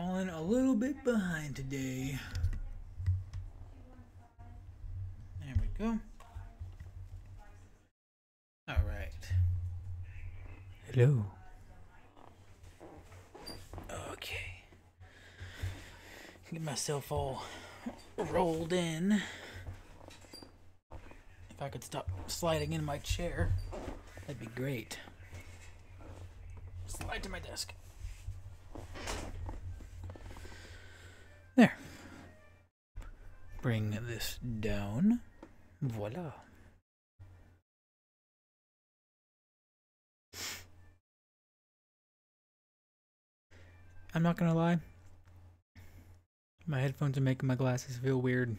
falling a little bit behind today. There we go. All right. Hello. Okay. Get myself all rolled in. If I could stop sliding in my chair, that'd be great. Slide to my desk. I'm not gonna lie. My headphones are making my glasses feel weird.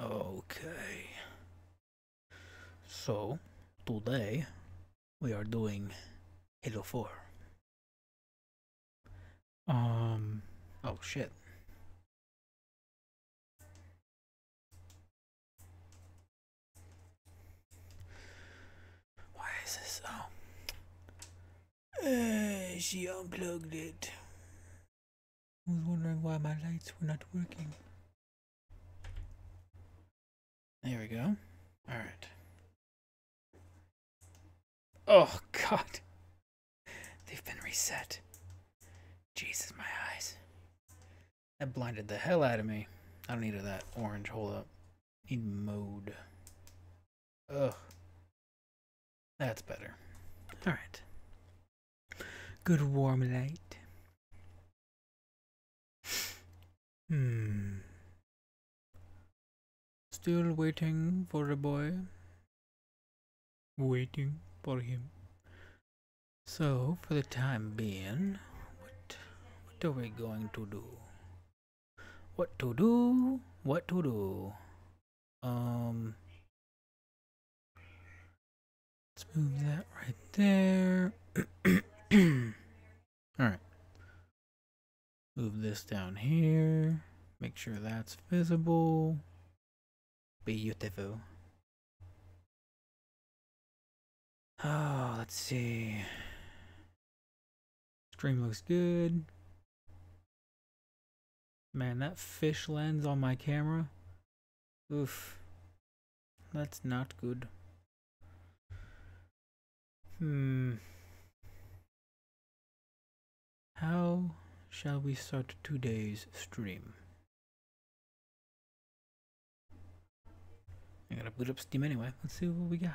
Okay. So, today we are doing Halo 4. Um, oh shit. Why is this? Oh. Uh, she unplugged it. I was wondering why my lights were not working. There we go. Alright. Oh, God. They've been reset. Jesus, my eyes. That blinded the hell out of me. I don't need that orange. Hold up. Need mode. Ugh. That's better. Alright. Good warm light. Hmm. Still waiting for a boy. Waiting for him. So, for the time being, what what are we going to do? What to do? What to do? Um Let's move that right there. Alright. Move this down here. Make sure that's visible. Beautiful. Oh, let's see. Stream looks good. Man, that fish lens on my camera. Oof. That's not good. Hmm. How shall we start today's stream? I gotta boot up Steam anyway. Let's see what we got.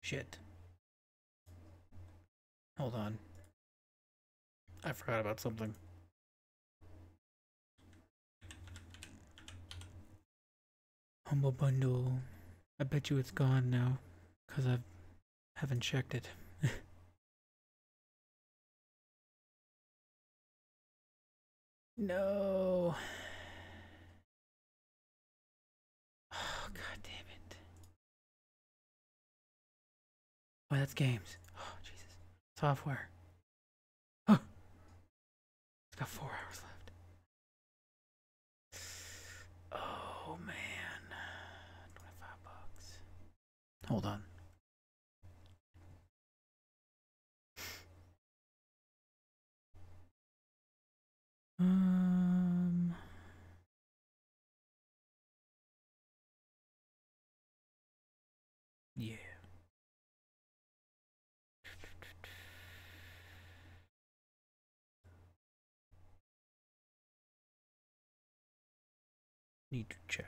Shit. Hold on. I forgot about something. Humble bundle. I bet you it's gone now. Because I haven't checked it. no. Oh, god damn it. Oh, that's games. Oh, Jesus. Software. Oh. It's got four hours left. Oh, man. 25 bucks. Hold on. Um. Yeah. Need to check.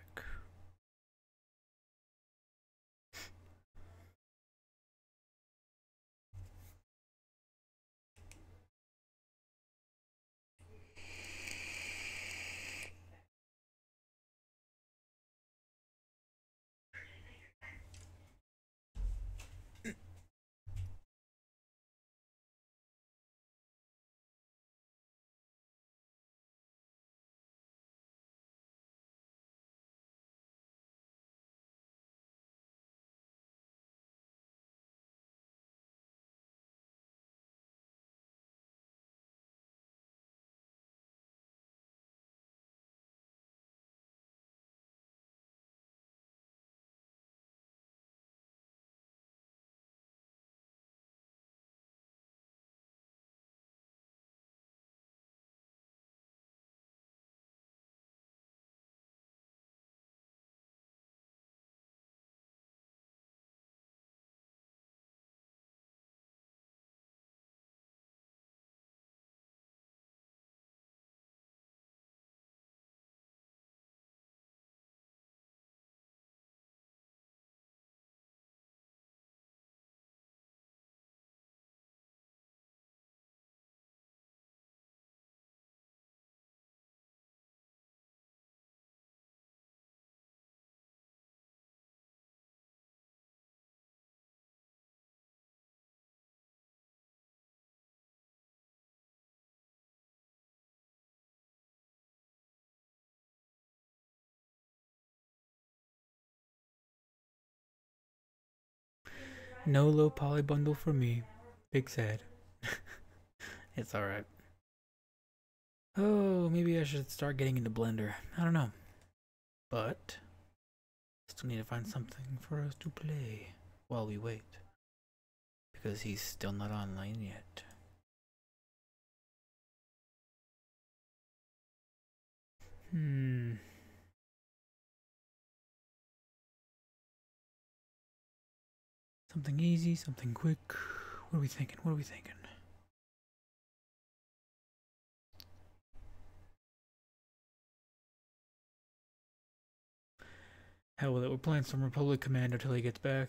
No low poly bundle for me. Big sad. it's alright. Oh, maybe I should start getting into Blender. I don't know. But, still need to find something for us to play while we wait. Because he's still not online yet. Hmm. Something easy, something quick. What are we thinking? What are we thinking? Hell with it, we're playing some Republic Commando till he gets back.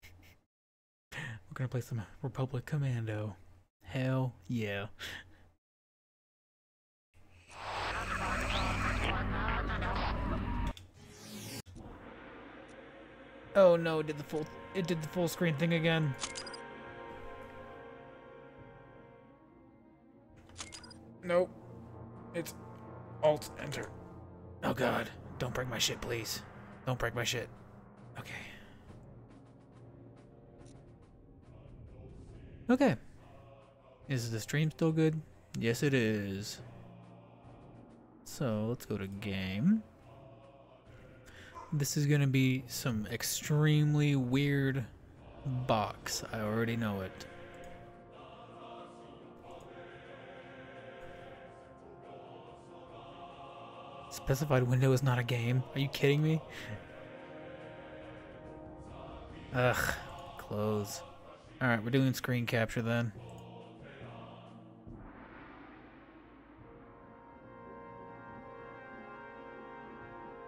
We're gonna play some Republic Commando. Hell yeah. Oh no, it did the full it did the full screen thing again. Nope. It's Alt Enter. Oh god. Don't break my shit, please. Don't break my shit. Okay. Okay. Is the stream still good? Yes, it is. So, let's go to game. This is going to be some extremely weird box. I already know it. Specified window is not a game. Are you kidding me? Ugh. Close. Alright, we're doing screen capture then.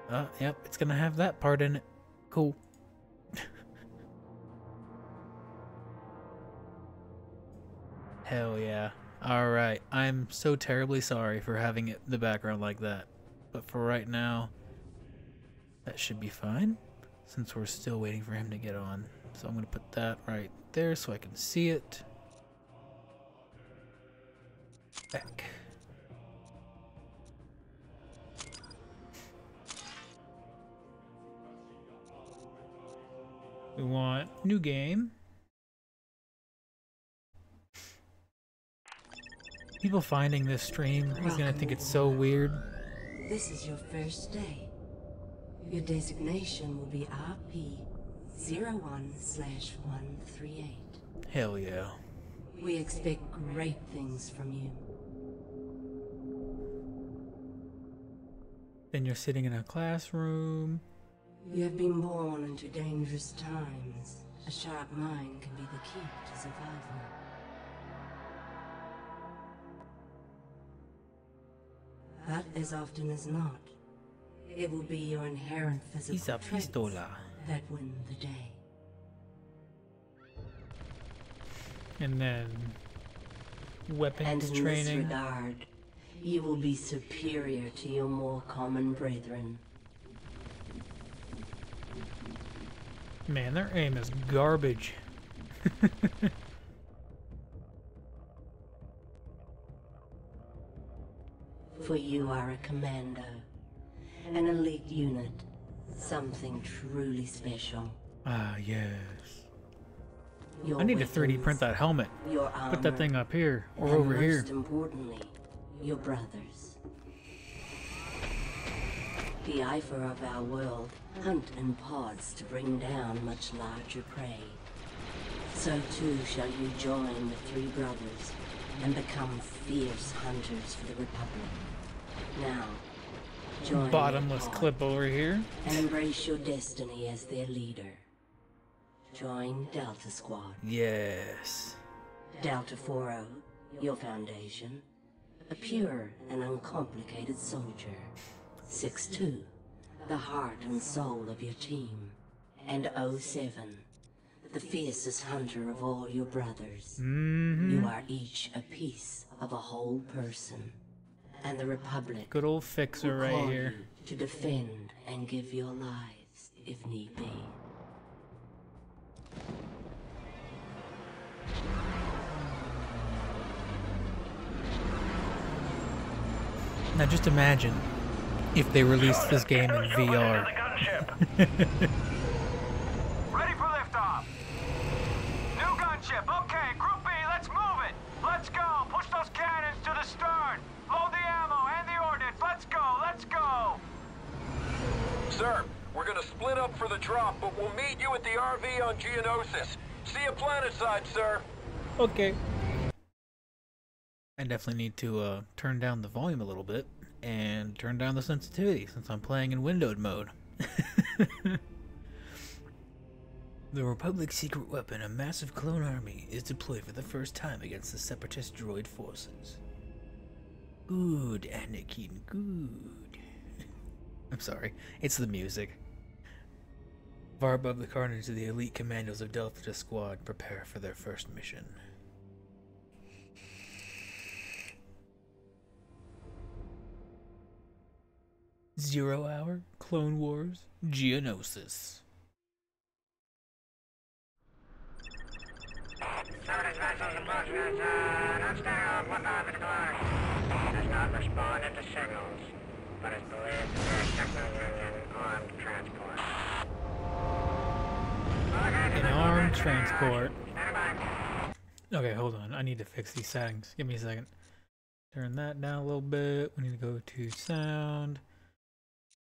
Uh, yep, it's gonna have that part in it. Cool. Hell yeah. Alright, I'm so terribly sorry for having it the background like that. But for right now, that should be fine, since we're still waiting for him to get on. So I'm gonna put that right there so I can see it. Back. We want new game. People finding this stream is gonna think it's so weird. This is your first day. Your designation will be RP01 slash 138. Hell yeah. We expect great things from you. Then you're sitting in a classroom. You have been born into dangerous times. A sharp mind can be the key to survival. But as often as not, it will be your inherent physical traits that win the day. And then weapons And in training. this regard, you will be superior to your more common brethren. Man, their aim is garbage. For you are a commando, an elite unit, something truly special. Ah, yes. Your I need to 3D print that helmet. Your armor, Put that thing up here or over most here. importantly, your brothers. The Ifer of our world hunt in pods to bring down much larger prey. So too shall you join the three brothers and become fierce hunters for the Republic. Now, join Bottomless clip over here. and embrace your destiny as their leader. Join Delta Squad. Yes. Delta 40, your foundation. A pure and uncomplicated soldier. 6-2, the heart and soul of your team. And 07, the fiercest hunter of all your brothers. Mm-hmm. You are each a piece of a whole person. And the Republic Good old fixer right here. to defend and give your lives if need be. Now just imagine if they release this game in VR. Ready for liftoff. New gunship. Okay, Group B, let's move it. Let's go. Push those cannons to the stern. Load the ammo and the ordnance. Let's go. Let's go. Sir, we're gonna split up for the drop, but we'll meet you at the RV on Geonosis. See you planet side, sir. Okay. I definitely need to uh, turn down the volume a little bit and turn down the sensitivity since I'm playing in windowed mode. the Republic's secret weapon, a massive clone army, is deployed for the first time against the Separatist droid forces. Good, Anakin, good. I'm sorry, it's the music. Far above the carnage, the elite commandos of Delta Squad prepare for their first mission. Zero Hour, Clone Wars, Geonosis. Does not respond to signals, but is believed to be a second armed transport. An armed transport. Okay, hold on. I need to fix these settings. Give me a second. Turn that down a little bit. We need to go to sound.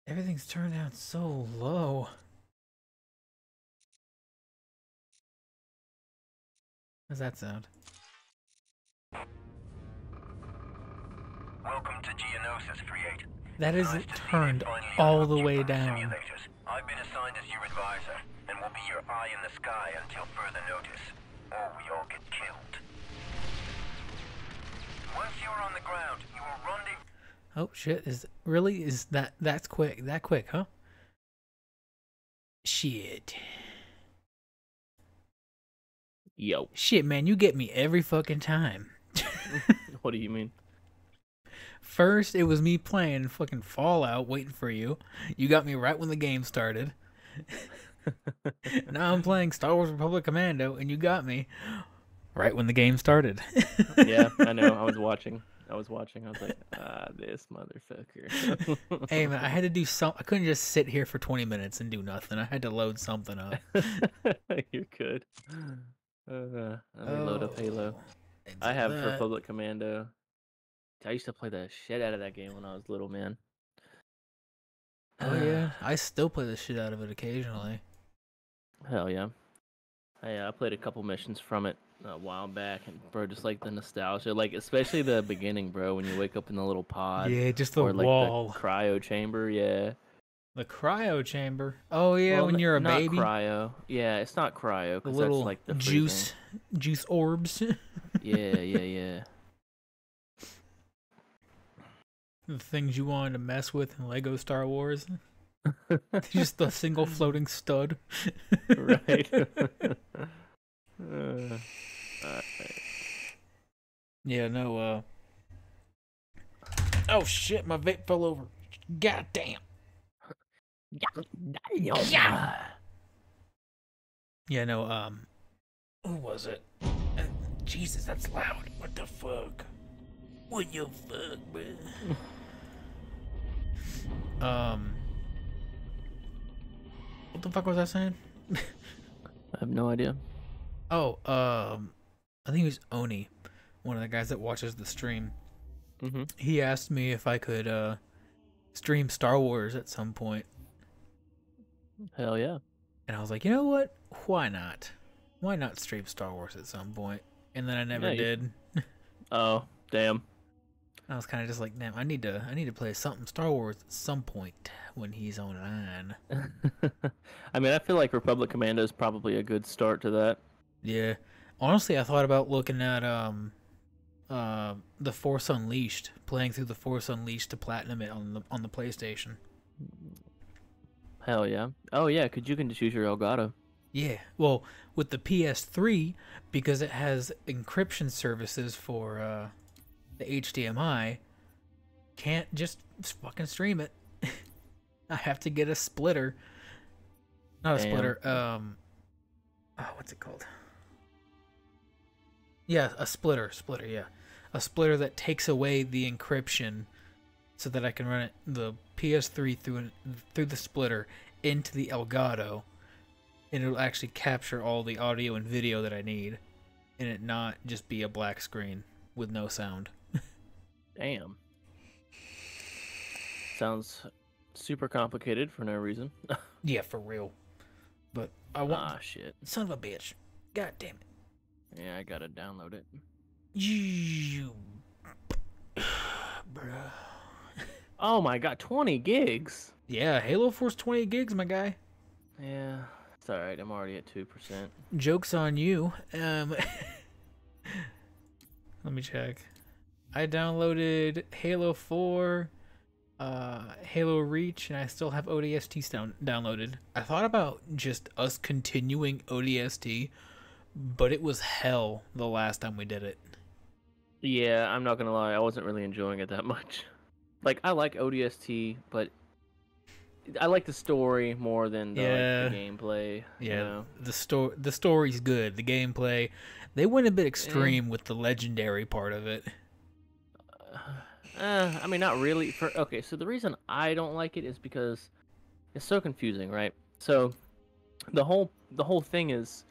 Everything's turned out so low. How's that sound? Welcome to Geonosis, 3-8. That is Nice to see you turned all the way down. simulators. I've been assigned as your advisor, and will be your eye in the sky until further notice, or we all get killed. Once you are on the ground, you will the Oh shit! Is really is that that's quick? That quick, huh? Shit. Yo, Shit, man, you get me every fucking time. what do you mean? First, it was me playing fucking Fallout, waiting for you. You got me right when the game started. now I'm playing Star Wars Republic Commando, and you got me right when the game started. yeah, I know. I was watching. I was watching. I was like, ah, this motherfucker. hey man, I had to do some. I couldn't just sit here for 20 minutes and do nothing. I had to load something up. You're good. Uh, let me load up Halo. Oh, I have that. Republic Commando. I used to play the shit out of that game when I was little, man. Oh yeah, I still play the shit out of it occasionally. Hell yeah. I, uh, I played a couple missions from it a while back, and bro, just like the nostalgia, like especially the beginning, bro, when you wake up in the little pod Yeah, just the or like wall, the cryo chamber, yeah. the cryo chamber. Oh yeah, Well, when you're a not baby, cryo. Yeah, it's not cryo the because little that's like the juice, juice orbs. Yeah, yeah, yeah. the things you wanted to mess with in Lego Star Wars. just a single floating stud. right. uh, alright. Yeah, no, uh. Oh shit, my vape fell over. God damn. Yeah, no, um. Who was it? Uh, Jesus, that's loud. What the fuck? What the fuck, man? um. What the fuck was I saying? I have no idea. Oh, um. I think it was Oni, one of the guys that watches the stream. Mm-hmm. he asked me if I could uh stream Star Wars at some point, Hell yeah. and I was like, you know what? Why not? Why not stream Star Wars at some point? And then I never Yeah, you- did. Oh, damn. I was kind of just like, damn, I need to, I need to play something Star Wars at some point when he's online. I mean, I feel like Republic Commando is probably a good start to that. Yeah, honestly, I thought about looking at um, uh, the Force Unleashed, playing through the Force Unleashed to platinum it on the on the PlayStation. Hell yeah. Oh yeah, because you can just use your Elgato. Yeah, well, with the PS3, because it has encryption services for uh, the HDMI, can't just fucking stream it. I have to get a splitter. Not a Damn. splitter. Um, oh, what's it called? Yeah, a splitter. Splitter. Yeah, a splitter that takes away the encryption, so that I can run it the PS3 through an, through the splitter into the Elgato and it'll actually capture all the audio and video that I need, and it not just be a black screen with no sound. Damn. Sounds super complicated for no reason. Yeah, for real. But I want ah, shit. son of a bitch. God damn it. Yeah, I gotta download it. You Bruh. Oh my god, 20 gigs. Yeah, Halo Force 20 gigs, my guy. Yeah, it's all right. I'm already at two percent. Joke's on you. Um, let me check. I downloaded Halo 4, uh, Halo Reach, and I still have ODST down- downloaded. I thought about just us continuing ODST, but it was hell the last time we did it. Yeah, I'm not gonna lie. I wasn't really enjoying it that much. Like, I like ODST, but I like the story more than the, like, the gameplay. Yeah, know? the story the story's good. The gameplay, they went a bit extreme with the legendary part of it. Uh, I mean, not really. For okay, so the reason I don't like it is because it's so confusing, right? So the whole the whole thing is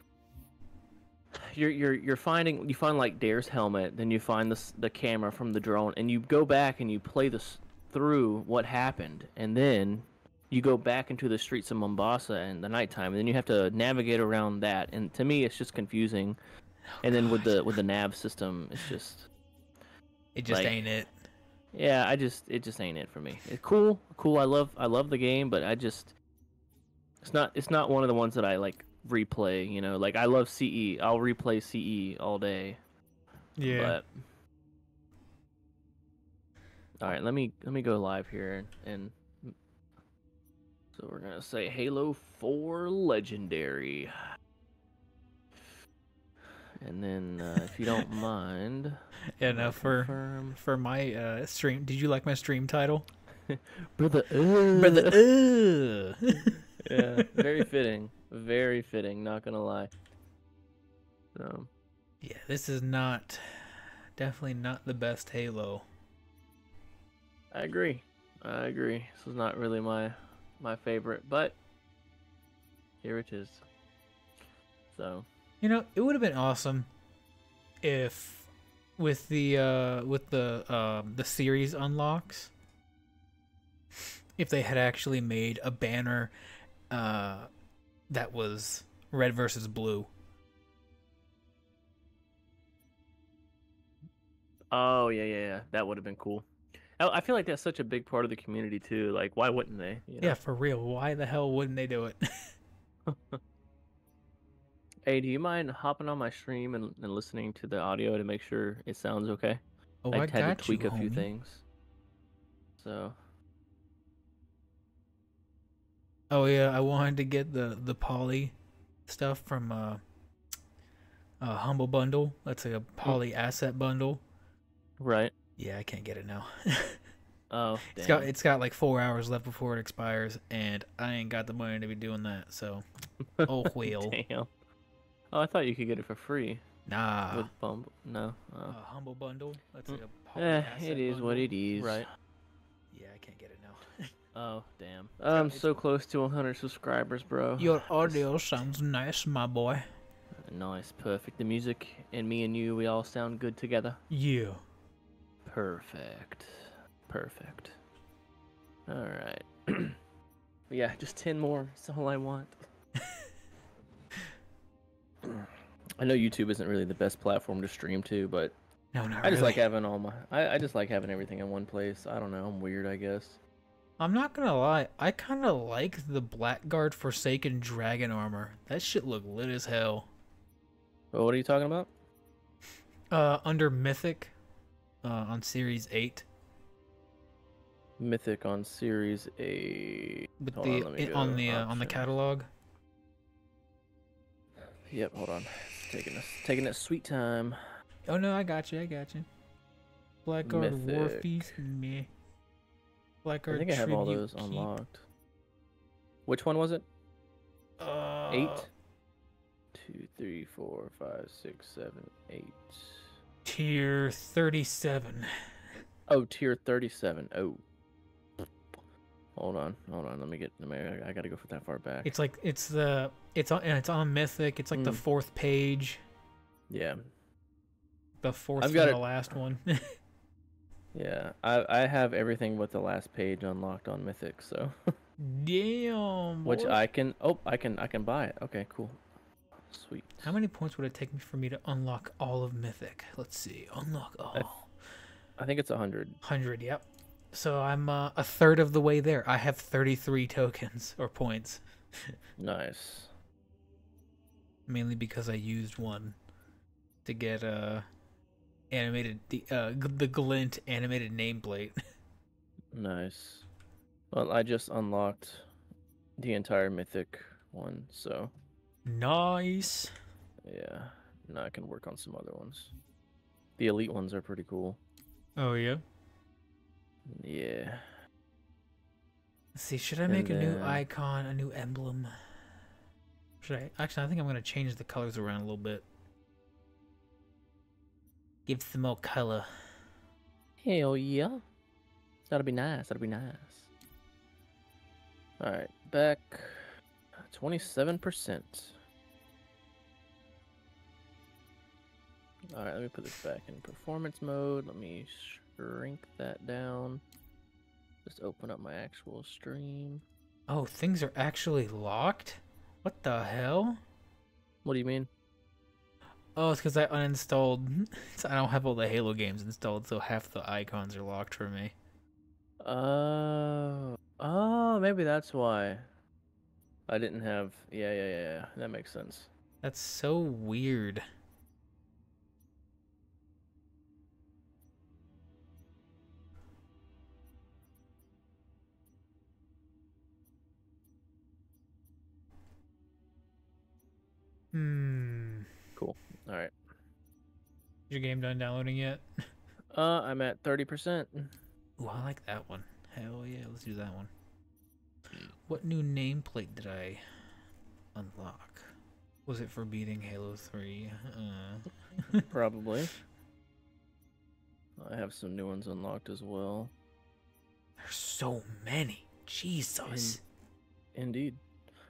you're you're you're finding you find like Dare's helmet, then you find the the camera from the drone, and you go back and you play this through what happened, and then you go back into the streets of Mombasa in the nighttime, and then you have to navigate around that, and to me, it's just confusing. And then with the with the nav system, it's just It just Like- ain't it. yeah, I just it just ain't it for me. It's cool, cool. I love I love the game, but I just it's not it's not one of the ones that I like replay. You know, like I love CE. I'll replay CE all day. But all right, let me let me go live here and, so we're gonna say Halo Four Legendary, and then uh, if you don't mind, And I'll uh, for confirm. for my uh, stream, did you like my stream title? brother, Brother, uh. yeah, very fitting. Very fitting, not gonna lie. So, yeah, this is not definitely not the best Halo. I agree. I agree. This is not really my my favorite, but here it is. So, You know, it would have been awesome if with the uh with the um the series unlocks if they had actually made a banner uh that was red versus blue. oh yeah, yeah, yeah, that would have been cool. I, I feel like that's such a big part of the community too. Like, why wouldn't they? You know? Yeah, for real. Why the hell wouldn't they do it? Hey, do you mind hopping on my stream and, and listening to the audio to make sure it sounds okay? oh, I I had to tweak you, a few homie. things. So, Oh yeah, I wanted to get the the poly stuff from uh, uh Humble Bundle. That's like a poly asset bundle. right. Yeah, I can't get it now. Oh, it's got it's got like four hours left before it expires, and I ain't got the money to be doing that. So, oh well, Damn. Oh, I thought you could get it for free nah. with Bumble. No. Oh. Uh, Humble Bundle. That's like a poly Eh, asset it is what it is. Right. Yeah, I can't get it. Oh, damn. I'm so close to 100 subscribers, bro. Your audio sounds nice, my boy. Nice, perfect. The music and me and you, we all sound good together. Yeah. Perfect. Perfect. All right. yeah, just 10 more. That's all I want. I know YouTube isn't really the best platform to stream to, but No, not I just like having all my. I, I just like having everything in one place. I don't know. I'm weird, I guess. I'm not gonna lie. I kind of like the Blackguard Forsaken Dragon armor. That shit look lit as hell. Well, what are you talking about? Uh, under Mythic, uh, on Series Eight, Mythic on Series A. with Hold the on, let me in- go on the uh, on the catalog. Yep, hold on. Taking us taking its sweet time. Oh no, I got you. I got you. Blackguard War Mythic. Feast, meh. I think I have all those Keep. unlocked. Which one was it? Uh, Eight? Two, three, four, five, six, seven, eight. Tier thirty-seven. Oh, tier thirty-seven. Oh. Hold on, hold on. Let me get. Let me, I gotta go for that far back. It's like it's the it's on and it's on Mythic. It's like the Mm. fourth page, yeah. the fourth I've got the last one. Yeah, I I have everything but the last page unlocked on Mythic, so Damn. which. I can. Oh, I can I can buy it. Okay, cool. Sweet. How many points would it take me for me to unlock all of Mythic? Let's see. Unlock all. I think it's a hundred. 100, yep. So I'm uh, a third of the way there. I have 33 tokens or points, Nice. mainly because I used one to get uh animated the uh the glint animated nameplate. Nice. Well, I just unlocked the entire Mythic one, so nice. yeah. Now I can work on some other ones. The elite ones are pretty cool. Oh yeah. Yeah. Let's see, should I make a new icon, a new emblem? Should I? Actually, I think I'm gonna change the colors around a little bit. Give some more color. Hell yeah. That'll be nice. That'll be nice. All right, back 27%. All right, let me put this back in performance mode. Let me shrink that down. Just open up my actual stream. Oh, things are actually locked? What the hell? What do you mean? Oh, it's because I uninstalled. so I don't have all the Halo games installed, so half the icons are locked for me. Oh, oh, maybe that's why. I didn't have. Yeah, yeah, yeah, yeah. That makes sense. That's so weird. Hmm. All right. Is your game done downloading yet? Uh, I'm at 30%. Ooh, I like that one. Hell yeah, let's do that one. What new nameplate did I unlock? Was it for beating Halo 3? Uh, Probably. I have some new ones unlocked as well. there's so many. Jesus. Indeed.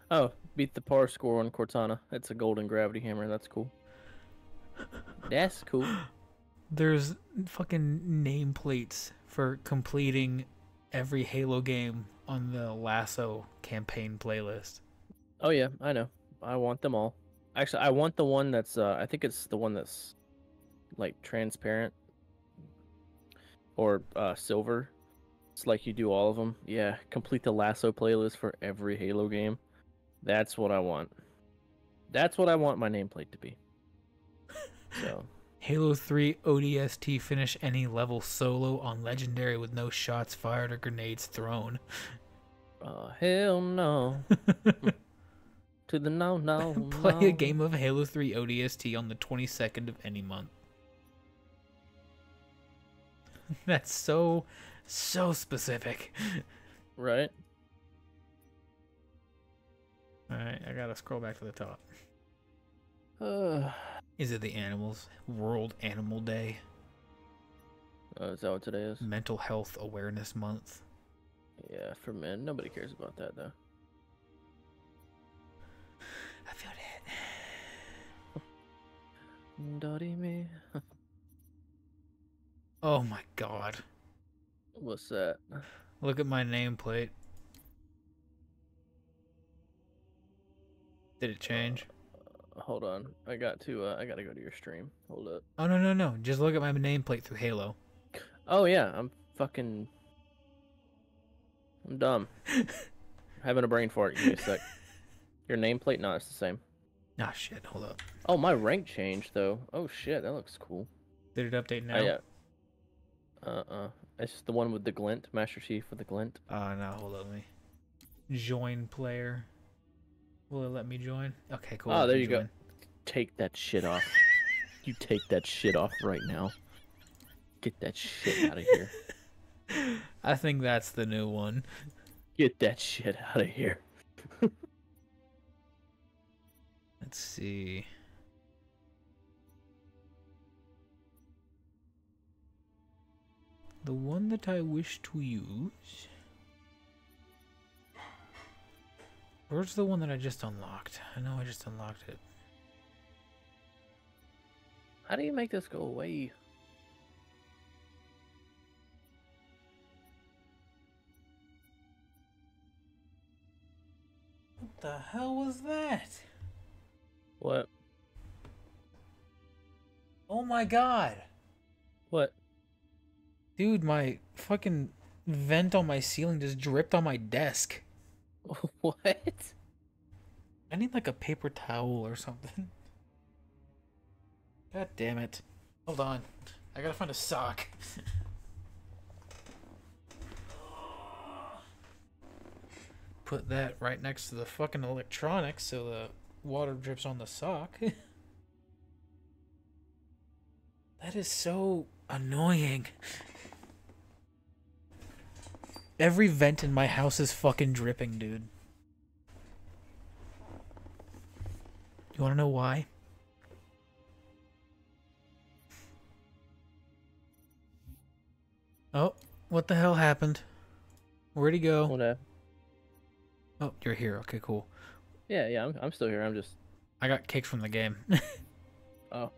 Oh, beat the par score on Cortana. It's a golden gravity hammer. That's cool. That's cool. There's fucking nameplates for completing every Halo game on the LASO campaign playlist. Oh yeah, I know. I want them all. Actually, I want the one that's. Uh, I think it's the one that's like transparent or uh, silver. It's like you do all of them. Yeah, complete the LASO playlist for every Halo game. That's what I want. That's what I want my nameplate to be. So Halo 3 ODST finish any level solo on legendary with no shots fired or grenades thrown. Oh, hell no. to the no, no. Play no. a game of Halo 3 ODST on the 22nd of any month. That's so, so specific. Right? Alright, I gotta scroll back to the top. Uh, Is it the animals? World Animal Day? uh, is that what today is? Mental Health Awareness Month? Yeah, for men. Nobody cares about that, though. I feel that. Dirty me. Oh my god. What's that? Look at my nameplate. Did it change? Hold on. I got to. Uh, I gotta go to your stream. Hold up. Oh no no no! Just look at my nameplate through Halo. Oh yeah, I'm fucking. I'm dumb. Having a brain fart. Give me a sec. Your nameplate? No, it's the same. Ah shit! Hold up. Oh, my rank changed though. Oh shit, that looks cool. Did it update now? Oh, yeah. Uh uh. It's just the one with the glint, Master Chief with the glint. Uh no, hold up. Me join player. Will it let me join? Okay, cool. Oh, there you go. Take that shit off. you take that shit off right now. Get that shit out of here. I think that's the new one. Get that shit out of here. Let's see. The one that I wish to use. Where's the one that I just unlocked? I know I just unlocked it. How do you make this go away? What the hell was that? What? Oh my god! What? Dude, my fucking vent on my ceiling just dripped on my desk. what? I need like a paper towel or something. God damn it. Hold on. I gotta find a sock. Put that right next to the fucking electronics so the water drips on the sock. that is so annoying. Every vent in my house is fucking dripping, dude. You wanna know why? Oh, what the hell happened? Where'd he go? What? Oh, you're here. Okay, cool. yeah, yeah. I'm, I'm still here. I'm just. I got kicked from the game. Oh.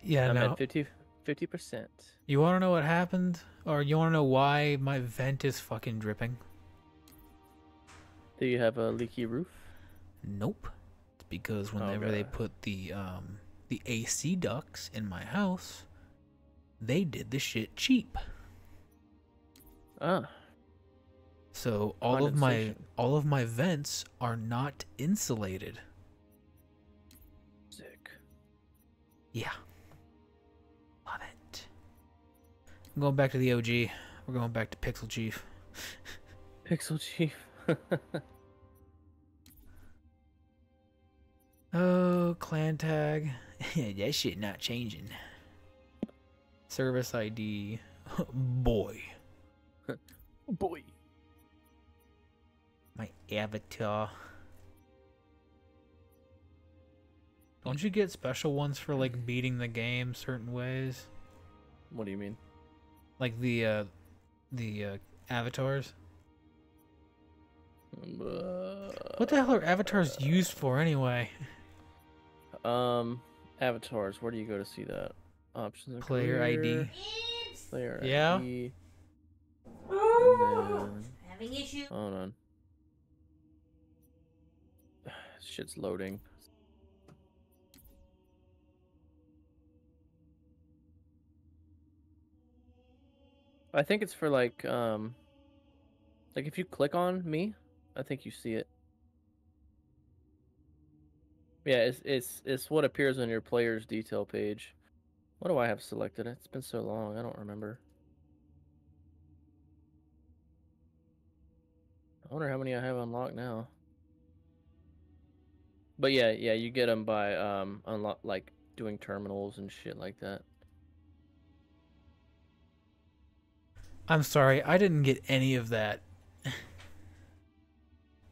Yeah, I'm no. at 50 percent. You want to know what happened? Or you want to know why my vent is fucking dripping? Do you have a leaky roof? Nope. It's because Oh, whenever they put the um the AC ducts in my house, they did the shit cheap. Ah, So all of my all of my vents are not insulated. sick. Yeah. I'm going back to the OG. We're going back to Pixel Chief. Pixel Chief. Oh, clan tag. that shit not changing. Service ID. Boy. Boy. My avatar. Don't you get special ones for like beating the game certain ways? What do you mean? Like the uh the uh avatars? What the hell are avatars used for anyway? Um, avatars. Where do you go to see that? Options. and Player ID. Player Yeah? ID. And then, Having issues? hold on. Shit's loading. I think it's for like um like if you click on me, I think you see it. Yeah, it's it's it's what appears on your player's detail page. What do I have selected? It's been so long, I don't remember. I wonder how many I have unlocked now. But yeah, yeah, you get them by um unlock like doing terminals and shit like that. I'm sorry, I didn't get any of that.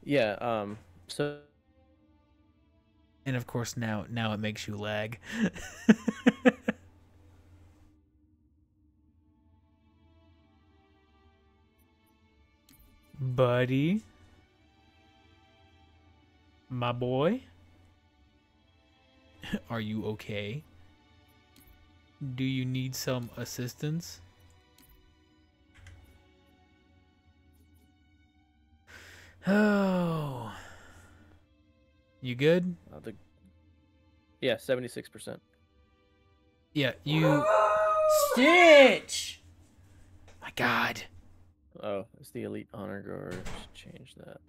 Yeah, um so And of course now now it makes you lag. Buddy. My boy. Are you okay? Do you need some assistance? Oh. You good? uh, the Yeah, 76%. Yeah, you Stitch. My god. Oh, it's the elite honor guards. Change that.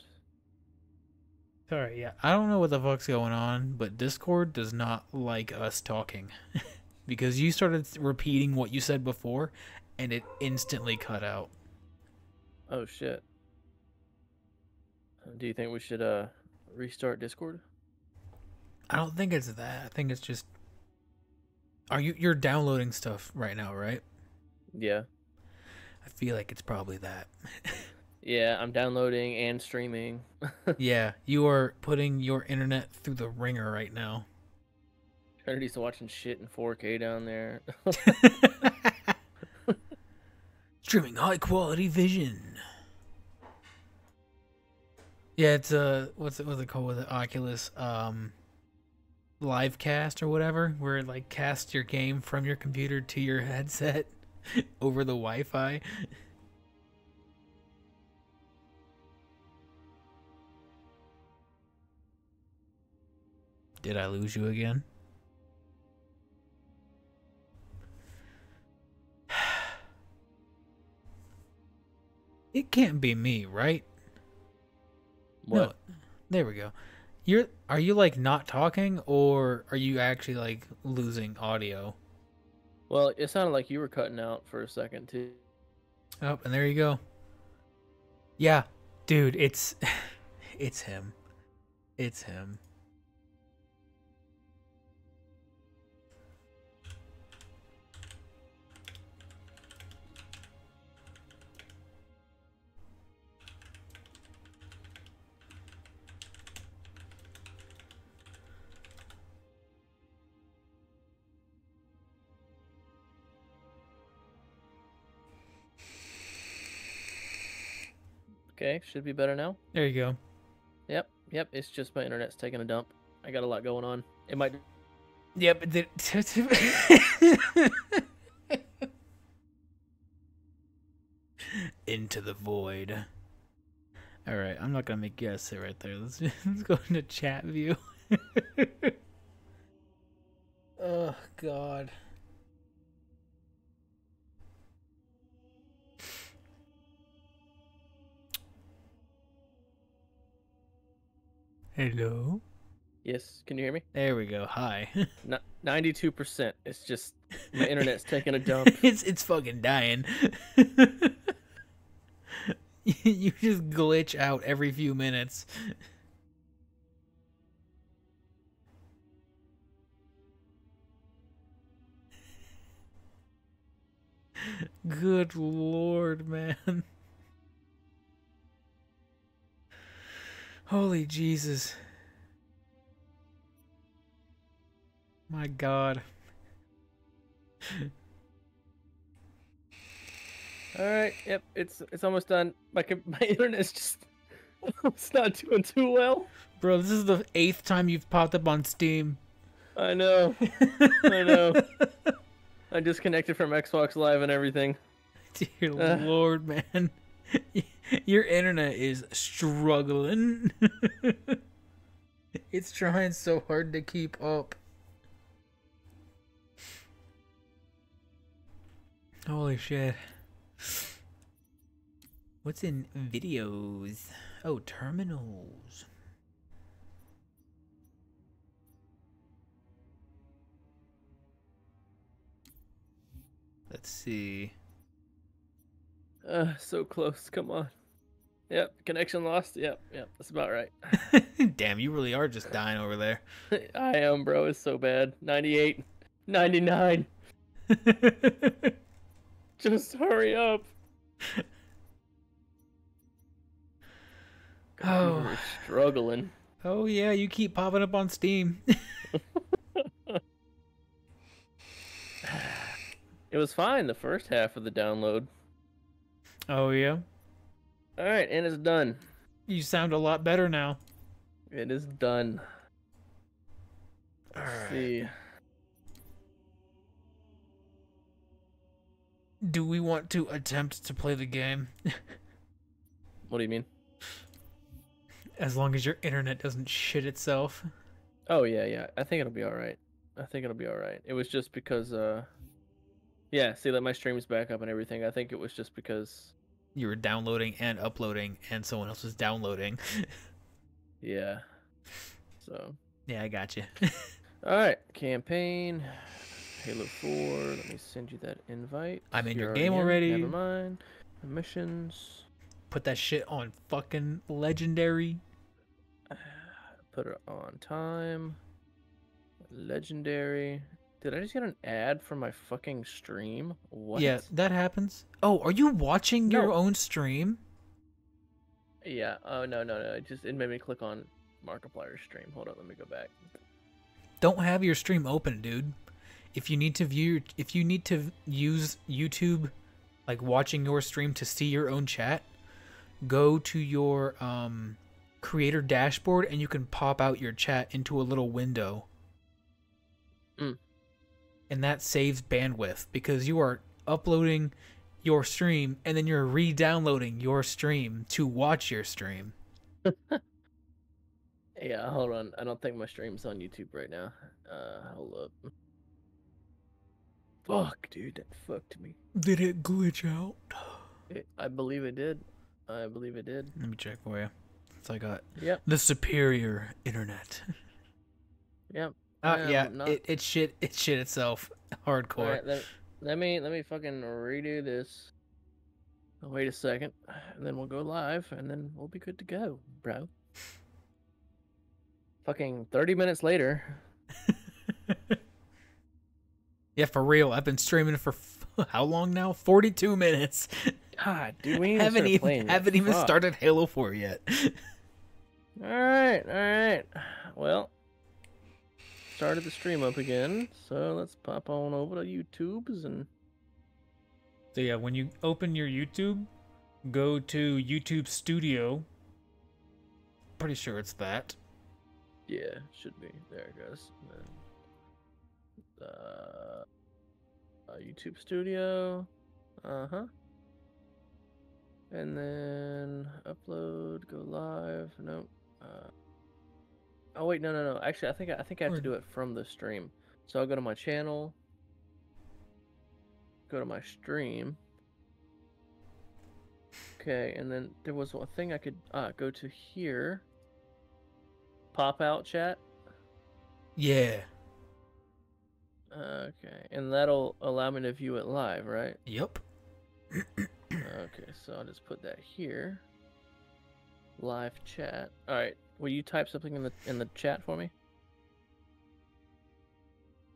Sorry, yeah. I don't know what the fuck's going on, but Discord does not like us talking. because you started repeating what you said before and it instantly cut out. Oh shit. Do you think we should uh restart Discord? I don't think it's that. I think it's just Are you you're downloading stuff right now, right? Yeah. I feel like it's probably that. Yeah, I'm downloading and streaming. yeah, you are putting your internet through the ringer right now. Trinity's watching shit in 4K down there. Streaming high quality vision. Yeah, it's uh what's it what's it called with the Oculus um live cast or whatever, where it like casts your game from your computer to your headset over the Wi-Fi. Did I lose you again? It can't be me, right? What? No. There we go. You're are you like not talking or are you actually like losing audio? Well, it sounded like you were cutting out for a second too. Oh, and there you go. Yeah, dude, it's it's him. It's him. Okay, should be better now. There you go. Yep, yep. It's just my internet's taking a dump. I got a lot going on. It might. Yep. The, Into the void. All right, I'm not gonna make you guys sit right there. Let's let's go into chat view. oh God. Hello. Yes, can you hear me? There we go. Hi. Ninety-two percent. It's just my internet's taking a dump. it's it's fucking dying. you just glitch out every few minutes. Good lord, man. Holy Jesus. My god. All right. Yep. It's it's almost done. My my internet's just it's not doing too well. Bro, this is the eighth time you've popped up on Steam. I know. I know. I disconnected from Xbox Live and everything. Dear Ugh. lord, man. Your internet is struggling. it's trying so hard to keep up. Holy shit. What's in videos? Oh, terminals. Let's see. Uh, so close. Come on. Yep. Connection lost. Yep. Yep. That's about right. Damn, you really are just dying over there. I am, bro. It's so bad. 98, 99. Just hurry up. God, Oh. we're struggling. oh yeah, you keep popping up on Steam. It was fine the first half of the download. Oh yeah. All right, and it's done. You sound a lot better now. It is done. Let's Alright. see. Do we want to attempt to play the game? What do you mean? As long as your internet doesn't shit itself. Oh yeah, yeah. I think it'll be all right. I think it'll be all right. It was just because, uh, yeah. See, that my stream's back up and everything. I think it was just because, You were downloading and uploading, and someone else was downloading. yeah. So, yeah, I got you. all right. Campaign, Halo Four. Let me send you that invite. I'm in your You're game in. already. Never mind. Missions. Put that shit on fucking legendary. Put it on time. Legendary. Did I just get an ad for my fucking stream? What? Yeah, that happens. Oh, are you watching your own stream? Yeah. Oh no no no! It just it made me click on Markiplier's stream. Hold on, let me go back. Don't have your stream open, dude. If you need to view, if you need to use YouTube, like watching your stream to see your own chat, go to your um, creator dashboard and you can pop out your chat into a little window. Mm. And that saves bandwidth because you are uploading your stream and then you're re-downloading your stream to watch your stream. Yeah, hold on. I don't think my stream's on YouTube right now. Uh, hold up. Fuck, dude, that fucked me. Did it glitch out? It, I believe it did. I believe it did. Let me check for you. So I got Yep. the superior internet. Yep. Uh, yeah, not- it, it shit it shit itself. Hardcore. Right, let, let me let me fucking redo this. Oh, Wait a second, and then we'll go live, and then we'll be good to go, bro. Fucking thirty minutes later. yeah, for real. I've been streaming for f- how long now? Forty-two minutes. God, dude, we haven't even even playing yet. haven't even Fuck. started Halo Four yet. All right, all right. Well, started the stream up again, so let's pop on over to YouTube's and So yeah, when you open your YouTube, go to YouTube Studio. Pretty sure it's that. yeah, should be there. It goes. Then, uh, uh, YouTube Studio. Uh huh. And then upload, go live. Nope. Uh, oh wait, no, no, no. Actually, I think I think I have Or- to do it from the stream. So I'll go to my channel. Go to my stream. Okay, and then there was a thing I could uh, go to here. Pop out chat. Yeah. Okay, and that'll allow me to view it live, right? Yep. Okay, so I'll just put that here. Live chat. All right, will you type something in the in the chat for me?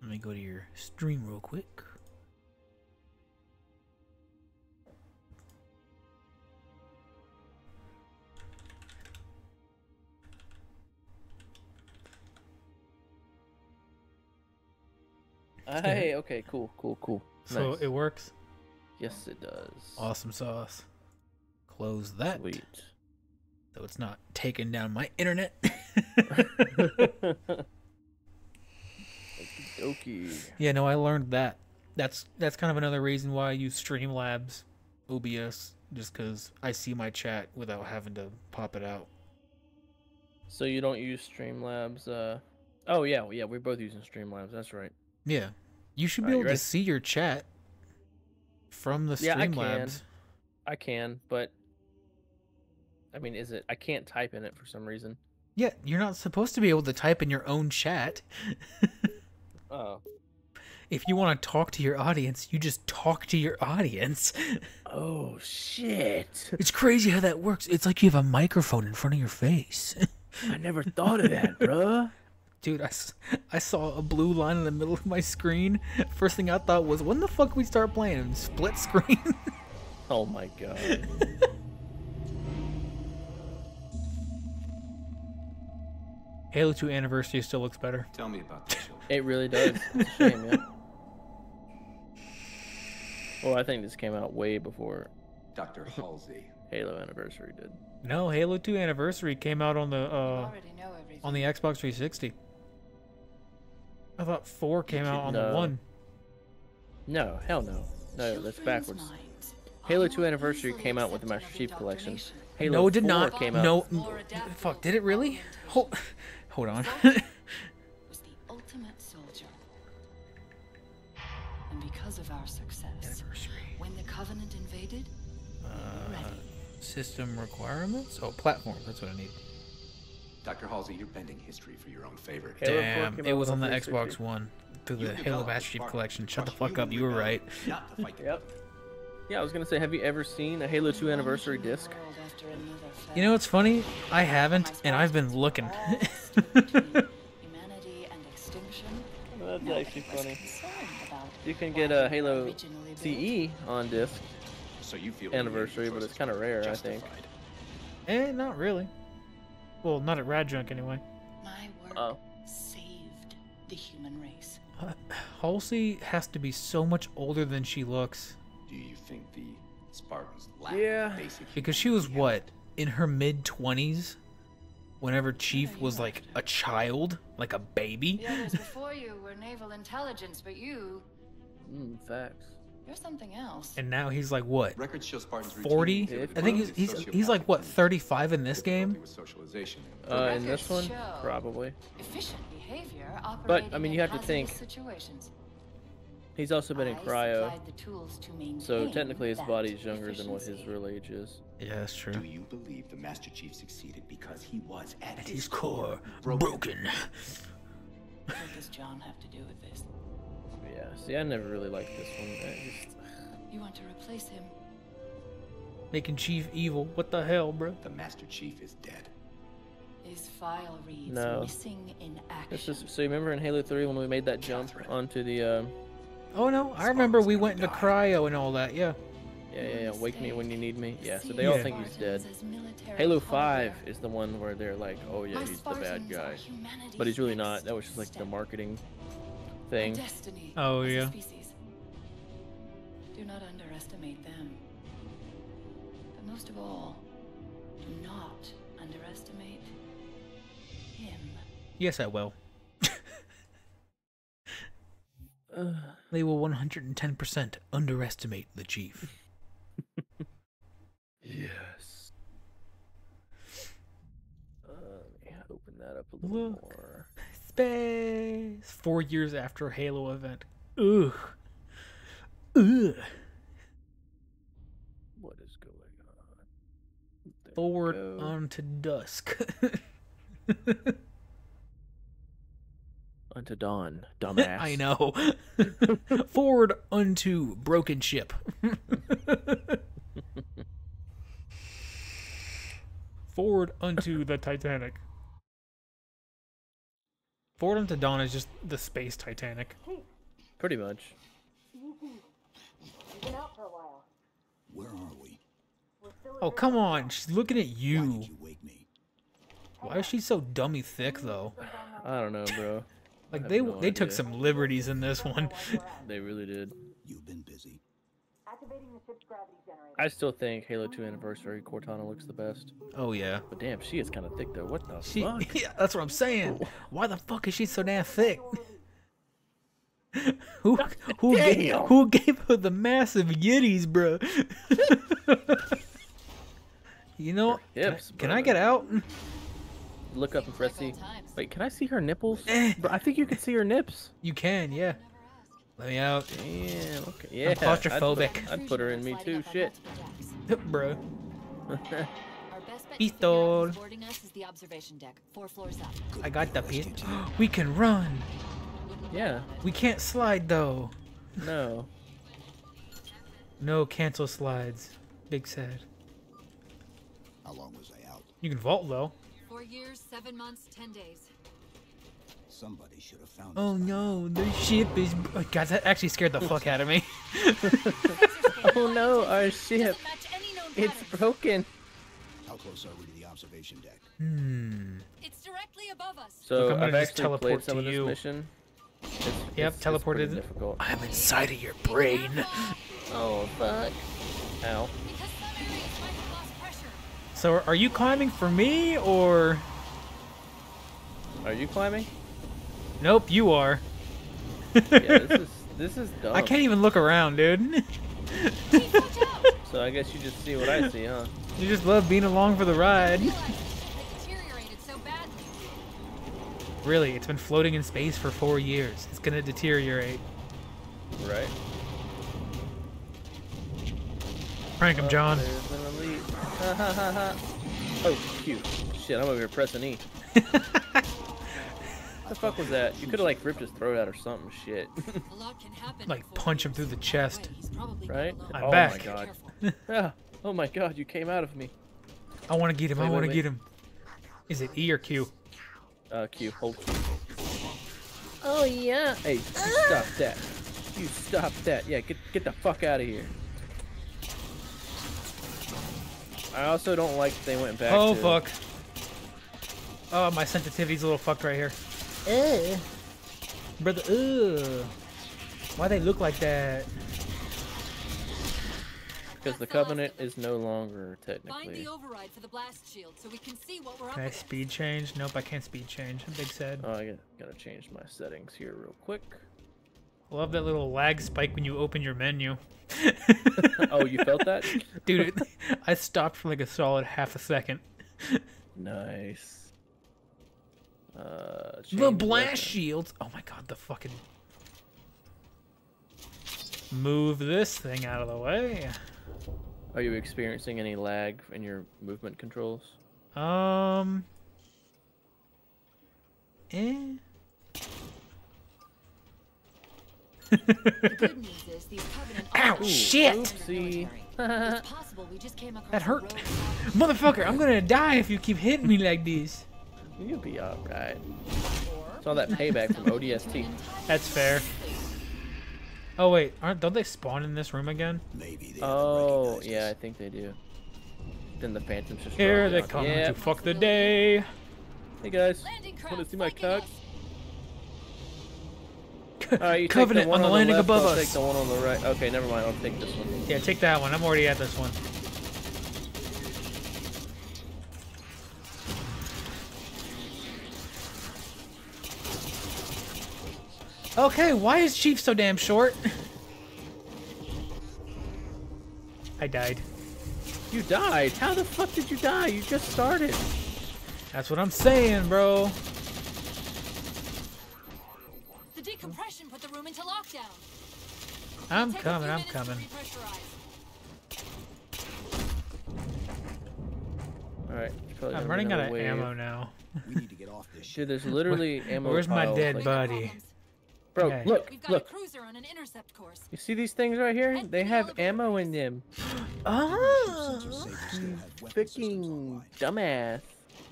Let me go to your stream real quick. Ah, hey, okay, cool, cool, cool. So Nice. it works. Yes, it does. Awesome sauce. Close that. Sweet. So it's not taking down my internet. Okie yeah, no, I learned that. That's that's kind of another reason why I use Streamlabs OBS, just because I see my chat without having to pop it out. So you don't use Streamlabs? Uh, oh yeah, yeah, we're both using Streamlabs. That's right. Yeah, you should be Alright, you able to see your chat from the Streamlabs. Yeah, I can. Streamlabs. I can, but I mean, is it? I can't type in it for some reason. Yeah, you're not supposed to be able to type in your own chat. Oh. If you want to talk to your audience, you just talk to your audience. Oh shit! It's crazy how that works. It's like you have a microphone in front of your face. I never thought of that, bruh. Dude, I, I saw a blue line in the middle of my screen. First thing I thought was, when the fuck we start playing split screen? Oh my god. Halo 2 Anniversary still looks better. Tell me about the children. It really does. It's a shame, yeah. Well, I think this came out way before Dr. Halsey. Halo Anniversary did. No, Halo 2 Anniversary came out on the uh, know on the Xbox 360. I thought 4 came out on the 1. No, hell no. No, that's backwards. Halo 2 Anniversary came out with the Master Chief Collection. Halo no, it did 4 not. came out. No, fuck, did it really? Hold, hold on. was the ultimate soldier. And because of our success, when the Covenant invaded, we were uh, ready. System requirements? Oh, platform. That's what I need. Dr. Halsey, you're bending history for your own favor. Damn, it was on on the Xbox One through the Halo developed Master Chief Collection. Shut the fuck up, you were right. rebellion, Not to fight the Yep. Yeah, I was gonna say, have you ever seen a Halo 2 Anniversary disc? World after another You know what's funny? I haven't, and I've been looking. All stood between humanity and extinction. That's Nobody actually funny. You can get a Halo. CE on disc. So you feel Anniversary, but it's kinda rare, I think. Justified. eh, not really. Well, not at Rad Junk anyway. My work Oh. saved the human race. Uh, Halsey has to be so much older than she looks. Do you think the Spartans lack Yeah. basic Because she was what? In her mid 20s? Whenever Chief was like a child? Like a baby? The others before you were naval intelligence, but you, Mm, facts. You're something else. And now he's like what? Records show Spartans 40? I think he's he's, he's like what 35 in this game. Socialization. Uh, in this one, probably. Efficient behavior But, I operating mean, in you have to hazardous think- Situations. He's also been in cryo, the tools to so technically his that body's younger than what his real age is. Yeah, that's true. Do you believe the Master Chief succeeded because he was at, At his core, broken. What does John have to do with this? Yeah. See, I never really liked this one. Just- You want to replace him? Making Chief evil. What the hell, bro? The Master Chief is dead. His file reads No. missing in action. This is so. You remember in Halo 3 when we made that jump onto the um, Oh no, I remember we went into cryo and all that. Yeah. yeah yeah yeah wake me when you need me yeah. So they all think he's dead. Spartans as military Halo 5 is the one where they're like, oh yeah, he's the bad guy, but he's really not. That was just like the marketing thing. Oh, yeah. Do not underestimate them. But most of all, do not underestimate him. Yes, I will. Ugh. They will 110% underestimate the Chief. Yes. Uh, let me open that up a little Look. more. Space. Four years after Halo event. Ugh. Ugh. What is going on? There Forward go. onto dusk. Unto dawn, dumbass. I know. Forward unto broken ship. Forward unto the Titanic. Forward unto dawn is just the space Titanic. Pretty much. Where are we? Oh come on, she's looking at Why you. did you wake me? Why is she so dummy thick though? I don't know, bro. Like they no they took some liberties in this one. They really did. You've been busy. I still think Halo 2 Anniversary Cortana looks the best. oh yeah. But damn, she is kind of thick though. What the She fuck? yeah, that's what I'm saying. Why the fuck is she so damn thick? who who gave, who gave her the massive yitties, bro? you know, can, I, can. I get out? Look up and press C. Like old times. Wait, can I see her nipples? Eh. Bro, I think you can see her nips. You can, yeah. Let me out, Damn. Okay. Yeah. I'd claustrophobic. put, I'd put her in me too. Shit. bro. Our best bet to Pistol. figure out who's boarding us is the observation deck, four floors up. I got the piece. we can run. Yeah. bet on it. We can't slide though. no. No cancel slides. Big sad. How long was I out? You can vault though. Four years, seven months, ten days. Somebody should have found Oh us by now. no, the ship is. Oh, God, that actually scared the fuck out of me. Oh no, our ship. Doesn't match any known It's broken. How close are we to the observation deck? Hmm. It's directly above us. So Look, I'm I've gonna just actually teleport played some to of this you. mission. It's, Yep, it's, it's teleported. difficult. I'm inside of your brain. Oh fuck. Ow. So, are you climbing for me or? Are you climbing? Nope, you are. Yeah, this is this is dumb. I can't even look around, dude. Hey, watch out! So I guess you just see what I see, huh? you just love being along for the ride. Realized it deteriorated so badly. Really, it's been floating in space for four years. It's gonna deteriorate. Right. Prank him, John. Oh, cute. Shit, I'm over here pressing E. what the fuck was that? You could have like ripped his throat out or something. Shit. A lot can happen. Like, punch him through the chest. way, he's probably right? I'm oh back. my god. Careful. Ah, oh my god, you came out of me. I want to get him. I Wait, wait, want to get him. Is it E or Q? Uh, Q. Hold Q. Oh yeah. Hey, you stop that. You stop that. Yeah, get get the fuck out of here. I also don't like that they went back. Oh to, fuck. Oh, my sensitivity's a little fucked right here. Eh. Brother, ugh. Why they look like that? Because the Covenant is no longer technically. Find technically. the override for the blast shield so we can see what we're Can up I against. speed change? Nope, I can't speed change. I'm Big said. Oh, I gotta, gotta change my settings here real quick. Love that little lag spike when you open your menu. Oh, you felt that? Dude, I stopped for like a solid half a second. Nice. Uh, The blast weapon. shields. Oh my god, the fucking. Move this thing out of the way. Are you experiencing any lag in your movement controls? Um. Eh. came Shit! That hurt. Motherfucker, I'm gonna die if you keep hitting me like this. You'll be alright. Saw that payback from ODST. That's fair. Oh wait, aren't don't they spawn in this room again? Maybe they Oh, yeah, I think they do. Then the Phantoms just Here they down. come Yeah. to fuck the day. Hey guys, wanna see my flanking cock? Us. Alright, you Covenant take the one on the landing left, above I'll us. take the one on the right. Okay, never mind. I'll take this one. Yeah, take that one. I'm already at this one. Okay, why is Chief so damn short? I died. You died. How the fuck did you die? You just started. That's what I'm saying, bro. The decompression put the room into lockdown. I'm coming, I'm coming. Alright. I'm running out of wave. ammo now. We need to get off this shit. Dude, there's literally ammo Where's my dead like- buddy? Bro, Okay. look, We've got look. a cruiser on an intercept course. You see these things right here? They have ammo in them. Oh. Ships are safe and still have weapon systems Freaking dumbass.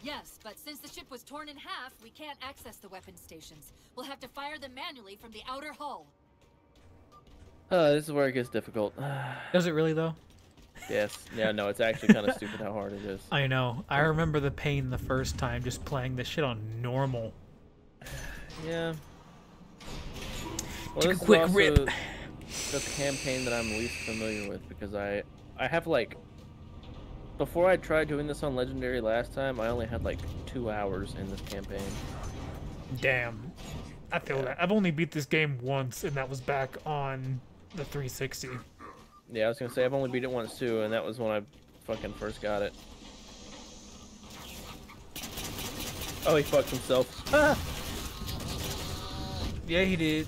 Yes, but since the ship was torn in half, we can't access the weapon stations. We'll have to fire them manually from the outer hull. Uh, this is where it gets difficult. Does it really though? yes. Yeah, no, it's actually kind of stupid how hard it is. I know. I remember the pain the first time just playing this shit on normal. Yeah. Well, Take a quick rip. the campaign that I'm least familiar with because I I have like before I tried doing this on Legendary last time, I only had like two hours in this campaign. Damn. I feel that. I've only beat this game once, and that was back on the 360. Yeah, I was gonna say I've only beat it once too, and that was when I fucking first got it. Oh, he fucked himself. Ah! Yeah, he did.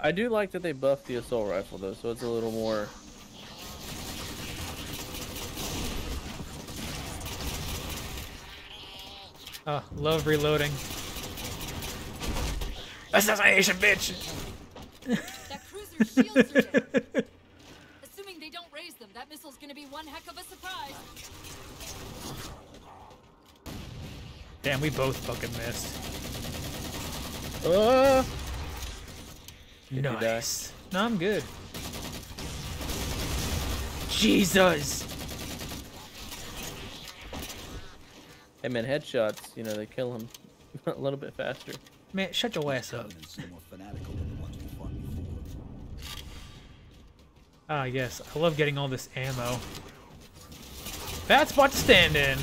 I do like that they buffed the assault rifle though, so it's a little more. Oh, love reloading. Assassination, bitch! That cruiser's shields are down. Assuming they don't raise them, that missile's gonna be one heck of a surprise. Damn, we both fucking missed. You die? nice. No, I'm good. Jesus! Hey man, headshots, you know, they kill him a little bit faster. Man, shut your ass up. Covenants are more fanatical than the ones we fought before. Ah, yes. I love getting all this ammo. Bad spot to stand in.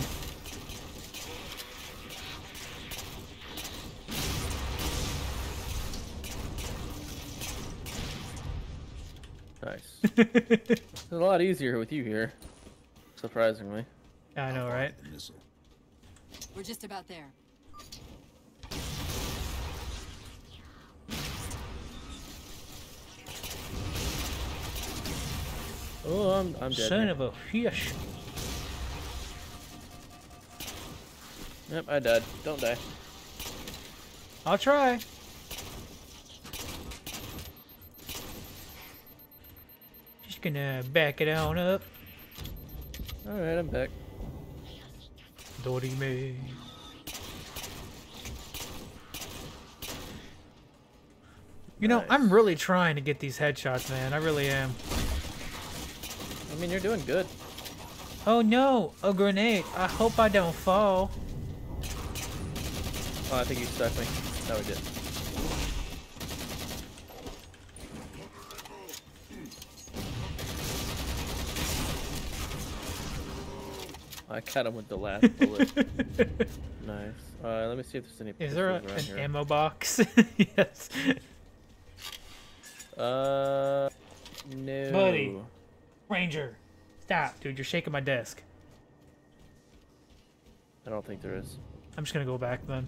Nice. it's a lot easier with you here, surprisingly. I know, right? Missile. We're just about there. Oh, I'm, I'm dead. Son here. of a fish. Yep, I died. Don't die. I'll try. Just gonna back it on up. Alright, I'm back. Dorime. You know, I'm really trying to get these headshots, man. I really am. I mean, you're doing good. Oh no, a grenade. I hope I don't fall. Oh, I think you stuck me. No, we did. I cut him with the last bullet. nice. Uh, let me see if there's any Is there a, an here. ammo box? yes. Uh, no. Buddy. Ranger, stop, dude. You're shaking my desk. I don't think there is. I'm just gonna go back then.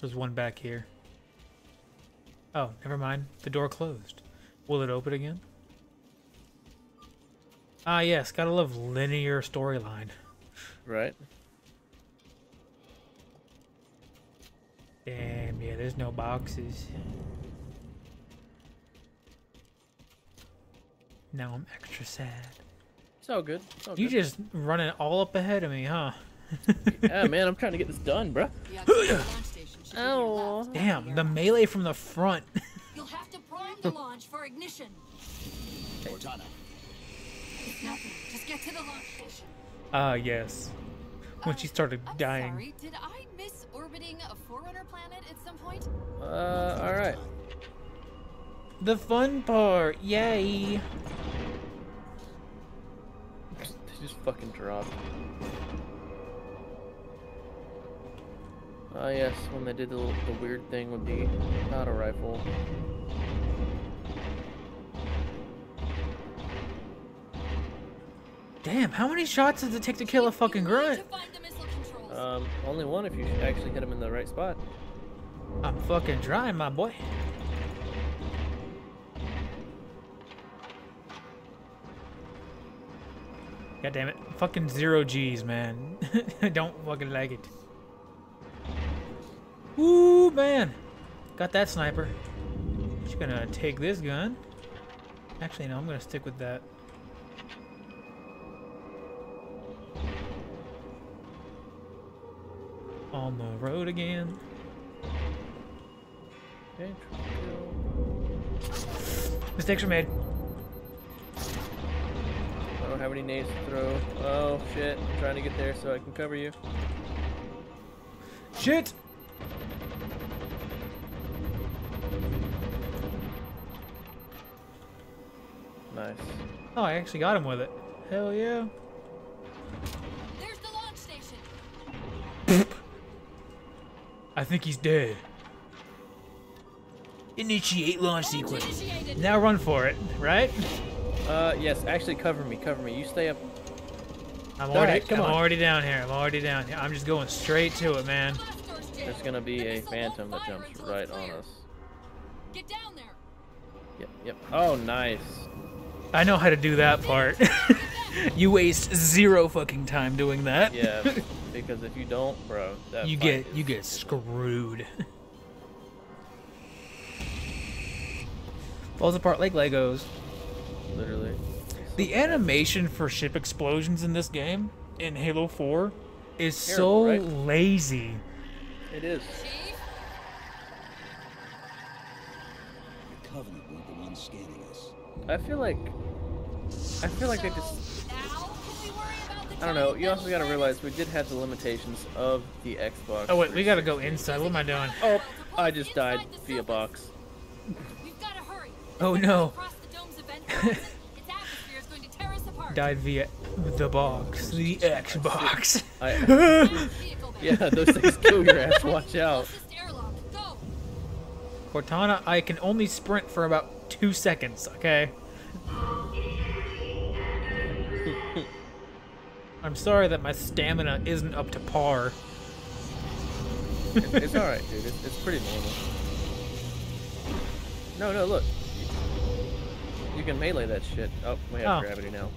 There's one back here. Oh, never mind. The door closed. Will it open again? Ah, yes. Gotta love linear storyline. Right? Damn, yeah, there's no boxes. Now I'm extra sad. It's all good. It's all You good. just running all up ahead of me, huh? yeah, man, I'm trying to get this done, bruh. The actual launch station should be to your Ow. left. Damn, the melee from the front. You'll have to prime the launch for ignition. Cortana, It's nothing. Just get to the launch station. Ah, yes. When she started I'm dying. sorry. Did I miss orbiting a Forerunner planet at some point? Uh, alright. The fun part, yay! They just fucking dropped. Ah, yes, when they did the, the weird thing with the auto rifle. Damn, how many shots does it take to kill a fucking grunt? to find the missile controls. Um, only one if you actually hit him in the right spot. I'm fucking trying, my boy. God damn it. Fucking zero G's, man. I don't fucking like it. Ooh, man. Got that sniper. Just gonna take this gun. Actually, no, I'm gonna stick with that. On the road again. Okay, Mistakes were made. I don't have any nades to throw. Oh, shit. I'm trying to get there so I can cover you. Shit! Nice. Oh, I actually got him with it. Hell yeah. There's the launch station. I think he's dead. Initiate launch sequence. Initiated. Now run for it, right? Uh, yes, actually cover me, cover me. You stay up. I'm already, right, come I'm on. already down here. I'm already down here. I'm just going straight to it, man. Blast doors jammed. There's gonna be a phantom that jumps right on us. Get down there. Yep, yep. Oh, nice. I know how to do that part. you waste zero fucking time doing that. Yeah, because if you don't, bro, that you get you get screwed. Falls apart like Legos. literally. The animation for ship explosions in this game, in Halo 4, is Terrible, so right? lazy. It is. The Covenant weren't the ones scanning us. I feel like. I feel like they just. now can we worry about the I don't know. You also gotta realize we did have the limitations of the Xbox. Oh wait, we gotta go inside. What am I doing? Oh, I just died via box. We've got to hurry. Oh, no. we cross the dome's event horizon, its atmosphere is going to tear us apart. Died via the box, the Xbox. I, Vehicle yeah, those things kill your ass. Watch out. Closest airlock. Go. Cortana, I can only sprint for about two seconds. Okay. I'm sorry that my stamina isn't up to par. It's alright, dude. It's, it's pretty normal. No, no, look. You can melee that shit. Oh, we have Oh. gravity now.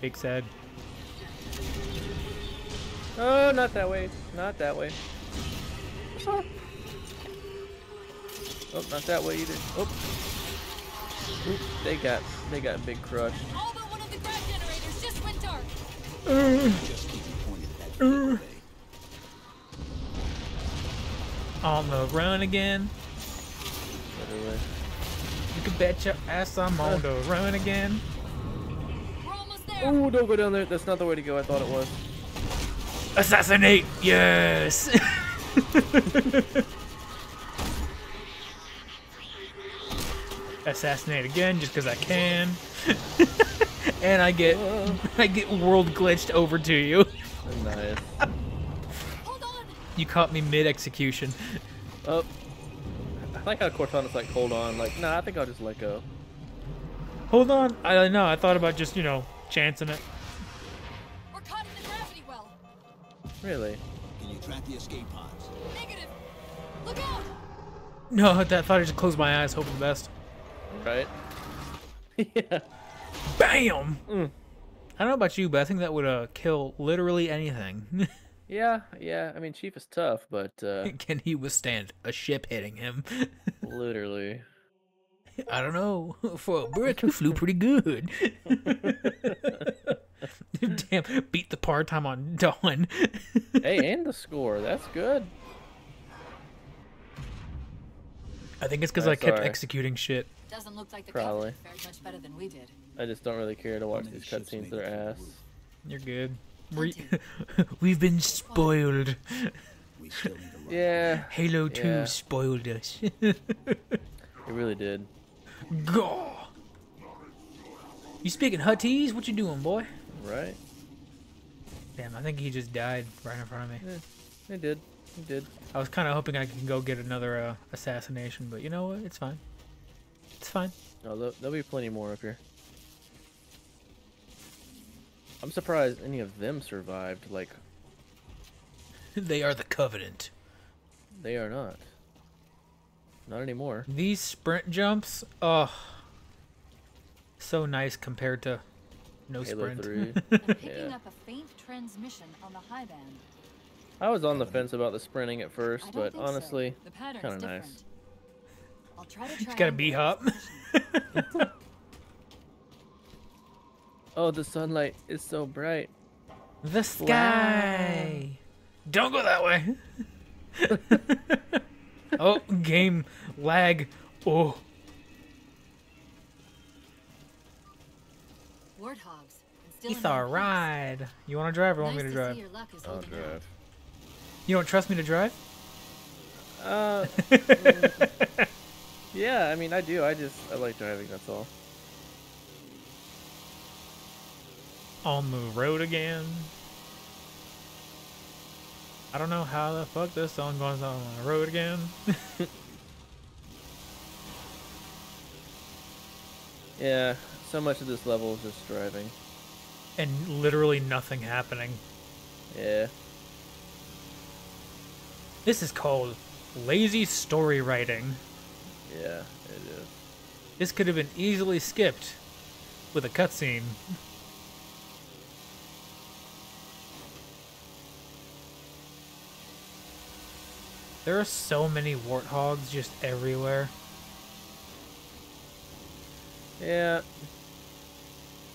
Big sad. Oh, not that way. Not that way. Oh, Oh, not that way either. Oh. Oop, they got they got big crushed. Just keep it pointed at that vehicle bay. On the run again. You can bet your ass I'm on the run again. We're almost there. Oh, don't go down there. That's not the way to go. I thought it was. Assassinate! Yes! Assassinate again just because I can. and I get I get world glitched over to you. Nice. You caught me mid execution. Oh. I like how Cortana's like, hold on, like, nah, I think I'll just let go. Hold on. I know. I thought about just you know chancing it. We're caught in the gravity well. Really? Can you track the escape pods? Negative. Look out! No, I thought I just closed my eyes, hoping the best. Right? yeah. Bam. Mm. I don't know about you, but I think that would uh kill literally anything. Yeah, yeah. I mean, Chief is tough, but uh, Can he withstand a ship hitting him? literally. I don't know. For a bird, he flew pretty good. Damn, beat the par time on Dawn. hey, and the score. That's good. I think it's because I'm I kept sorry. executing shit. Doesn't look like the Probably. Fared much better than we did. I just don't really care to watch these ships cutscenes. made They're to the ass. You're good. We, we've been spoiled. We still need to run. Yeah. Halo 2 Yeah. spoiled us. It really did. Go. You speaking Huttese? What you doing, boy? Right? Damn, I think he just died right in front of me. He did. He did. I was kind of hoping I could go get another uh, assassination, but you know what? It's fine. It's fine. No, there'll, there'll be plenty more up here. I'm surprised any of them survived. Like, they are the Covenant. they are not. Not anymore. These sprint jumps, oh, so nice compared to no Halo sprint. 3. I'm picking Yeah. up a faint transmission on the high band. I was on the fence about the sprinting at first, but think so. honestly, kind of different. nice. I'll try to He's try got a bee hop. Oh, the sunlight is so bright. the sky. Don't go that way. oh, game lag. Oh, Warthogs. and still in it's one a ride. You want to drive or want me to to drive? see your I'll holding out. drive. You don't trust me to drive? Uh, yeah, I mean, I do. I just, I like driving, that's all. On the road again. I don't know how the fuck this song goes on the road again. Yeah, so much of this level is just driving. and literally nothing happening. Yeah. This is called lazy story writing. Yeah, it is. This could have been easily skipped with a cutscene. There are so many warthogs just everywhere. Yeah,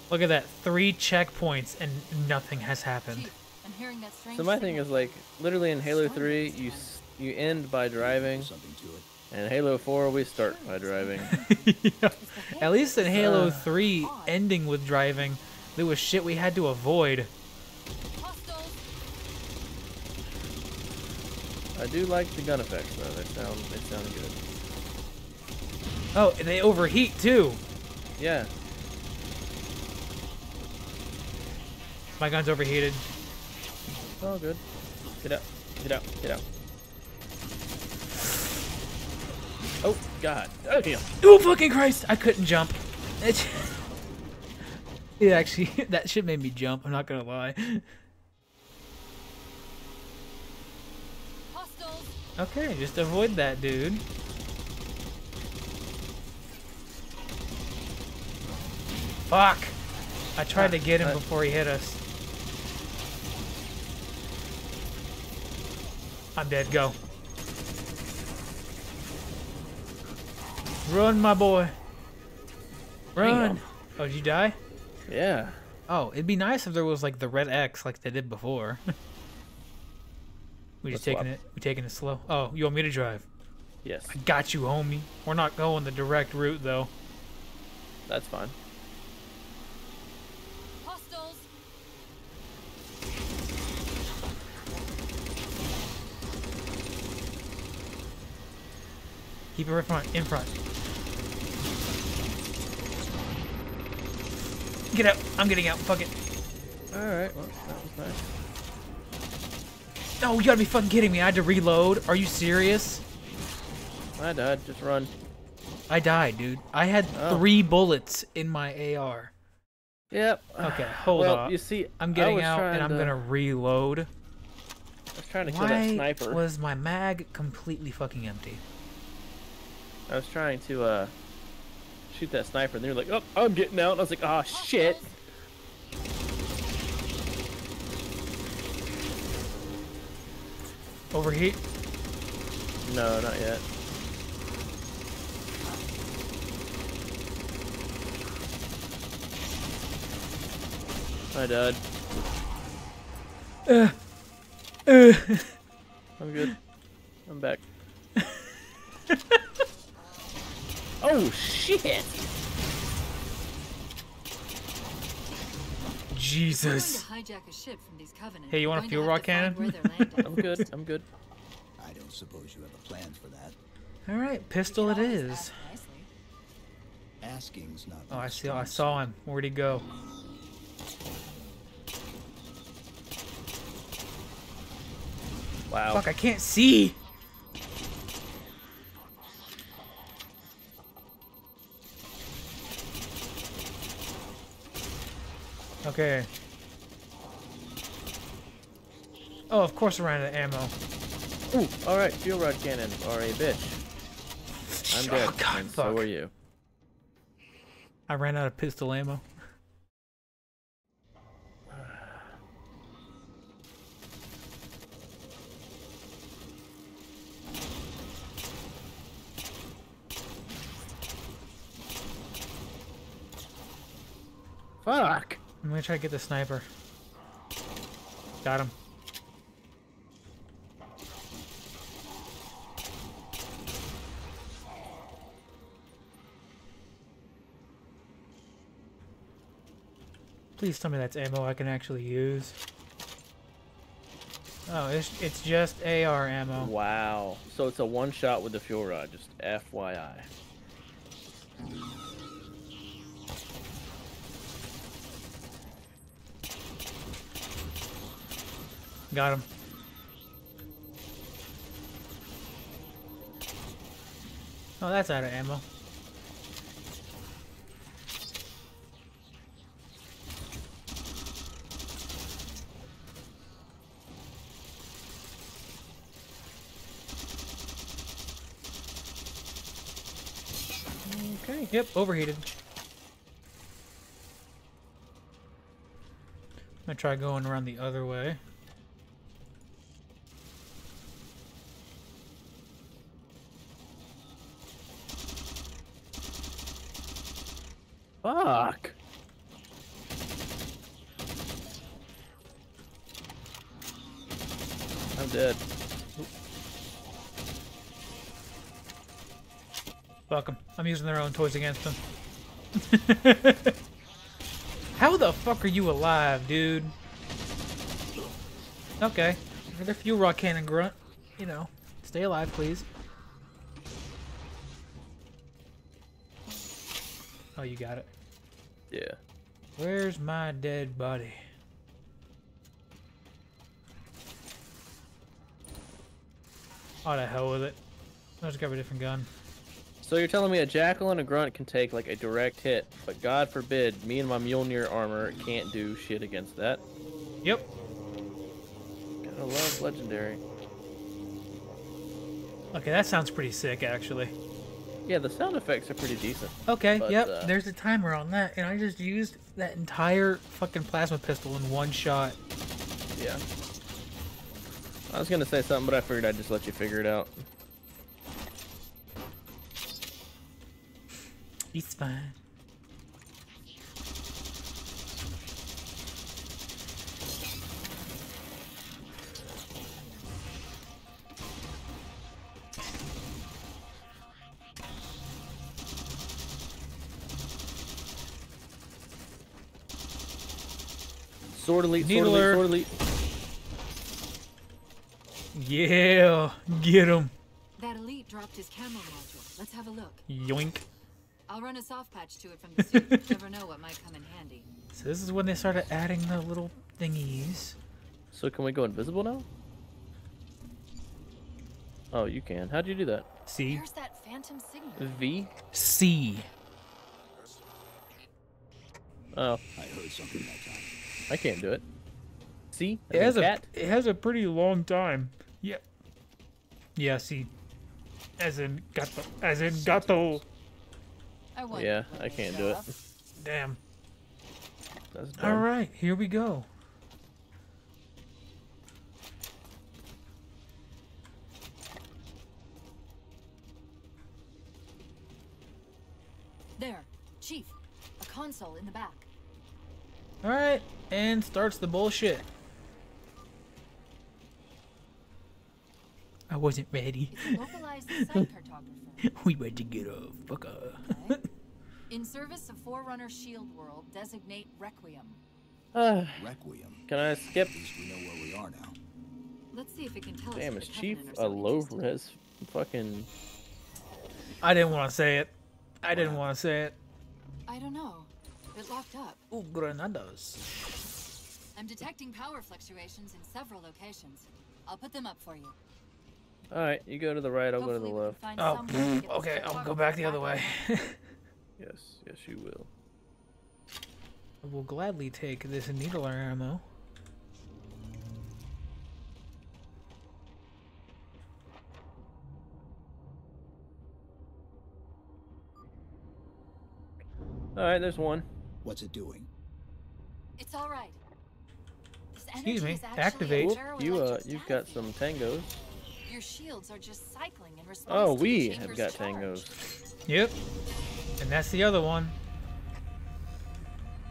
Look at that, three checkpoints and nothing has happened. Chief, I'm hearing that strange so my thing is like, literally in Halo 3, you you end by driving, Something to it. And in Halo 4, we start by driving. At least in Halo Uh. 3, ending with driving, there was shit we had to avoid. I do like the gun effects though, they sound, they sound good. Oh, and they overheat too. Yeah, My gun's overheated. it's all good. Get out, get out, get out. Oh, God. Oh, damn. Oh fucking Christ! I couldn't jump. It, it actually that shit made me jump. I'm not gonna lie. Okay, just avoid that dude. Fuck! I tried to get him uh, before he hit us. I'm dead. Go. Run, my boy. Run. Oh, did you die? Yeah. Oh, it'd be nice if there was like the red X like they did before. we just Let's taking swap. it. We taking it slow. Oh, you want me to drive? Yes, I got you, homie. We're not going the direct route though. that's fine. Hostiles. Keep it right front, in front. Get out. I'm getting out. Fuck it. Alright, well, that was nice. Oh, you gotta be fucking kidding me. I had to reload. Are you serious? I died. Just run. I died, dude. I had Oh. three bullets in my AR. Yep. Okay, hold well, up. you see, I'm getting out and I'm to- gonna reload. I was trying to kill that Why sniper. was my mag completely fucking empty? I was trying to uh shoot that sniper, and they were like, "Oh, I'm getting out." And I was like, "Oh shit!" Overheat? No, not yet. I died. Uh, uh. I'm good. I'm back. oh shit! Jesus. We're going to hijack a ship from these Covenant. Hey, you want a We're fuel going rod cannon? to find where they're landing. I'm good. I'm good. I don't suppose you have a plan for that. All right, pistol it is. Asking's not. Oh, I see. I saw him. Where'd he go? Wow. Fuck, I can't see. Okay. Oh, of course I ran out of ammo. Ooh, all right. Fuel rod cannon are a bitch. I'm Oh, dead, God, and so are you. I ran out of pistol ammo. Fuck. I'm gonna try to get the sniper. Got him. Please tell me that's ammo I can actually use. Oh, it's, it's just AR ammo. Wow. So it's a one shot with the fuel rod. Just FYI. Got him. Oh, that's out of ammo. Okay, yep, overheated. I'm gonna try going around the other way. Fuck. I'm dead. Fuck them. I'm using their own toys against them. How the fuck are you alive, dude? Okay. The fuel rod cannon grunt, you know, stay alive, please. Oh, you got it. Yeah. Where's my dead body? Oh, the hell with it. Just grab a different gun. So you're telling me a jackal and a grunt can take like a direct hit, but God forbid, me and my Mjolnir armor can't do shit against that. Yep. Gotta love legendary. Okay, that sounds pretty sick, actually. Yeah, the sound effects are pretty decent. Okay, But, yep, uh, there's a timer on that, and I just used that entire fucking plasma pistol in one shot. Yeah. I was gonna say something, but I figured I'd just let you figure it out. It's fine. Sword elite, sword Needler. elite, sword elite. Yeah, get him. That elite dropped his camo module. Let's have a look. Yoink. I'll run a soft patch to it from the suit. Never know what might come in handy. So this is when they started adding the little thingies. So can we go invisible now? Oh, you can. How'd you do that? C. Where's that phantom signal? V? C. Oh, I heard something that time. I can't do it. See? It has a it has a pretty long time. Yeah. Yeah, see. As in gato. As in gato. I wonder Yeah, I can't do it. Damn. That's All dumb. right, here we go. There, Chief. A console in the back. All right, and starts the bullshit. I wasn't ready. Localized site cartographer. we went to get a fucker. Okay. In service of Forerunner Shield World, designate Requiem. Ah, Requiem. can I skip? At least we know where we are now. Let's see if it can tell us. Damn, if is Chief a low res fucking. I didn't want to say it. I didn't want to say it. I don't know. It locked up. Ooh, granadas. I'm detecting power fluctuations in several locations. I'll put them up for you. Alright, you go to the right, I'll go to the Hopefully we can left. Oh, some way to mm, get this okay, I'll go back the other way. Yes, yes, you will. I will gladly take this needler ammo. Alright, there's one. What's it doing? It's all right. Excuse me, is actually a activate. Whoop, you uh, you've got some tangos. Your shields are just cycling in response Oh, to the we have got charge. tangos. Yep. And that's the other one.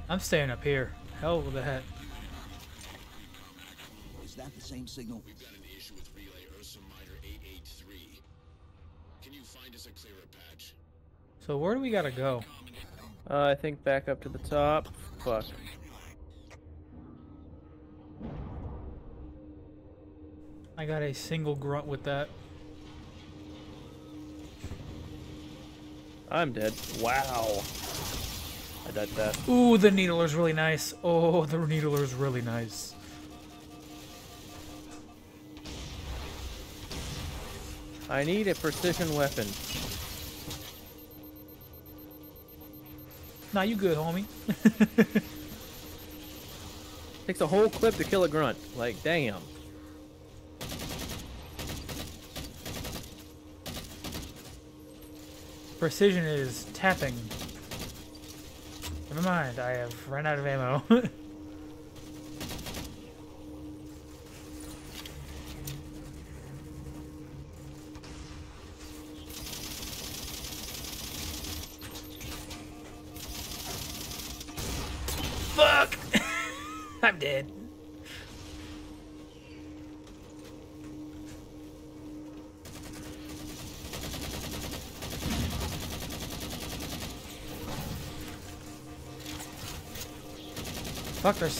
I'm staying up here. Hell with the heck. Is that the same signal? We've got an issue with relay Ursa Minor 883. Can you find us a clearer patch? So where do we gotta go? Uh, I think back up to the top. Fuck. I got a single grunt with that. I'm dead. Wow. I died fast. Ooh, the needler's really nice. Oh, the needler's really nice. I need a precision weapon. Nah, you good, homie. Takes a whole clip to kill a grunt. Like, damn. Precision is tapping. Never mind, I have run out of ammo.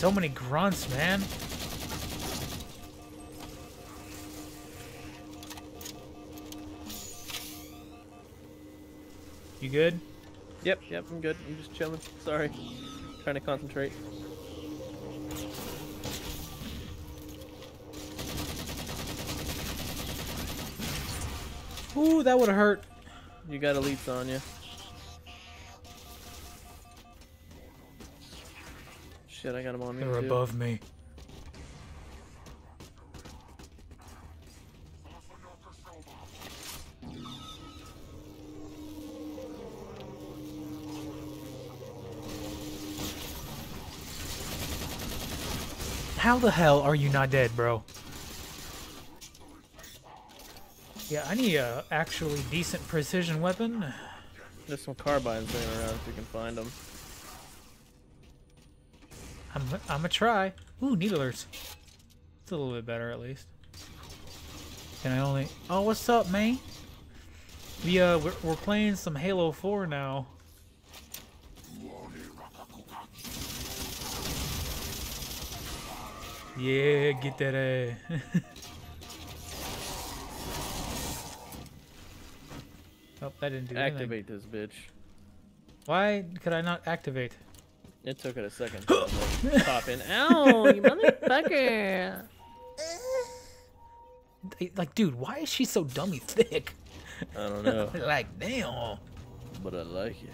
so many grunts, man. You good? Yep, yep, I'm good. I'm just chilling. Sorry. Trying to concentrate. Ooh, that would have hurt. You got elites on you. Shit, I got him on me. They're too. above me. How the hell are you not dead, bro? Yeah, I need a actually decent precision weapon. There's some carbines laying around if you can find them. I'm I'm a try. Ooh, needlers. It's a little bit better at least. Can I only? Oh, what's up, man? We uh, we're, we're playing some Halo 4 now. Yeah, get that oh, that didn't do anything. Activate this bitch. Why could I not activate? It took it a second. to, like, Pop in. Ow, you motherfucker! like, dude, why is she so dummy thick? I don't know, like, damn. but I like it.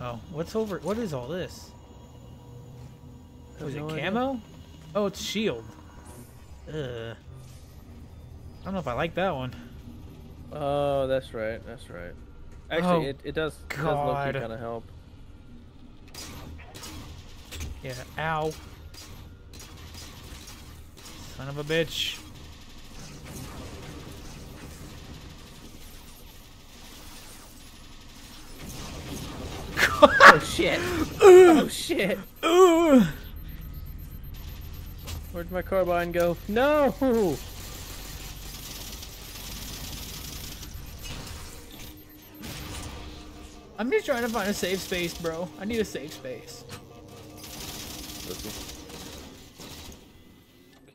Oh, what's over? What is all this? Was no it idea. camo? Oh, it's shield. Ugh. I don't know if I like that one. Oh, that's right. That's right. Actually, Oh, it, it does, it does God. low-key kind of help. Yeah. Ow. Son of a bitch. Oh shit! oh shit! Ugh. Where'd my carbine go? No! I'm just trying to find a safe space, bro. I need a safe space.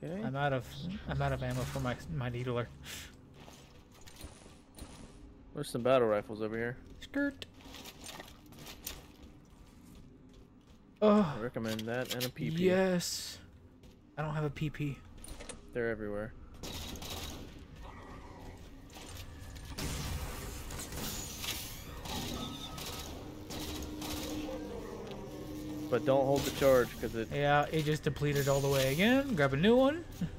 Okay. I'm out of I'm out of ammo for my my needler. There's some battle rifles over here. Skirt. Oh I recommend that and a PP. yes. I don't have a PP. They're everywhere. But don't hold the charge because it. Yeah, it just depleted all the way again. Grab a new one.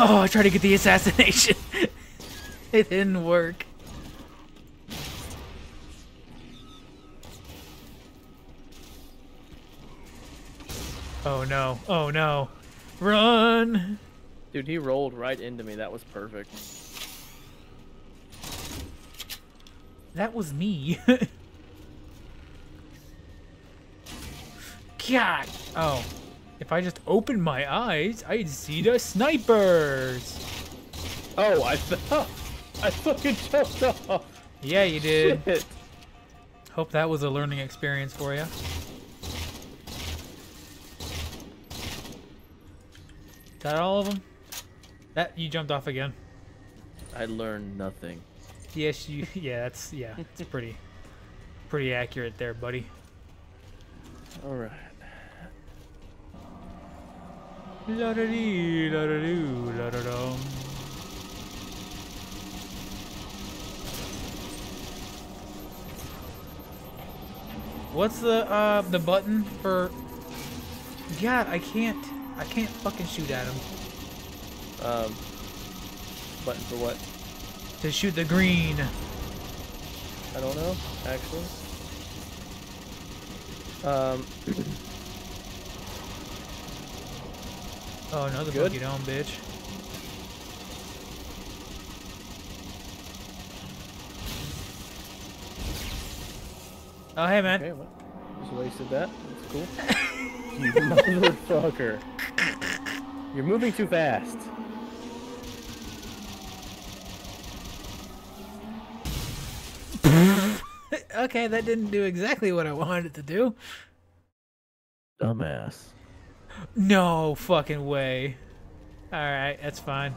Oh, I tried to get the assassination. it didn't work. Oh no. Oh no. Run. Dude, he rolled right into me. That was perfect. That was me. God. Oh. If I just opened my eyes, I'd see the snipers. Oh, I fell. I fucking jumped off. Yeah, you did. Shit. Hope that was a learning experience for you. Is that all of them? That you jumped off again. I learned nothing. Yes, you. Yeah, that's yeah. It's pretty, pretty accurate there, buddy. All right. La da dee, la da doo, la da dum. What's the uh the button for? God, I can't. I can't fucking shoot at him. Um. Button for what? To shoot the green. I don't know, actually. Um. Oh, another Good. fucking on, bitch. Oh, hey, man. Okay, well, just wasted that. That's cool. you motherfucker. You're moving too fast. Okay, that didn't do exactly what I wanted it to do. Dumbass. No fucking way. Alright, that's fine.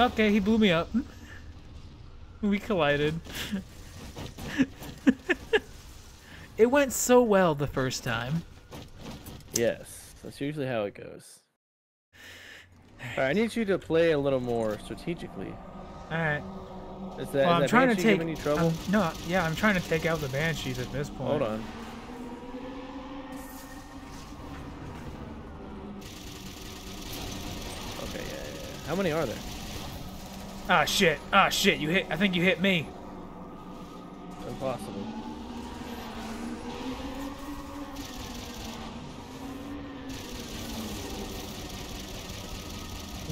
Okay, he blew me up. Hmm? We collided. it went so well the first time. Yes, that's usually how it goes. Alright, I need you to play a little more strategically. Alright. Is that, Well, is I'm that trying to take. you trouble? I'm- no, yeah, I'm trying to take out the banshees at this point. Hold on. Okay, yeah, yeah. How many are there? Ah shit! Ah shit! You hit. I think you hit me. Impossible.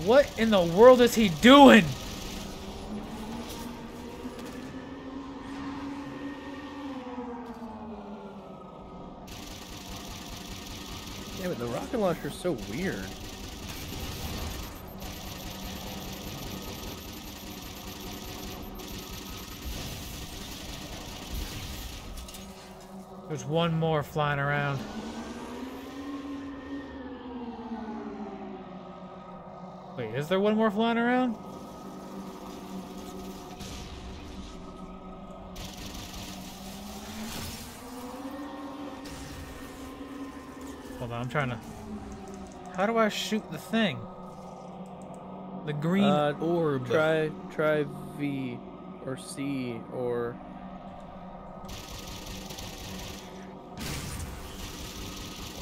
What in the world is he doing? Yeah, but the rocket launcher's so weird. There's one more flying around. Wait, is there one more flying around? Hold on, I'm trying to. How do I shoot the thing? The green Uh, orb. Try try V or C or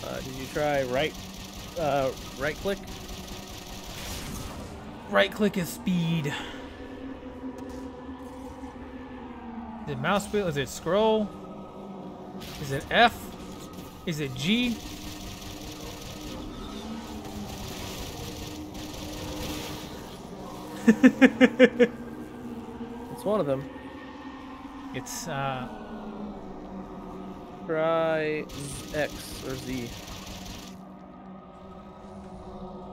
uh, did you try right uh, right click? Right click is speed. Is it mouse wheel? Is it scroll? Is it F? Is it G? It's one of them. It's uh Try X or Z.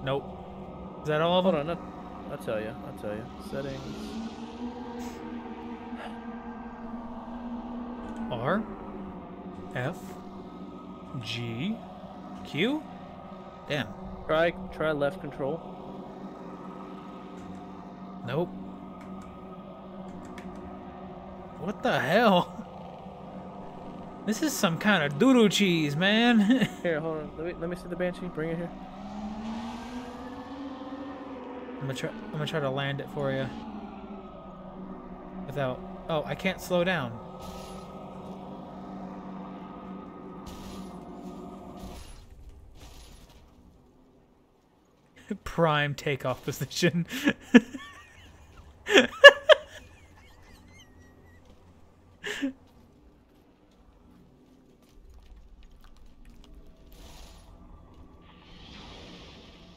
nope. Is that all of Hold them? on, I'll, I'll tell you. I'll tell you. Settings. R F G Q? Damn. Try try left control. Nope. What the hell? This is some kind of doodle cheese, man. Here, hold on. Let me let me see the banshee. Bring it here. I'm gonna try. I'm gonna try to land it for you. Without. Oh, I can't slow down. Prime takeoff position.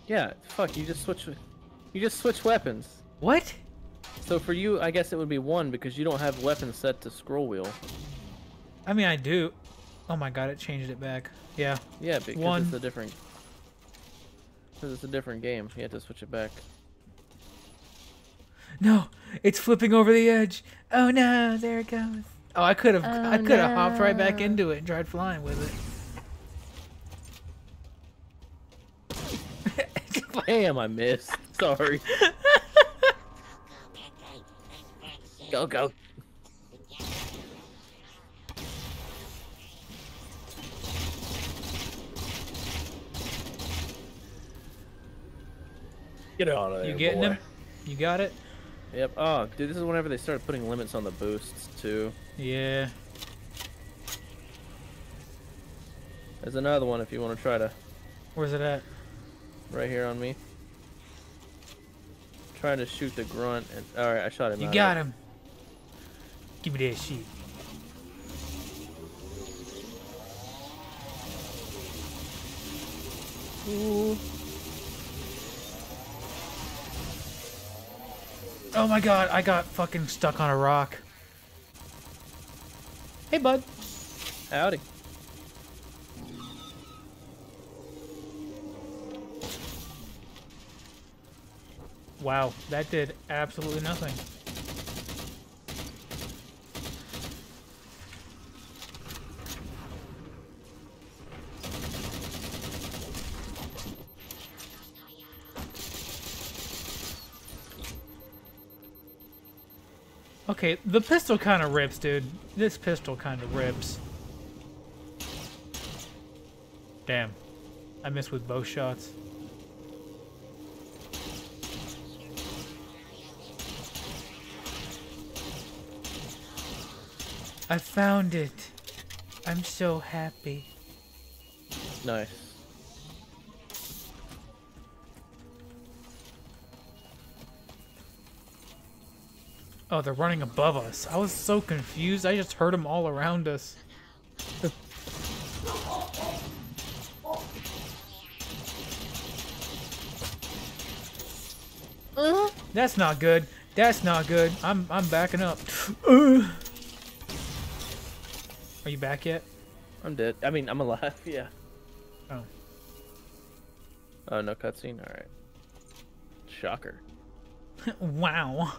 Yeah, fuck. You just switch. You just switch weapons. what? So for you, I guess it would be one because you don't have weapons set to scroll wheel. I mean, I do. Oh my god, it changed it back. Yeah. Yeah, because One. it's a different. Because it's a different game. You have to switch it back. No, it's flipping over the edge. Oh no, there it goes. Oh, I could have. I Oh, could have hopped right back into it and tried flying with it. Damn, I missed. Sorry. go go. Get out of there. You getting boy. him? You got it? Yep. Oh, dude, this is whenever they started putting limits on the boosts too. Yeah. There's another one if you want to try to Where's it at? Right here on me. Trying to shoot the grunt and all right, I shot him. You got him. Give me that shit. Ooh. Oh my god, I got fucking stuck on a rock. Hey, bud. Howdy. Wow, that did absolutely nothing. Okay, the pistol kind of rips, dude. This pistol kind of rips. Damn. I missed with both shots. I found it. I'm so happy. Nice. Oh, they're running above us. I was so confused. I just heard them all around us. Uh-huh. That's not good. That's not good. I'm I'm backing up. Uh. Are you back yet? I'm dead. I mean, I'm alive. Yeah. Oh. Oh no cutscene. All right. Shocker. wow.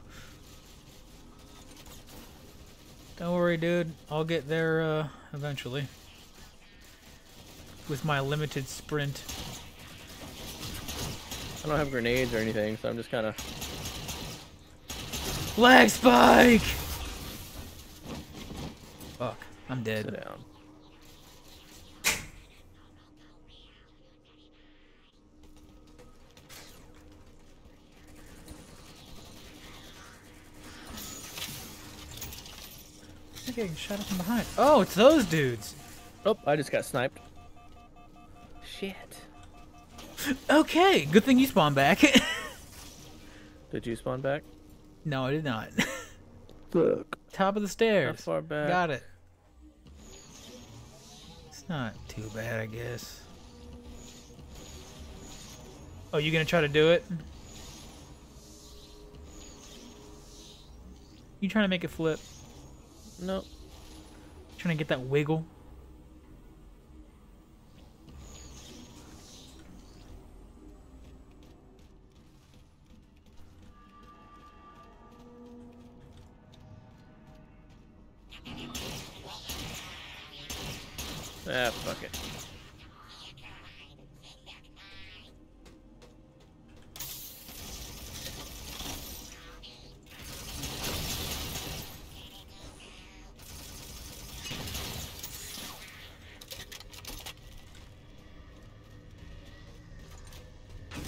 Don't worry, dude. I'll get there uh, eventually. with my limited sprint. I don't have grenades or anything, so I'm just kind of. Lag spike! Fuck, I'm Sit dead. down. I'm getting shot up from behind. Oh, it's those dudes. Oh, I just got sniped. Shit. Okay, good thing you spawned back. Did you spawn back? no, I did not. Look. Top of the stairs. How far back? Got it. Not too bad, I guess. Oh, you gonna try to do it? You trying to make it flip? Nope. Trying to get that wiggle? Ah, fuck it.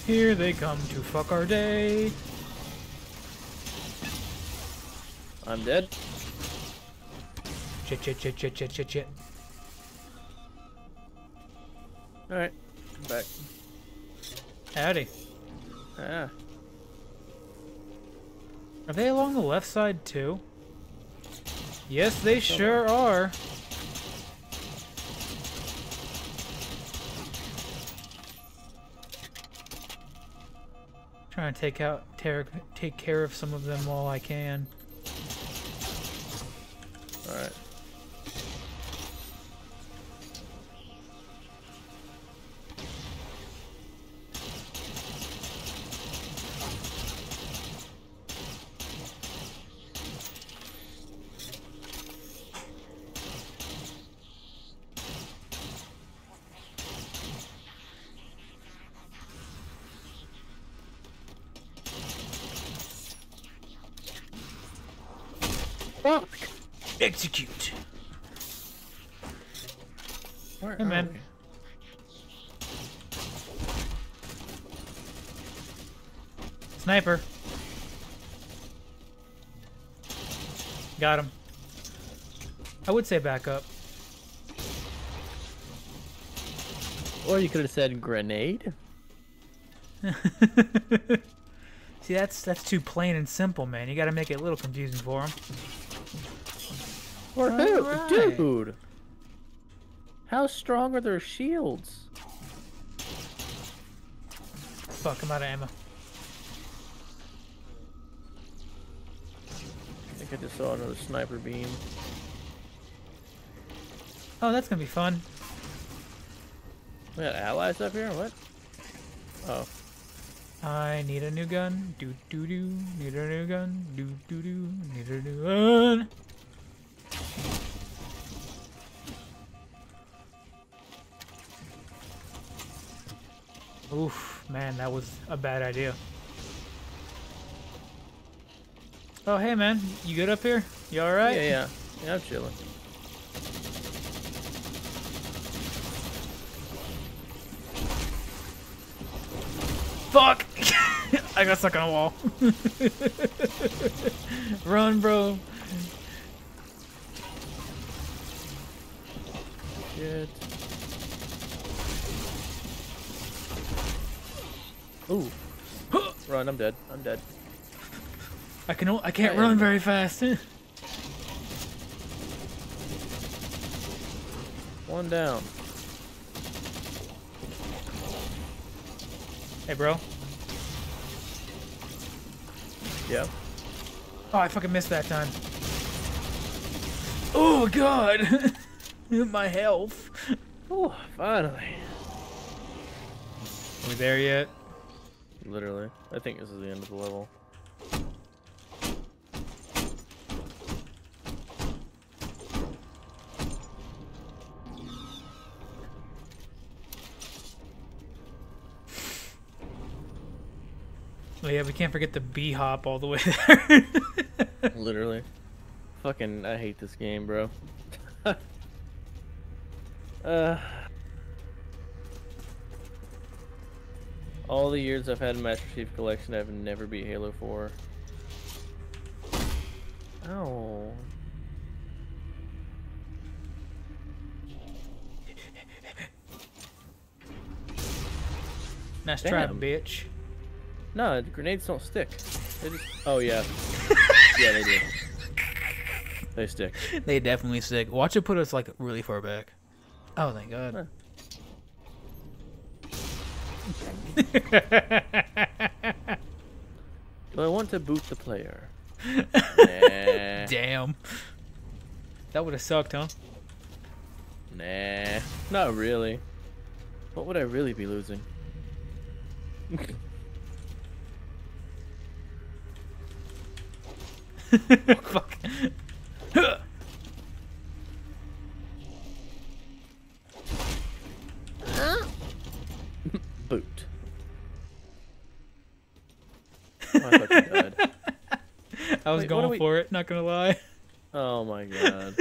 Here they come to fuck our day. I'm dead. Shit, shit, shit, shit, shit, shit, shit. Alright. Come back. Howdy. Ah. Are they along the left side too? Yes, they sure are. Trying to take out, take care of some of them while I can. Alright. Execute. Where Hey, are man. we? Sniper. Got him. I would say back up. Or you could have said grenade. See, that's that's too plain and simple, man. You got to make it a little confusing for him. Or who? Alright. Dude! How strong are their shields? Fuck, I'm out of ammo. I think I just saw another sniper beam. Oh, that's gonna be fun. We got allies up here? What? Oh. I need a new gun. Do do do. Need a new gun. Do do do. Need a new gun. Oof, man, that was a bad idea. Oh, hey, man, you good up here? You all right? Yeah, yeah. Yeah, I'm chilling. Fuck! I got stuck on a wall. Run, bro. Shit. Ooh. Run, I'm dead. I'm dead. I can. o- I can't Yeah, run yeah. very fast. One down. hey, bro. Yep. Oh, I fucking missed that time. Oh god! My health. Oh, finally. Are we there yet? Literally. I think this is the end of the level. Oh yeah, we can't forget the B hop all the way there. Literally. Fucking I hate this game, bro. uh All the years I've had a Master Chief Collection, I've never beat Halo 4. Oh. nice try, bitch. No, the grenades don't stick. Just... Oh, yeah. yeah, they do. They stick. They definitely stick. Watch it put us like really far back. Oh thank God. Do I want to boot the player? nah. Damn. That would have sucked, huh? Nah. Not really. What would I really be losing? Fuck. I thought you died. I was Wait, going we- for it, not gonna lie. Oh my god.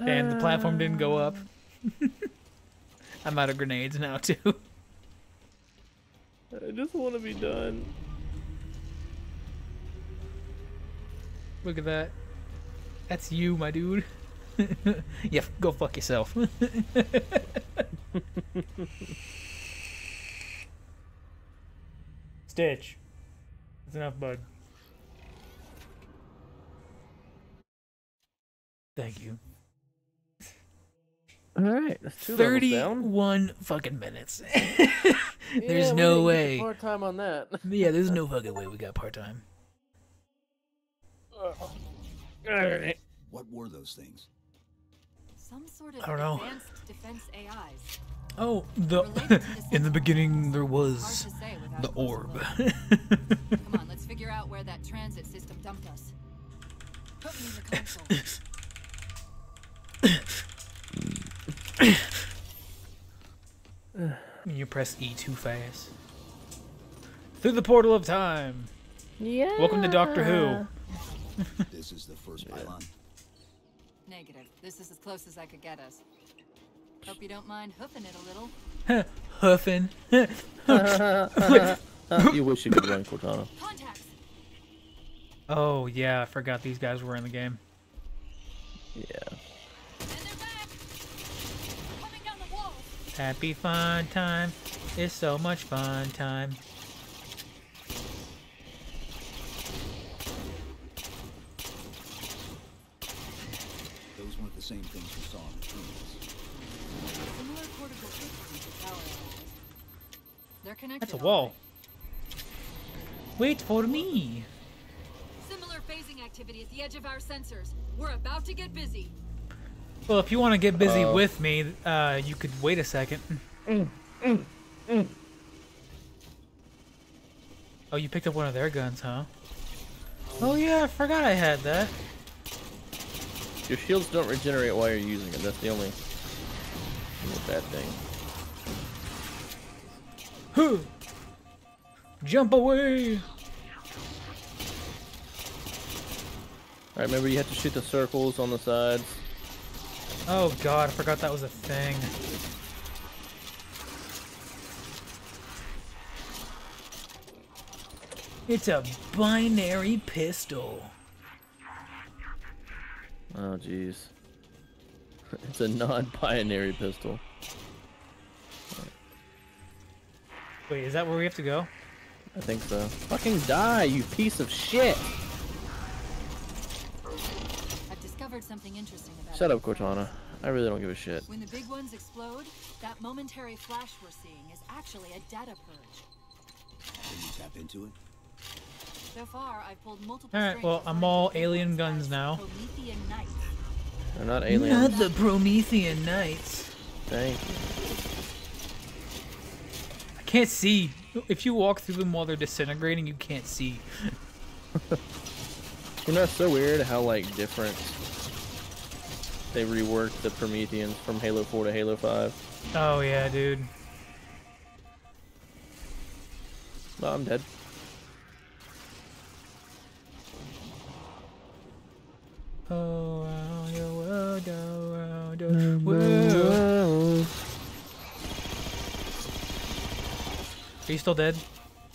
And the platform didn't go up. I'm out of grenades now too. I just want to be done. Look at that. That's you, my dude. yeah, go fuck yourself. Stitch. That's enough, bud. Thank you. All right, that's down. 31 fucking minutes. There's we no didn't way. More time on that. Yeah, there's no fucking way we got part time. All right. What were those things? Some sort of I don't know. advanced defense AIs. Oh, the in the beginning there was Hard to say without the orb. look. Come on, let's figure out where that transit system dumped us. Put me in the console. you press E too fast. Through the portal of time. Yeah. Welcome to Doctor Who. This is the first pylon. Negative. This is as close as I could get us. Hope you don't mind hoofing it a little. Huffing. you wish you could run Cortana. Contacts. oh yeah, I forgot these guys were in the game. Yeah. And they're back. Coming down the. Happy fun time. It's so much fun time. Those weren't the same things we saw in the trees. Similar cortical systems to power AIs. They're connected. That's a wall. right. Wait for me. Similar phasing activity at the edge of our sensors. We're about to get busy. Well, if you want to get busy Uh. with me, uh, you could wait a second. Oh, you picked up one of their guns, huh? Oh yeah, I forgot I had that. Your shields don't regenerate while you're using it. That's the only, only bad thing. Huh. Jump away! Alright, remember you have to shoot the circles on the sides. Oh god, I forgot that was a thing. It's a binary pistol. Oh, jeez. It's a non-binary pistol. Wait, is that where we have to go? I think so. Fucking die, you piece of shit! I've discovered something interesting about Shut up, Cortana. I really don't give a shit. When the big ones explode, that momentary flash we're seeing is actually a data purge. Can you tap into it? So far, I've pulled multiple. All right, well, I'm all alien guns now. Promethean Knights. They're not aliens. Not the Promethean Knights. Thank you. I can't see. If you walk through them while they're disintegrating, you can't see. You know, it's so weird how, like, different they reworked the Prometheans from Halo 4 to Halo 5. Oh yeah, dude. Well, I'm dead. Oh, around your world, go around your world. Are you still dead?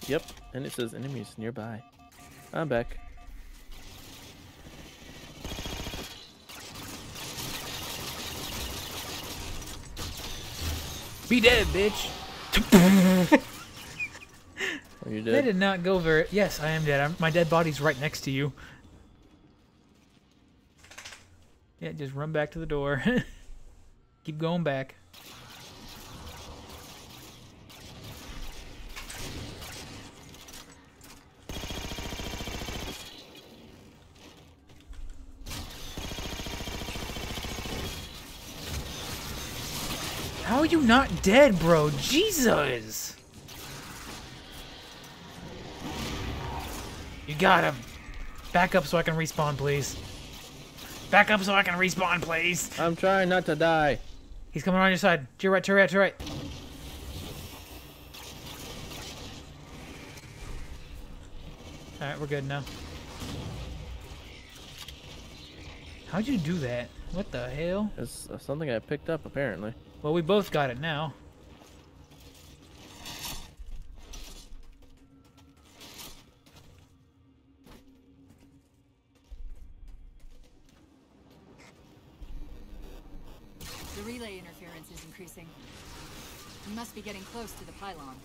Yep, and it says enemies nearby. I'm back. Be dead, bitch. Are you dead? did not go very. Yes, I am dead. I'm, my dead body's right next to you. Yeah, just run back to the door. Keep going back. How are you not dead, bro? Jesus! You got him. Back up so I can respawn, please. Back up so I can respawn, please. I'm trying not to die. He's coming around your side. To your right, to your right, to your right. Alright, we're good now. How'd you do that? What the hell? It's something I picked up apparently. Well, we both got it now. The relay interference is increasing. We must be getting close to the pylon.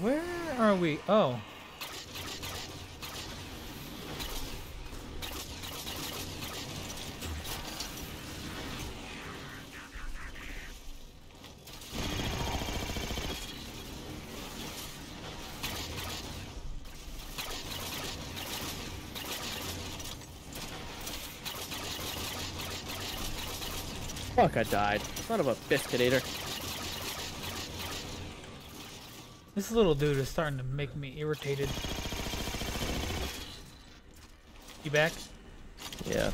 Where are we? Oh. Fuck, I died. Son of a biscuit eater. This little dude is starting to make me irritated. You back? Yeah.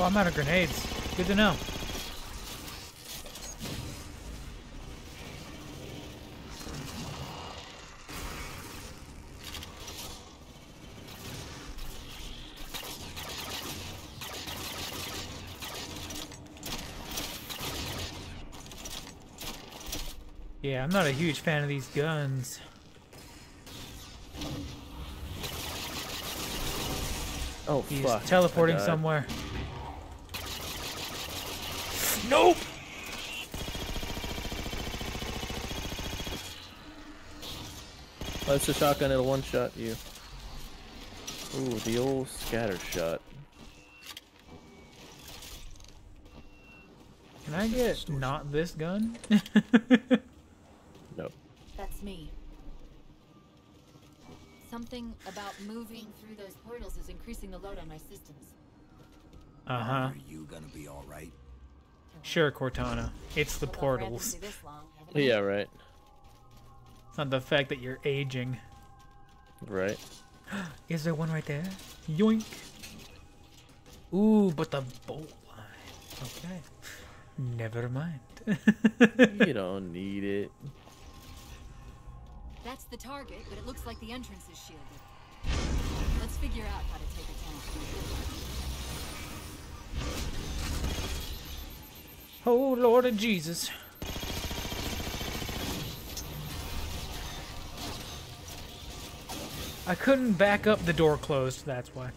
Oh, I'm out of grenades. Good to know. Yeah, I'm not a huge fan of these guns. Oh He's fuck. Teleporting somewhere. Nope. Oh, it's a shotgun. It'll one shot you. Ooh, the old scatter shot. Can I get not this gun? Nope. That's me. Something about moving through those portals is increasing the load on my systems. uh huh. Are you gonna be all right? Sure, Cortana. It's the Although I've ran portals. through this long, haven't I? Yeah, right. It's not the fact that you're aging. Right. Is there one right there? Yoink. Ooh, but the bolt line. Okay. Never mind. you don't need it. That's the target, but it looks like the entrance is shielded. Let's figure out how to take it down. oh, Lord of Jesus. I couldn't back up the door closed, that's why.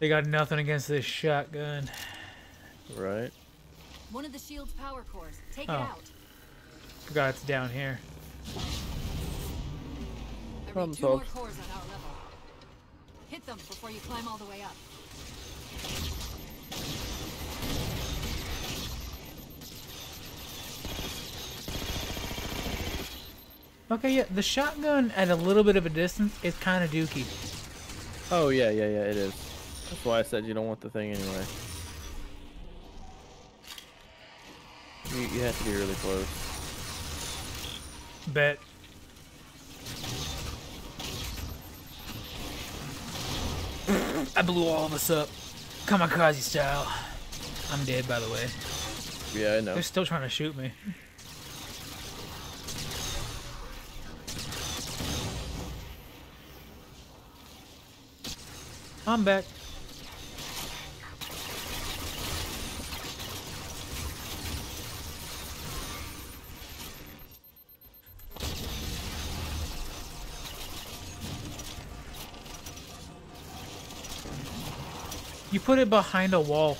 They got nothing against this shotgun. Right. One of the shield's power cores. Take Oh. it out. Forgot it's down here problem solved. Hit them before you climb all the way up. Okay, yeah, the shotgun at a little bit of a distance is kind of dookie. Oh, yeah, yeah, yeah, it is. That's why I said you don't want the thing anyway. You, you have to be really close. Bet. I blew all of us up. Kamikaze style. I'm dead, by the way. Yeah, I know. They're still trying to shoot me. I'm back. Put it behind a wall.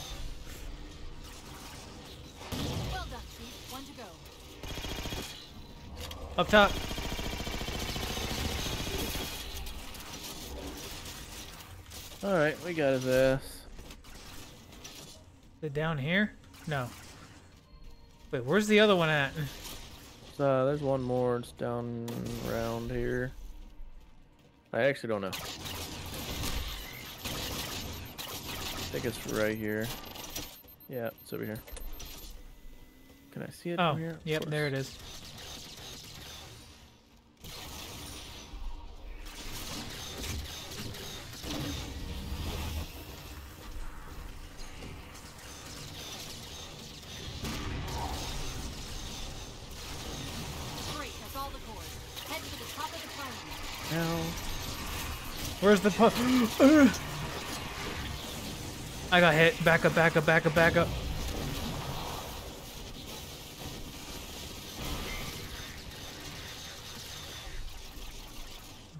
Well done, One to go. Up top. Alright, we got his ass. Is it down here? No. Wait, where's the other one at? Uh, there's one more. It's down around here. I actually don't know. I think it's right here. Yeah, it's over here. Can I see it Oh, from here? Of yep, course. there it is. Great, that's all the cores. Head to the top of the plane. Now, Where's the pu- I got hit. Back up, back up, back up, back up.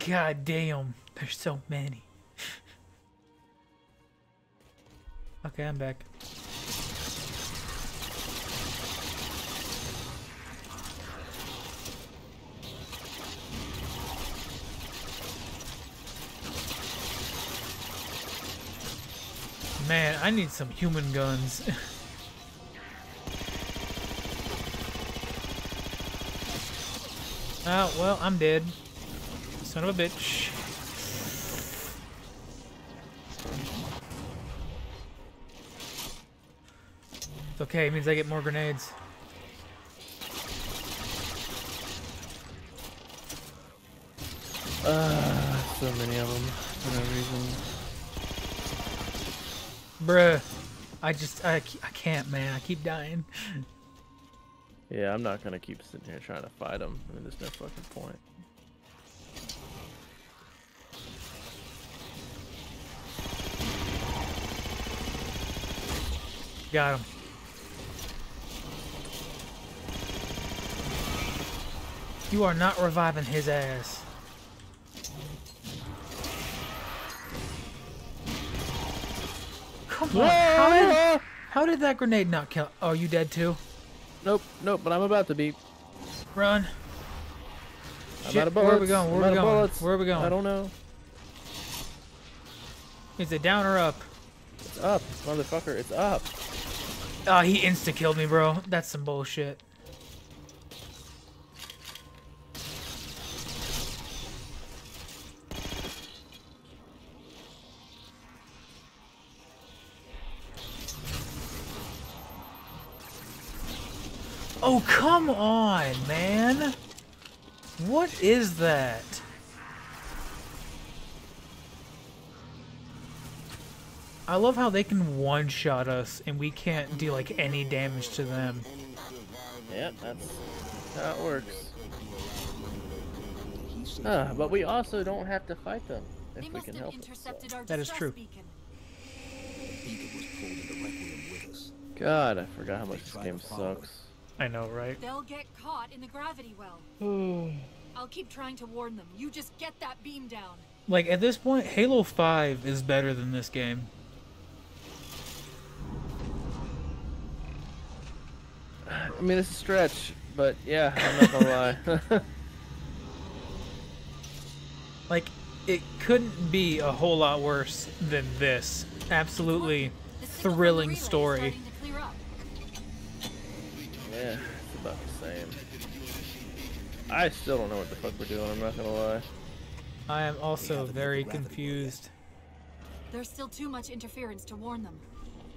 God damn. There's so many. okay, I'm back. Man, I need some human guns. Oh, well, I'm dead. Son of a bitch. It's okay, it means I get more grenades. uh, so many of them for no reason. Bruh. I just, I, I can't, man. I keep dying. Yeah, I'm not gonna keep sitting here trying to fight him. I mean, there's no fucking point. Got him. You are not reviving his ass. How did, how did that grenade not kill? Oh, you dead too? Nope, nope, but I'm about to be. Run. I'm Shit, out of where are we going? Where are we going? bullets. Where are we going? I don't know. Is it down or up? It's up, motherfucker. It's up. Oh, he insta killed me, bro. That's some bullshit. Oh, come on, man. What is that? I love how they can one-shot us and we can't do like any damage to them. Yep, that's how it works. Ah, but we also don't have to fight them They if we can help it. intercepted our That is true. beacon. Beacon was pulled into Requiem with us. God, I forgot how much this game sucks. I know, right? They'll get caught in the gravity well. I'll keep trying to warn them. You just get that beam down. Like at this point, Halo 5 is better than this game. I mean, it's a stretch, but yeah, I'm not gonna lie. Like it couldn't be a whole lot worse than this. Absolutely The signal from the thrilling story. starting to clear up. Yeah, it's about the same. I still don't know what the fuck we're doing. I'm not gonna lie. I am also very confused. There's still too much interference to warn them.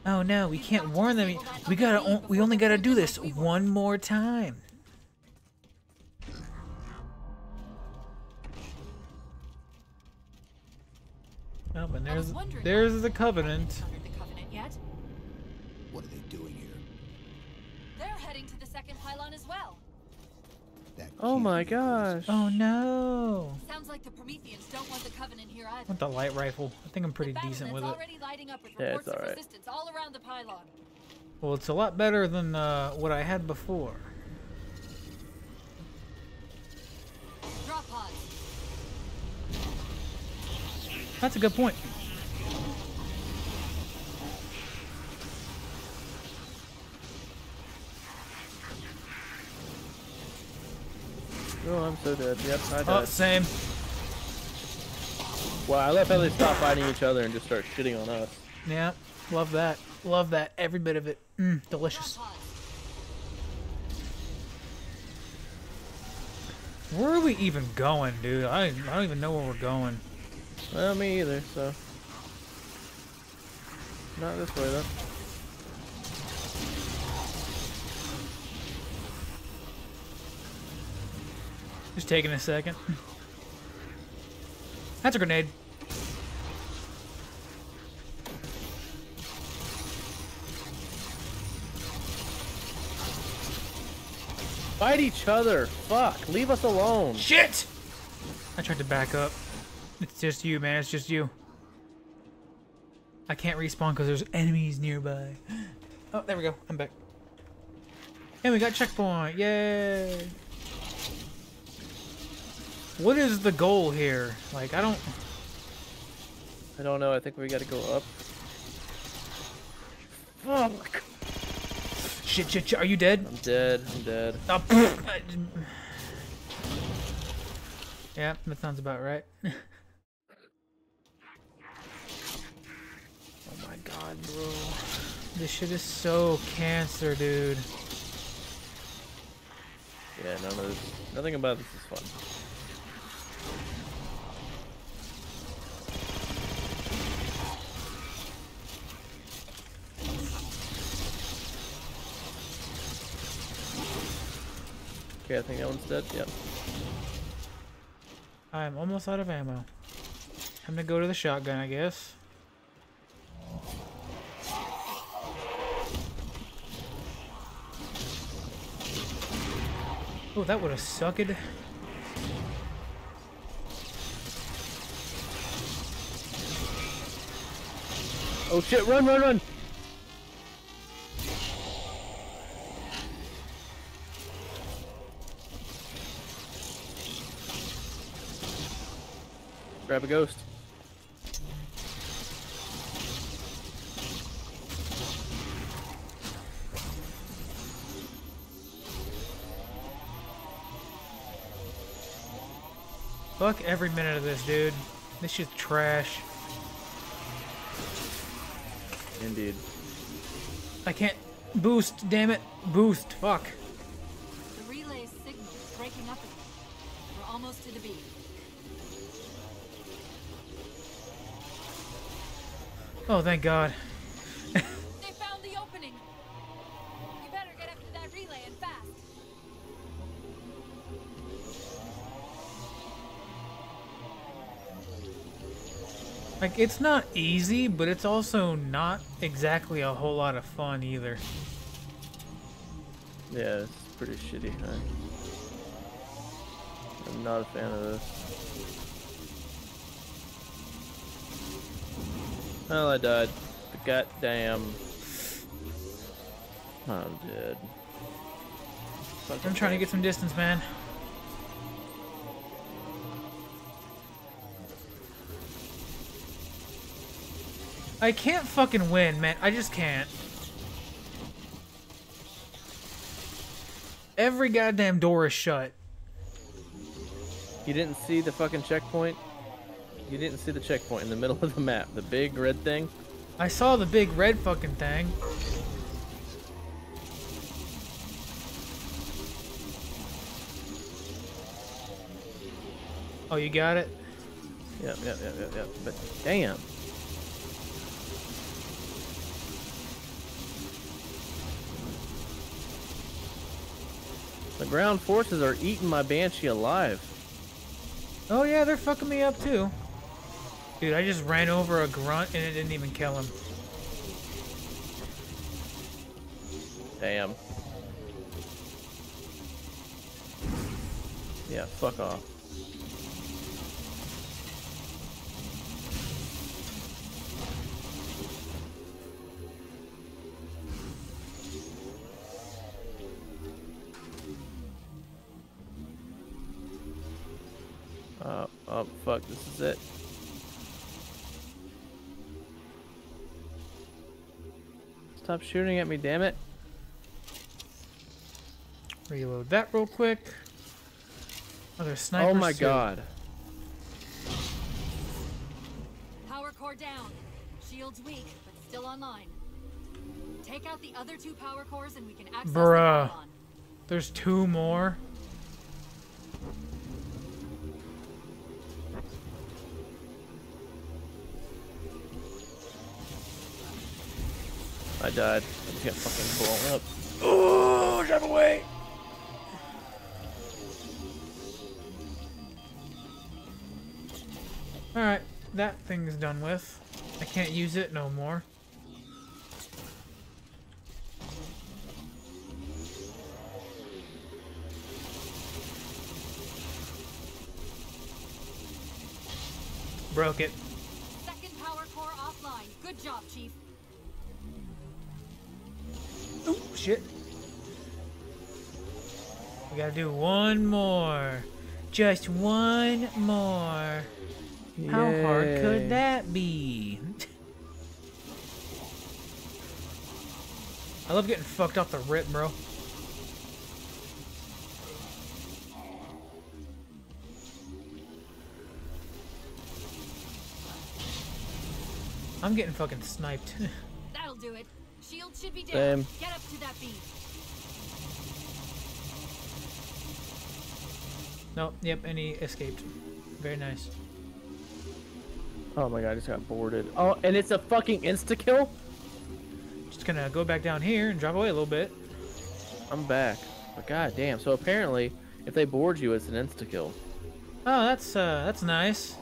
Oh no, we can't warn them. We gotta. We only gotta do this one more time. Oh, and there's wondering there's the covenant. Oh my be the first. gosh. Oh no! Sounds like the Prometheans don't want the covenant here either. With the light rifle, I think I'm pretty the decent with it. already lighting up with Yeah, it's alright. resistance all around the pylon. Well, it's a lot better than uh, what I had before. Drop pods. That's a good point. Oh, I'm so dead. Yep, I Oh, died. same. Wow, I love how they stop fighting each other and just start shitting on us. Yeah, love that. Love that. Every bit of it. Mm, Drop delicious. Where are we even going, dude? I, I don't even know where we're going. Well, me either, so. Not this way, though. Just taking a second. That's a grenade. Fight each other! Fuck! Leave us alone! Shit! I tried to back up. It's just you, man. It's just you. I can't respawn because there's enemies nearby. Oh, there we go. I'm back. And we got checkpoint. Yay! What is the goal here? Like, I don't... I don't know, I think we gotta go up. Fuck! Shit, shit, shit. Are you dead? I'm dead, I'm dead. Oh, pfft. I didn't- yeah, that sounds about right. Oh my god, bro. this shit is so cancer, dude. Yeah, none of this, nothing about this is fun. Okay, I think that one's dead. Yep. I'm almost out of ammo. Time to go to the shotgun, I guess. Oh, that would have sucked. Oh shit, run, run, run! Grab a ghost. Fuck every minute of this, dude. This shit's trash. Indeed. I can't boost, damn it. Boost, fuck. The relay signal is breaking up again. We're almost to the beam. Oh, thank God. They found the opening. You better get up to that relay and fast. Like, it's not easy, but it's also not exactly a whole lot of fun either. Yeah, it's pretty shitty. Huh? I'm not a fan of this. Well, I died. The goddamn. I'm dead. I'm trying to get some distance, man. I can't fucking win, man. I just can't. Every goddamn door is shut. You didn't see the fucking checkpoint? You didn't see the checkpoint in the middle of the map, the big red thing? I saw the big red fucking thing. Oh, you got it? Yep, yep, yep, yep, yep. But damn. The ground forces are eating my banshee alive. Oh yeah, they're fucking me up too. Dude, I just ran over a grunt and it didn't even kill him. Damn. Yeah, fuck off. Oh, oh, fuck, this is it. Stop shooting at me, damn it. Reload that real quick. Another sniper Oh my suit. god. Power core down. Shield's weak, but still online. Take out the other two power cores and we can access the Bruh. pylon. There's two more. I died. I just got fucking blown up. Oh, drive away. Alright, that thing's done with. I can't use it no more. Broke it. Shit. We gotta do one more. Just one more. How hard could that be? I love getting fucked off the rip, bro. I'm getting fucking sniped. That'll do it. Shield should be down. Same. Get up to that beam. nope, yep, and he escaped. Very nice. Oh my god, I just got boarded. Oh, and it's a fucking insta kill? Just gonna go back down here and drop away a little bit. I'm back. But god damn. So apparently, if they board you, it's an insta kill. Oh, that's uh, that's nice.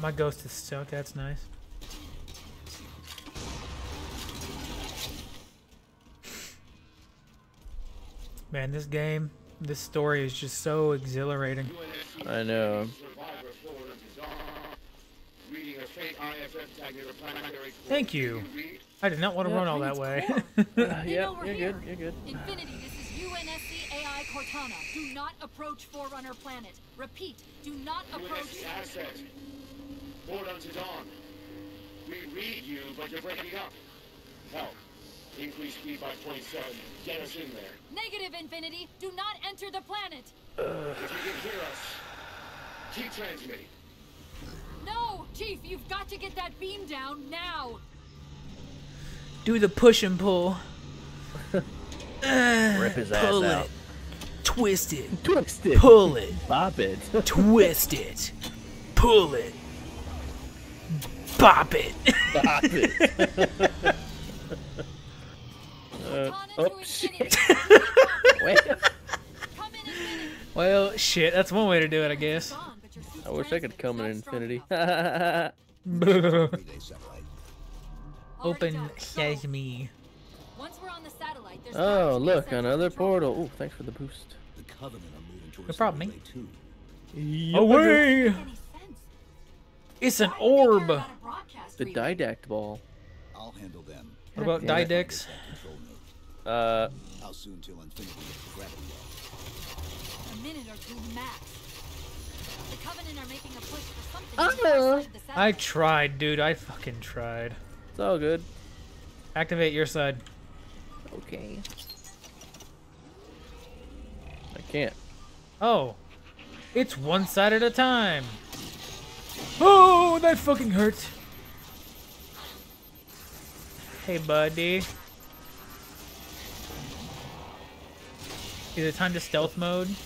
My ghost is stuck. That's nice. Man, this game, this story is just so exhilarating. I know. Thank you. I did not want to Yeah, run all that way. They yeah, you're here. good, you're good. Infinity, this is UNSC AI Cortana. Do not approach Forerunner Planet. Repeat, do not approach. Asset. Board unto dawn. We read you, but you're breaking up. Help. Increase speed by 27. Get us in there. Negative, Infinity. Do not enter the planet. If you can hear us, keep transmitting. No, Chief, you've got to get that beam down now. Do the push and pull. Rip his ass pull out. it. Twist it. Twist it. Pull it. Bop it. Twist it. Pull it. Bop it. Bop it. Uh, oh shit. Infinity. Wait. Come in Infinity. well, shit. That's one way to do it, I guess. Gone, but your suit's I wish I could come in infinity. enough. Three-day satellite. Already Open done. Sesame. Once we're on the satellite, there's oh, bound to be a look, another portal. center. Ooh, thanks for the boost. The Covenant are moving towards No problem, the relay too. Away! Any sense? It's an Why do they care orb. about a broadcast The didact ball. I'll handle them. What about damn it. Didact? Uh, How soon till Infinity gets the gravity well? A minute or two max. The Covenant are making a push for something Oh. on the other side of the I tried, dude. I fucking tried. it's all good. Activate your side. Okay. I can't. Oh. It's one side at a time. Oh, that fucking hurts. Hey, buddy. Is it time to stealth mode? Is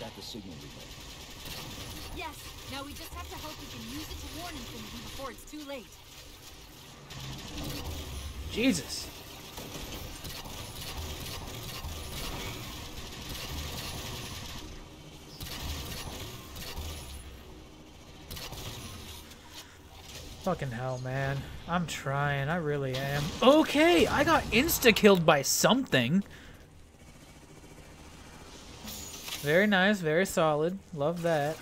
that the signal relay? Yes. Now we just have to hope we can use it to warn Infinity before it's too late. Jesus. Man. I'm trying. I really am. Okay, I got insta-killed by something. Very nice, very solid. Love that.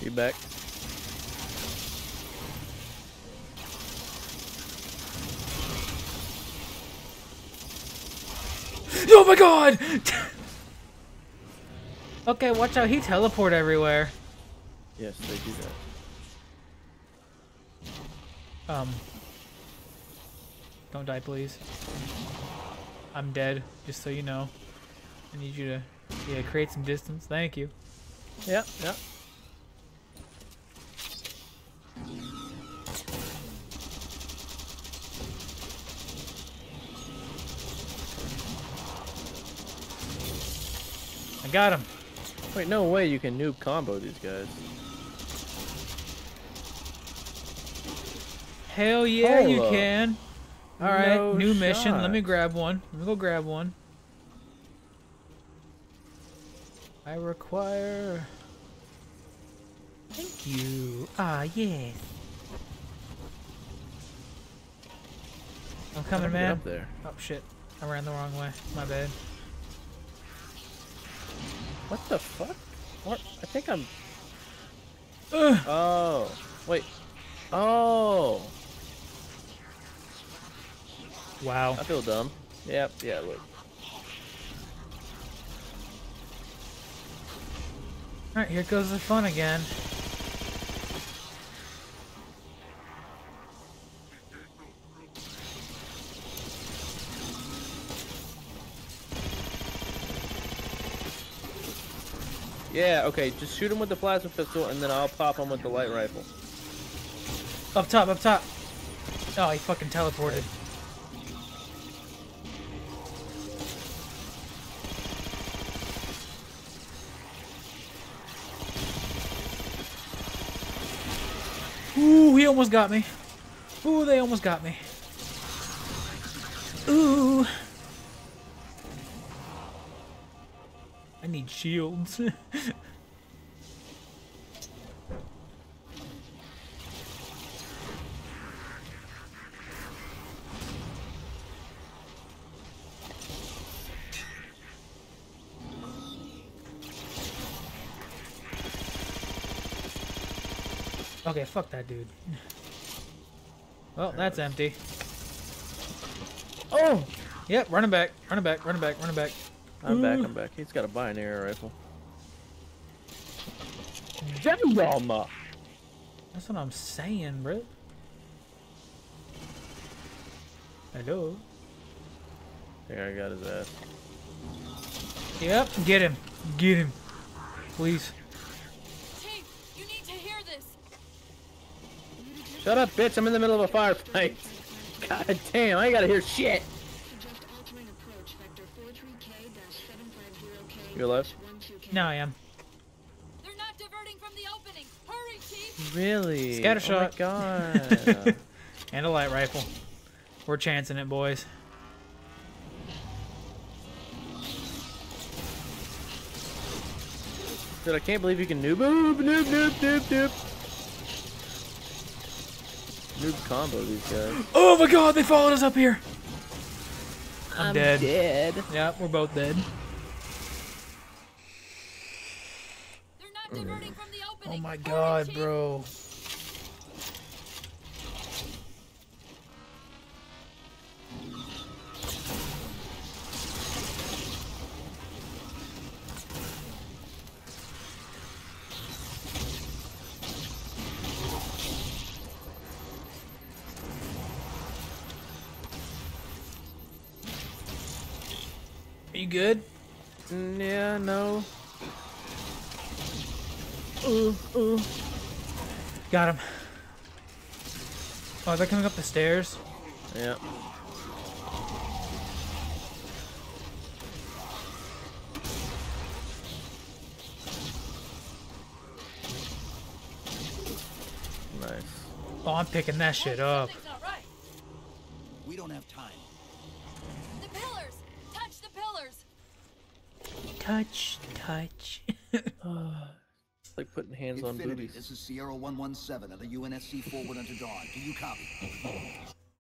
You back? Oh my god! okay, watch out. He teleport everywhere. Yes, they do that. Um. Don't die, please. I'm dead, just so you know. I need you to, yeah, create some distance. Thank you. Yep, yep. I got him. Wait, no way you can noob combo these guys. Hell yeah, you can. All right, No new mission. Let me grab one. Let me go grab one. I require. Thank you. Ah, yes. I'm coming, do I get man. Up there. Oh shit! I ran the wrong way. My bad. What the fuck? What? I think I'm. Ugh. Oh, wait. Oh, Wow. I feel dumb. Yep, yeah, look. All right, here goes the fun again. Yeah, okay, just shoot him with the plasma pistol and then I'll pop him with the light rifle. Up top, up top. Oh, he fucking teleported. Ooh, he almost got me. Ooh, they almost got me. Ooh. I need shields. okay, fuck that dude. Well, that's empty. Oh! Yep, running back, running back, running back, running back. I'm back, I'm back. He's got a binary rifle. Damn! That's what I'm saying, bro. Hello. There, I got his ass. Yep, get him. Get him. Please. Shut up, bitch! I'm in the middle of a firefight. God damn, I gotta hear shit. You alive? Now I am. They're not diverting from the opening. Hurry, Chief. Really? Scattershot. Oh my god. and a light rifle. We're chancing it, boys. Dude, I can't believe you can noob, noob, noob, noob, noob, noob. Noob combo these guys. Oh my god, they followed us up here. I'm, I'm dead. dead. Yeah, we're both dead. They're not diverting from the Oh my god, bro. Good? Mm, yeah, no. Ooh, ooh. Got him. Oh, they're coming up the stairs. Yeah. Nice. Oh, I'm picking that shit up. Something's not right. We don't have time. Touch, touch. It's like putting hands on Infinity, boobies. this is Sierra 117 of the UNSC forward unto dawn. Do you copy?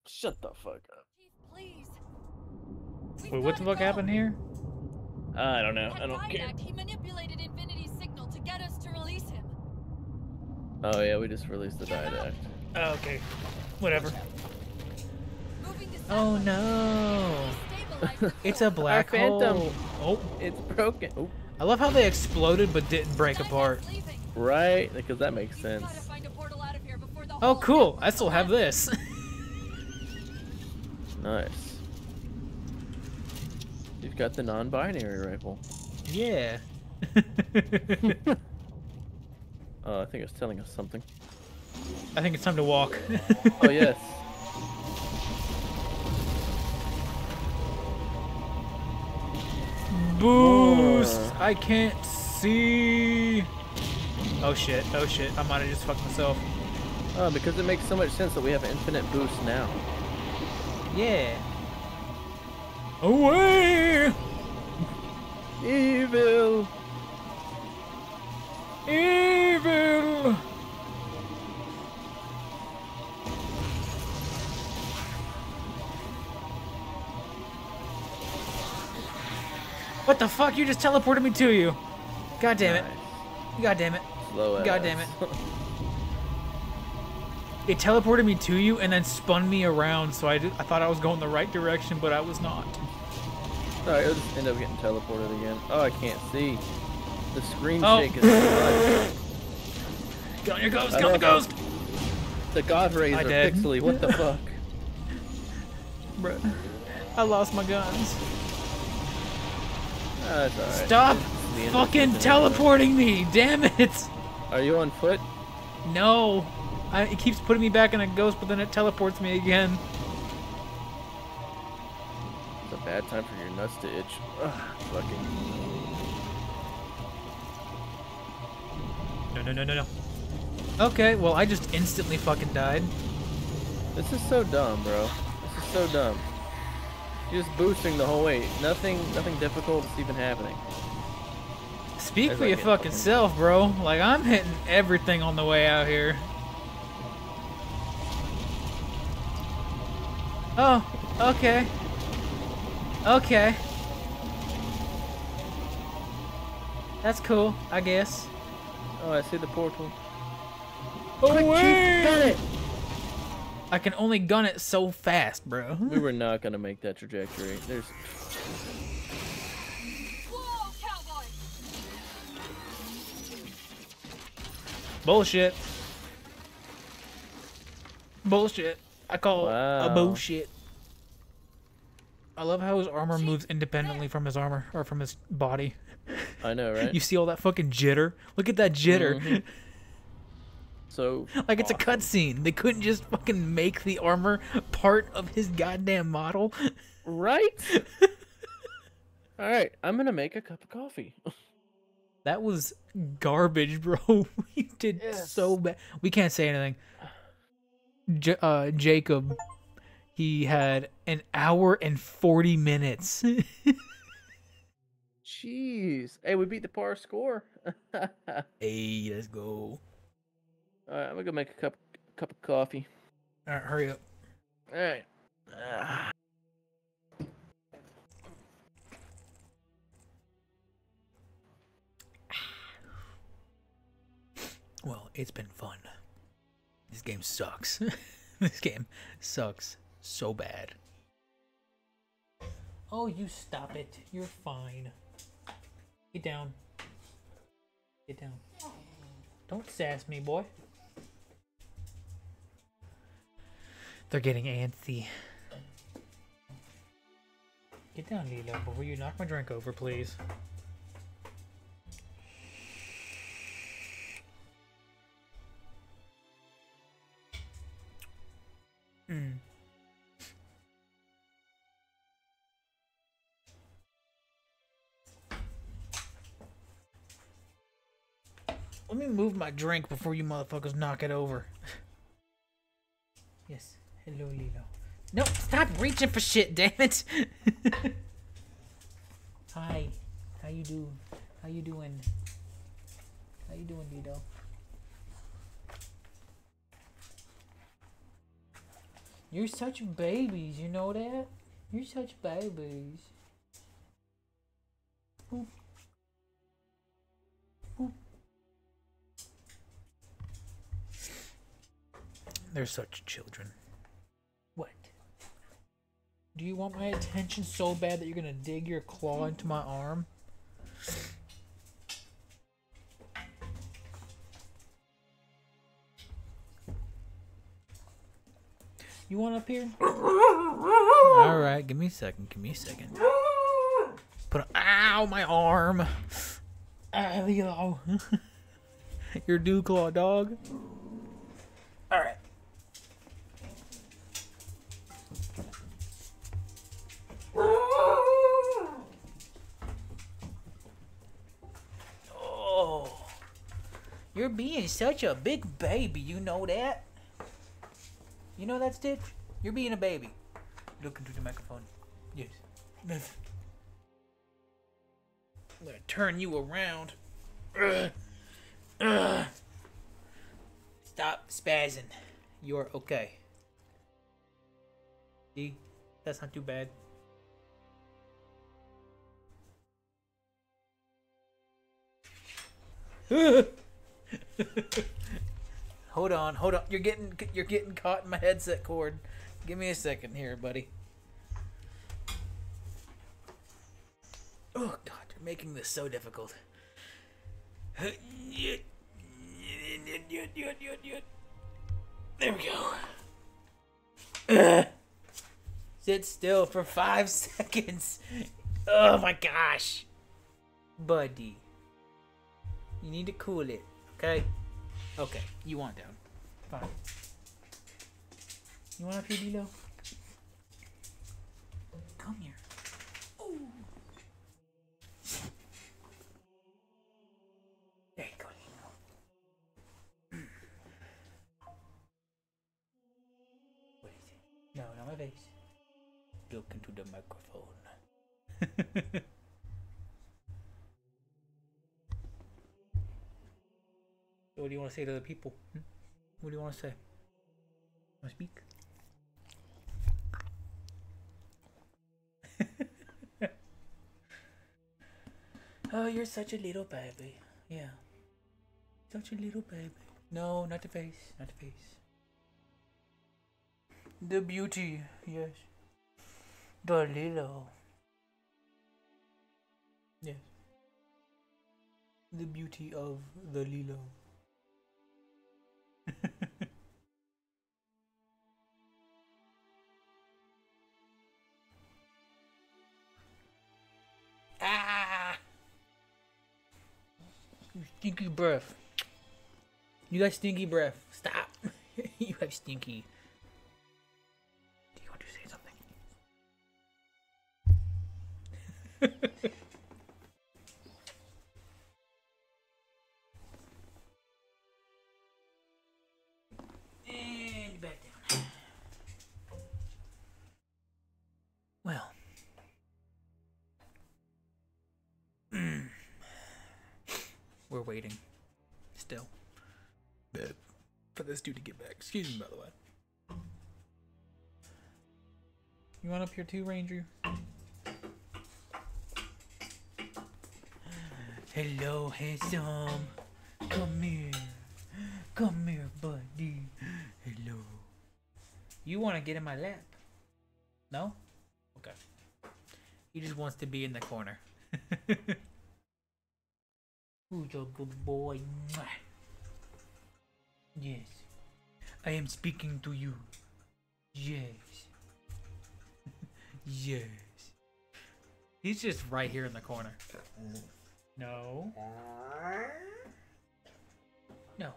Shut the fuck up. Please. We've Wait, what the fuck go. happened here? I don't know. I don't care. He manipulated Infinity's signal to get us to release him. Oh yeah, we just released the Get Didact. Oh, okay. Whatever. Oh satellite. no. Stabilize the It's a field. black phantom. hole. Oh, It's broken. Oh, I love how they exploded but didn't break Didact apart. right, because that makes sense. gotta find a portal out of here before the Oh, cool. I still have this. Nice. You've got the non-binary rifle. yeah. Oh, I think it's telling us something. I think it's time to walk. Oh yes. Boost! More. I can't see. Oh shit, oh shit. I might have just fucked myself. Oh, because it makes so much sense that we have infinite boost now. Yeah. Away! Evil. Evil! What the fuck? You just teleported me to you. God damn it. Nice. God damn it. Slow God damn ass. It teleported me to you and then spun me around, so I, did, I thought I was going the right direction, but I was not. Oh, Alright, it'll just end up getting teleported again. Oh, I can't see. The screen Oh. shake is too much. Get on your ghost, on the ghost! The god rays I are did. pixely. What the fuck? Bruh. I lost my guns. That's. Stop It's the end of fucking teleporting me! Damn it! Are you on foot? No! I, it keeps putting me back in a ghost, but then it teleports me again. It's a bad time for your nuts to itch. Ugh, fucking. No, no, no, no, no. Okay, well, I just instantly fucking died. This is so dumb, bro. This is so dumb. You're just boosting the whole way. Nothing, nothing difficult is even happening. Speak As for I your fucking fucking- self, bro. Like, I'm hitting everything on the way out here. Oh, okay. Okay. That's cool, I guess. Oh, I see the portal. Away! Got it. I can only gun it so fast, bro. We were not gonna make that trajectory. There's. Whoa! Bullshit. Bullshit. I call it a bullshit. I love how his armor moves independently from his armor or from his body. I know, right? You see all that fucking jitter? Look at that jitter. Mhm. So. like it's a cutscene. They couldn't just fucking make the armor part of his goddamn model. Right? All right, I'm gonna make a cup of coffee. That was garbage, bro. We did so bad. We can't say anything. J- uh, Jacob, he had an hour and 40 minutes. Jeez. Hey, we beat the par score. Hey, let's go. Right, I'm gonna go make a cup cup of coffee. All right, hurry up. All right. Ah. Well, it's been fun. This game sucks. this game sucks so bad. Oh, you stop it. You're fine. Get down. Get down. Don't sass me, boy. They're getting antsy. Get down, Lilo, before you knock my drink over, please. Mm. Let me move my drink before you motherfuckers knock it over. yes. Hello, Lilo. No, stop reaching for shit, damn it. Hi. How you doing? How you doing? How you doing, Lilo? You're such babies, you know that? You're such babies. Boop. Boop. They're such children. Do you want my attention so bad that you're gonna dig your claw into my arm? You want up here? Alright, give me a second, give me a second. Put a- ow my arm. Lilo. Your dew claw dog. You're being such a big baby, you know that? You know that, Stitch? You're being a baby. Look into the microphone. Yes. I'm gonna turn you around. Ugh. Ugh. Stop spazzing. You're okay. See? That's not too bad. hold on, hold on. You're getting you're getting caught in my headset cord. Give me a second here, buddy. Oh god, you're making this so difficult. There we go. Sit still for five seconds. Oh my gosh. Buddy. You need to cool it, okay? Okay, you want down. Fine. You want up here, Lilo? Come here. Ooh. There you go, Lilo. What is it? No, not my face. Look into the microphone. What do you want to say to the people? Hmm? What do you want to say? Want to speak? oh, you're such a little baby. Yeah. Such a little baby. No, not the face. Not the face. The beauty, yes. The little. Yes. The beauty of the Lilo. Stinky breath. You got stinky breath. Stop. you have stinky. Do you want to say something? this dude to get back. Excuse me, by the way. You want up here too, Ranger? Hello, handsome. Come here. Come here, buddy. Hello. You want to get in my lap? No? Okay. He just wants to be in the corner. Who's a good boy? Yes. I am speaking to you. Yes. yes. He's just right here in the corner. No. No.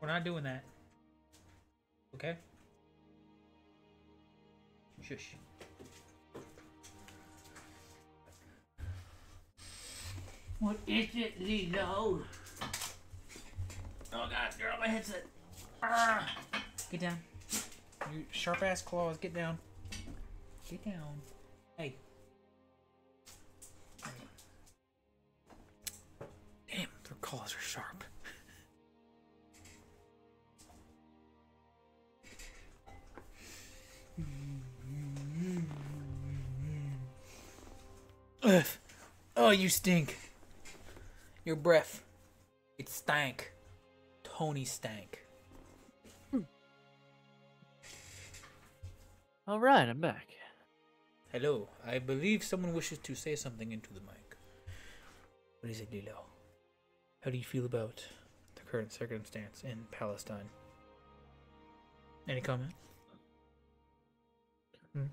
We're not doing that. Okay? Shush. What is it, Lilo? Oh god, on my headset. Ah. Get down. You sharp ass claws, get down. Get down. Hey. Damn, their claws are sharp. Ugh. Oh, you stink. Your breath. It stank. Tony stank. All right, I'm back. Hello. I believe someone wishes to say something into the mic. What is it, Lilo? How do you feel about the current circumstance in Palestine? Any comment? Hmm?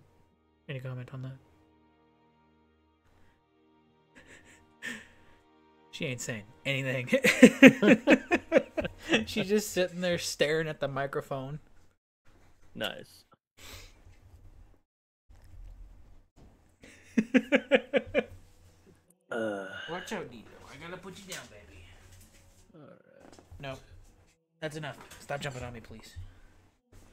Any comment on that? she ain't saying anything. She's just sitting there staring at the microphone. Nice. Uh, Watch out, Dito. I gotta put you down, baby. Alright. No. That's enough. Stop jumping on me, please.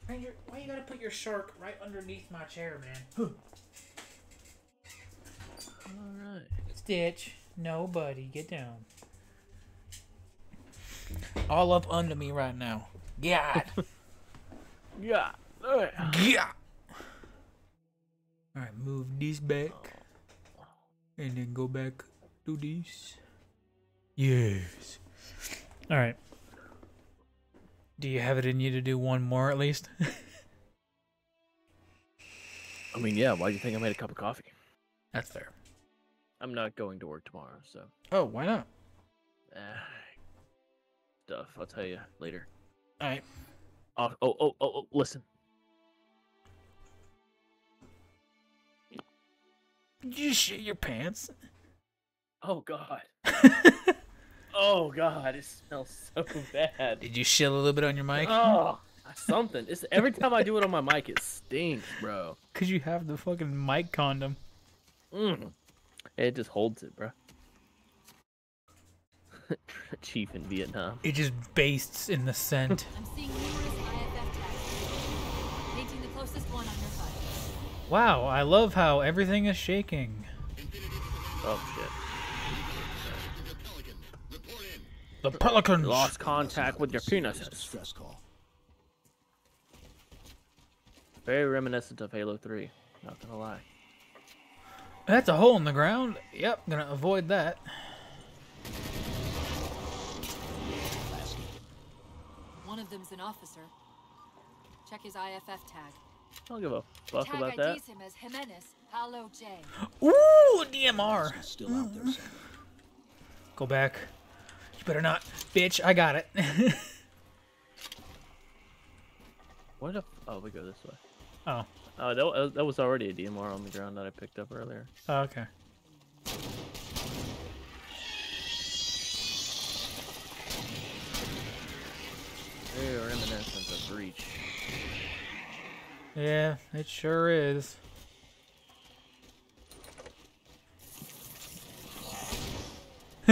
Ranger, why you gotta put your shark right underneath my chair, man? Alright. Stitch. No, buddy. Get down. All up under me right now. God. Yeah. Alright. Yeah. Alright, move this back. And then go back to this. Yes. Alright. Do you have it in you to do one more at least? I mean, yeah. Why do you think I made a cup of coffee? That's fair. I'm not going to work tomorrow, so Oh, why not? eh, stuff. I'll tell you later. Alright. Oh, oh, oh, oh, oh, listen. Did you shit your pants? Oh God. oh God, it smells so bad. Did you shit a little bit on your mic? Oh, something. It's every time I do it on my mic, it stinks, bro. Cause you have the fucking mic condom. Mm. It just holds it, bro. Chief in Vietnam. It just bastes in the scent. I'm seeing numerous IFF tags. Painting the closest one on your side. Wow, I love how everything is shaking. Oh shit. The pelicans. Lost contact with your penises. Stress call. Very reminiscent of Halo 3. Not gonna lie. That's a hole in the ground. Yep, gonna avoid that. One of them's an officer. Check his IFF tag. I don't give a fuck tag about that. Him as Jimenez Paulo J. Ooh, DMR. Still out there somewhere. Go back. You better not. Bitch, I got it. What if? Oh, we go this way. oh. Oh, that, uh, that was already a DMR on the ground that I picked up earlier. oh, okay. Very reminiscent of Breach. Yeah, it sure is.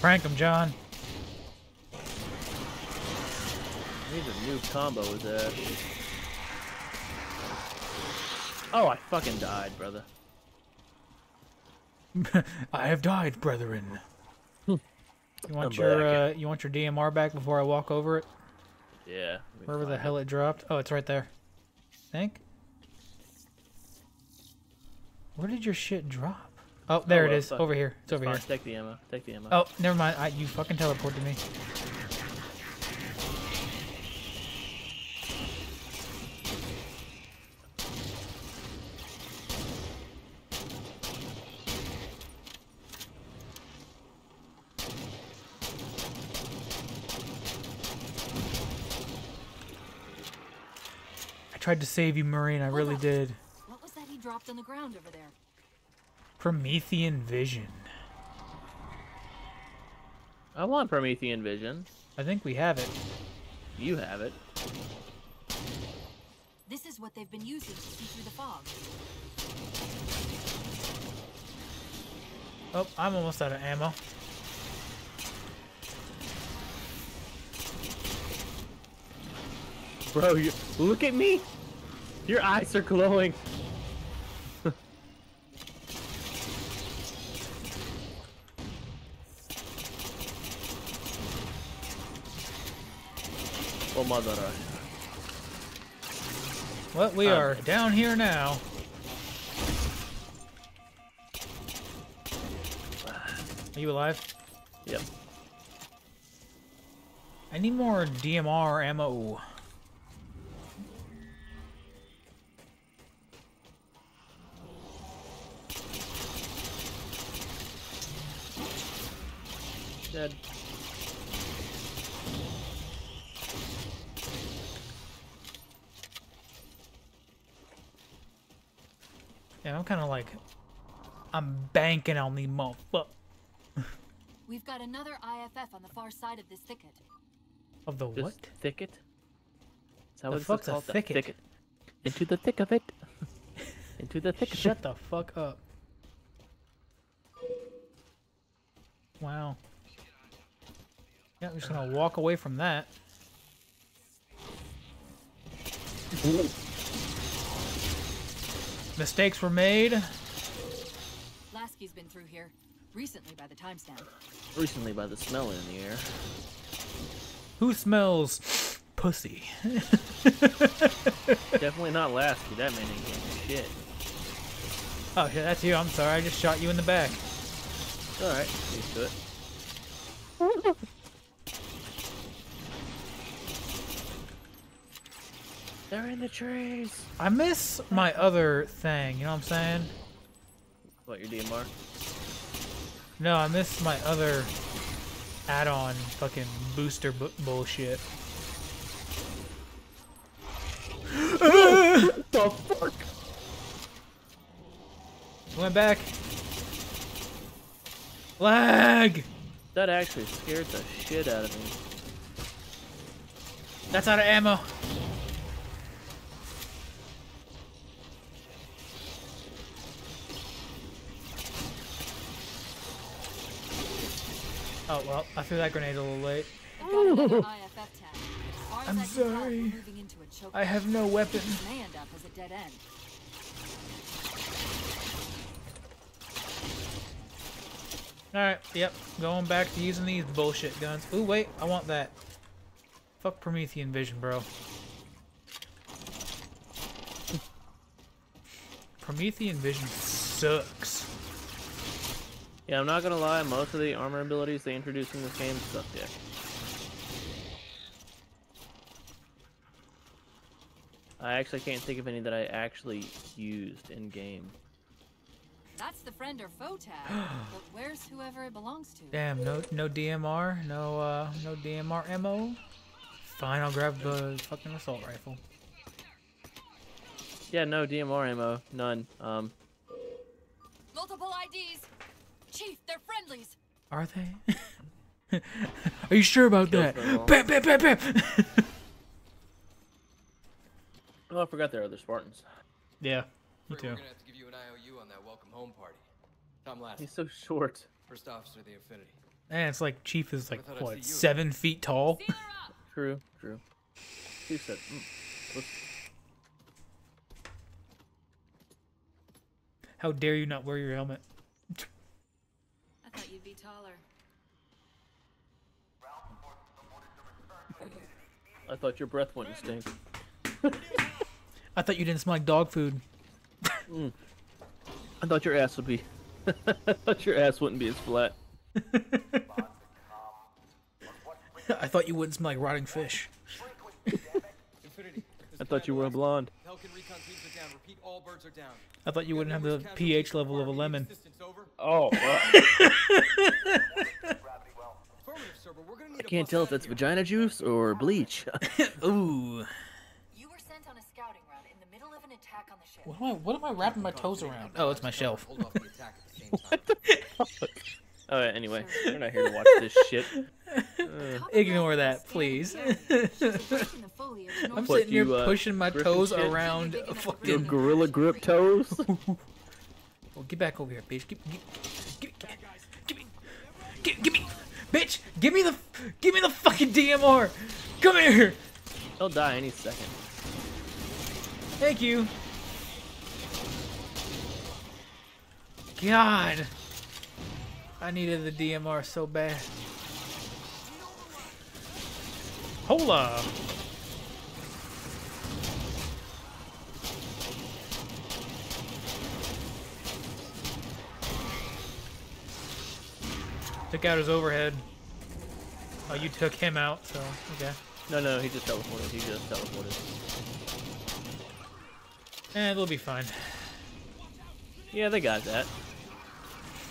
Prank him, John. Need a new combo with that. Fucking died, brother. I have died, brethren. You want I'm your uh, you want your DMR back before I walk over it? Yeah. Wherever the hell it dropped. Oh, it's right there. Think. Where did your shit drop? Oh, there Oh, well, is. fuck Over it. here. It's over Fine, here. Take the ammo. Take the ammo. Oh, never mind. I, you fucking teleported me. Tried to save you, Marine. I really did. What was that he dropped on the ground over there? Promethean vision. I want Promethean vision. I think we have it. You have it. This is what they've been using to see through the fog. Oh, I'm almost out of ammo. Bro, you look at me. Your eyes are glowing. oh mother. Well, we Um, are down here now. Are you alive? Yep. I need more DMR ammo. Kind of like, I'm banking on the motherfucker We've got another IFF on the far side of this thicket. of the Just what? thicket. Is that The what it's fuck's a called? The thicket? Into the thick of it. Into the thick of Shut it. the fuck up. Wow. Yeah, I'm just gonna walk away from that. Mistakes were made. Lasky's been through here. Recently by the timestamp. Recently by the smell in the air. Who smells pussy? Definitely not Lasky. That man ain't getting shit. Oh, yeah, that's you. I'm sorry. I just shot you in the back. Alright, used to it. They're in the trees. I miss my other thing. You know what I'm saying? What, your DMR? No, I miss my other add-on fucking booster bu- bullshit. the fuck? Went back. Lag. That actually scared the shit out of me. That's out of ammo. Oh well, I threw that grenade a little late. I've got another IFF tag. As far as I'm I can tell, we're sorry. moving into a choke I have no weapon. This may end up as a dead end. Alright, yep. Going back to using these bullshit guns. Ooh, wait, I want that. Fuck Promethean Vision, bro. Promethean Vision sucks. Yeah, I'm not gonna lie, most of the armor abilities they introduced in this game suck dick. I actually can't think of any that I actually used in game. That's the friend or foe tag. but where's whoever it belongs to? Damn, no no DMR, no uh no DMR ammo. Fine, I'll grab the fucking assault rifle. Yeah, no DMR ammo, none. Um, Multiple IDs. Chief, they're friendlies. Are they? Are you sure about Kill that? Bam, bam, bam, bam. oh, I forgot there are other Spartans. yeah, me too. We're gonna have to give you an IOU on that welcome home party. Thomas Lasky, He's so short. first officer of the Infinity. And it's like Chief is like what see you seven feet tall. True, true. He said, mm, How dare you not wear your helmet? I thought you'd be taller. I thought your breath wouldn't stink. I thought you didn't smell like dog food. Mm. I thought your ass would be. I thought your ass wouldn't be as flat. I thought you wouldn't smell like rotting fish. I thought you were a blonde. Pelican recon teams are down. Repeat, all birds are down. I thought you wouldn't have the pH level of a lemon. Oh, Affirmative, sir, but we're gonna need I can't tell if that's vagina juice or bleach. Ooh. You were sent on a scouting run attack on the ship. What am I? What am I wrapping my toes around? Oh, it's my shelf. Hold off the attack at the. Oh, anyway, we're not here to watch this shit. Uh, Ignore that, please. Breaking the foliage in I'm sitting here you, uh, pushing my toes shit? around a your fucking. gorilla grip toes. Oh, get back over here, bitch. Give, give, give, give, me, give, give me, bitch. Give me the, give me the fucking DMR. Come here. He'll die any second. Thank you. God. I needed the DMR so bad. Hola. Took out his overhead. Oh, you took him out, so okay. No, no, he just teleported. He just teleported. Eh, they'll be fine. Yeah, they got that.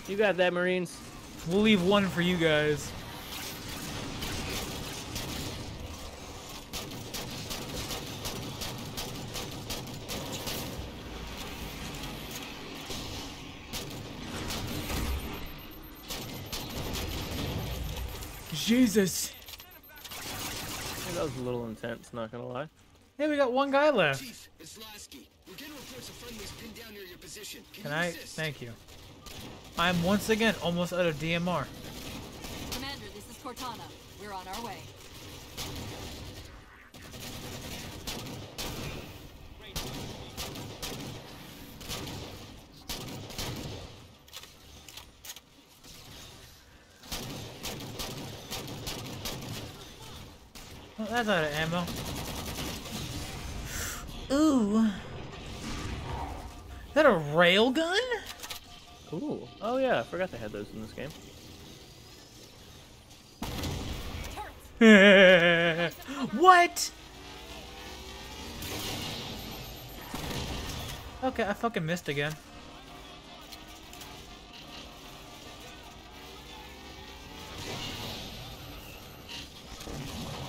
You got that, Marines. We'll leave one for you guys. Jesus. That was a little intense, not gonna lie. Hey, we got one guy left. Chief, it's Lasky. We're getting reports of friendlies pinned down near your position. Can, Can you I? assist? Thank you. I'm once again almost out of DMR. Commander, this is Cortana. We're on our way. Oh, that's out of ammo. Ooh. Is that a railgun? Ooh. Oh yeah, I forgot they had those in this game. what? Okay, I fucking missed again.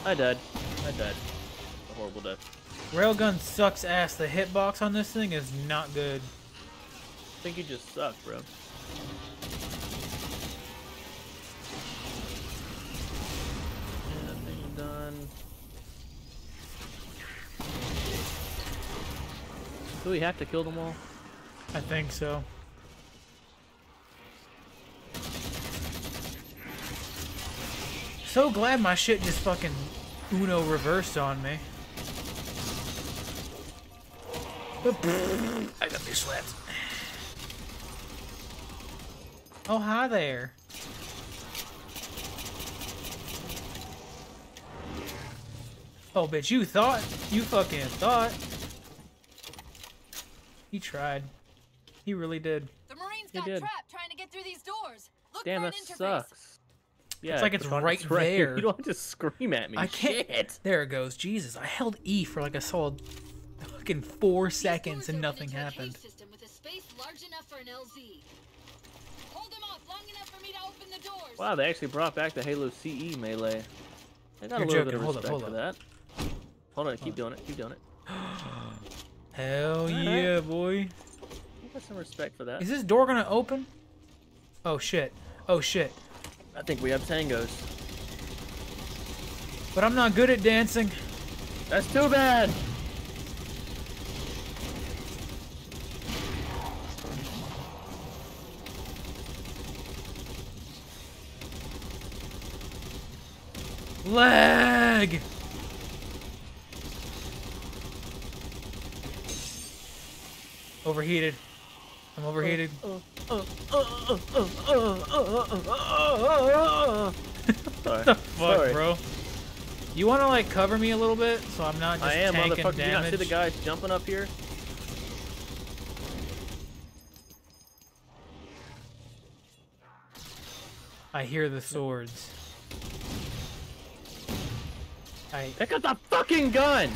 I died. I died. A horrible death. Railgun sucks ass. The hitbox on this thing is not good. I think you just suck, bro. Do we have to kill them all? I think so. So glad my shit just fucking Uno reversed on me. I got these sweats. Oh, hi there. Oh, bitch, you thought? You fucking thought. He tried. He really did. The Marines He got did. trapped trying to get through these doors. Look Damn, for an that interface. sucks. Yeah, like it's Cortana, right it's right here. there. You don't have to scream at me. I can't. Shit. There it goes. Jesus, I held E for like a solid fucking four seconds and nothing Into a cage happened. system with a space large enough for an LZ. Hold them off long enough for me to open the doors. Wow, they actually brought back the Halo CE melee. I got You're a little bit joking. of Hold up, respect hold for up. that. Hold on, keep doing it. Keep doing it. Hell Alright. yeah, boy. I got some respect for that. Is this door gonna open? Oh shit. Oh shit. I think we have tangos. But I'm not good at dancing. That's too bad. Lag! Overheated. I'm overheated. Sorry. the fuck, Sorry. bro? You wanna like cover me a little bit so I'm not just I am, tanking motherfucker. Do you not see the guys jumping up here? I hear the swords. I Pick up the fucking gun!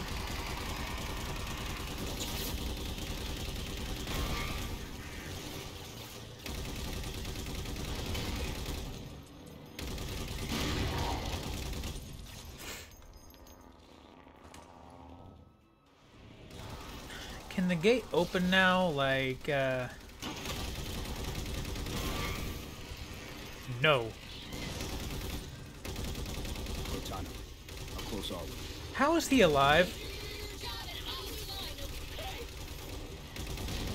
The gate open now? Like, uh... No. Cortana, how close are we? How is he alive?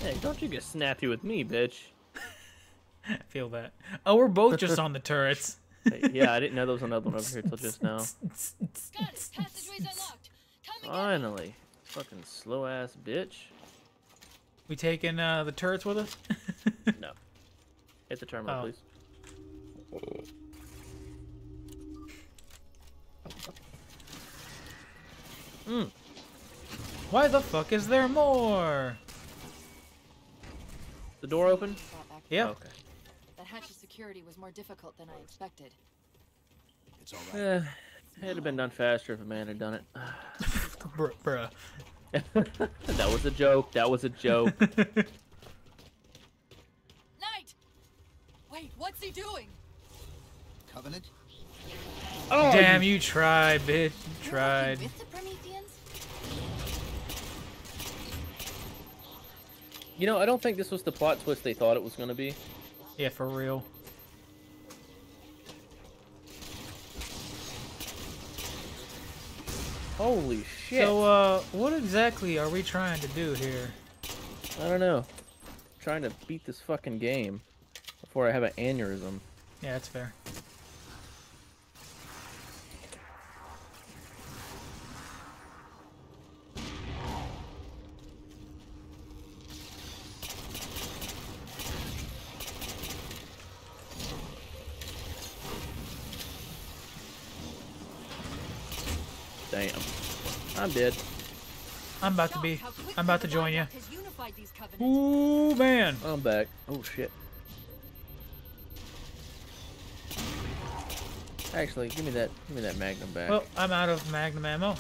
Hey, don't you get snappy with me, bitch. I feel that. Oh, we're both just on the turrets. Yeah, I didn't know there was another one over here till just now. Finally. Fucking slow ass bitch. We taking uh, the turrets with us? No. Hit the terminal, Oh. please. Mm. Why the fuck is there more? The door open? Yep. Okay. That hatch's security was more difficult than I expected. It's all right. Eh, it'd have been done faster if a man had done it. Bruh. Bruh. that was a joke. That was a joke. Knight! Wait, what's he doing? Covenant? Oh, oh Damn, you tried, bitch. You tried. With the Prometheans? You know, I don't think this was the plot twist they thought it was going to be. Yeah, for real. Holy shit. So, uh, what exactly are we trying to do here? I don't know. trying to beat this fucking game before I have an aneurysm. Yeah, that's fair. Damn. I'm dead. I'm about to be. I'm about to join you. Has unified these covenants. Ooh, man. I'm back. Oh shit. Actually, give me that. Give me that magnum back. Well, I'm out of magnum ammo.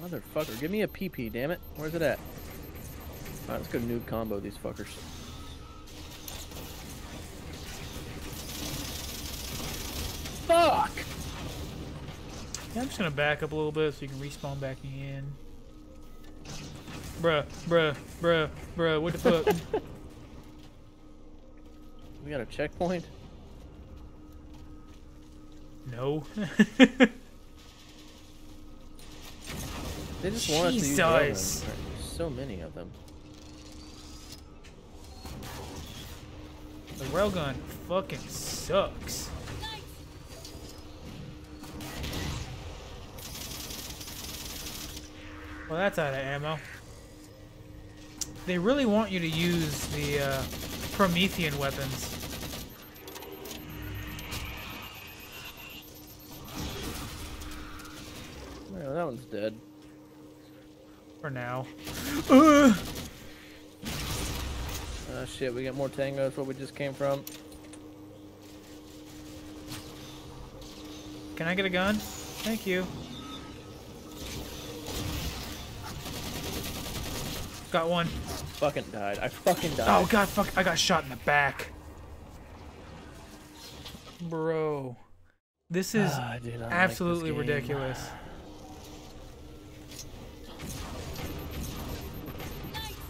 Motherfucker, give me a PP, damn it. Where's it at? Alright, let's go noob combo these fuckers. Fuck! Yeah, I'm just gonna back up a little bit so you can respawn back in. Bruh, bruh, bruh, bruh, what the fuck? We got a checkpoint? no. They just want us to use the other There's so many of them. the railgun fucking sucks. Well, that's out of ammo. They really want you to use the uh, Promethean weapons. Well, that one's dead. For now. Ugh. Oh shit, we got more tangos where we just came from. Can I get a gun? Thank you. Got one. Fucking died. I fucking died. Oh god, fuck! I got shot in the back. Bro, this is Ah, do not like this absolutely ridiculous.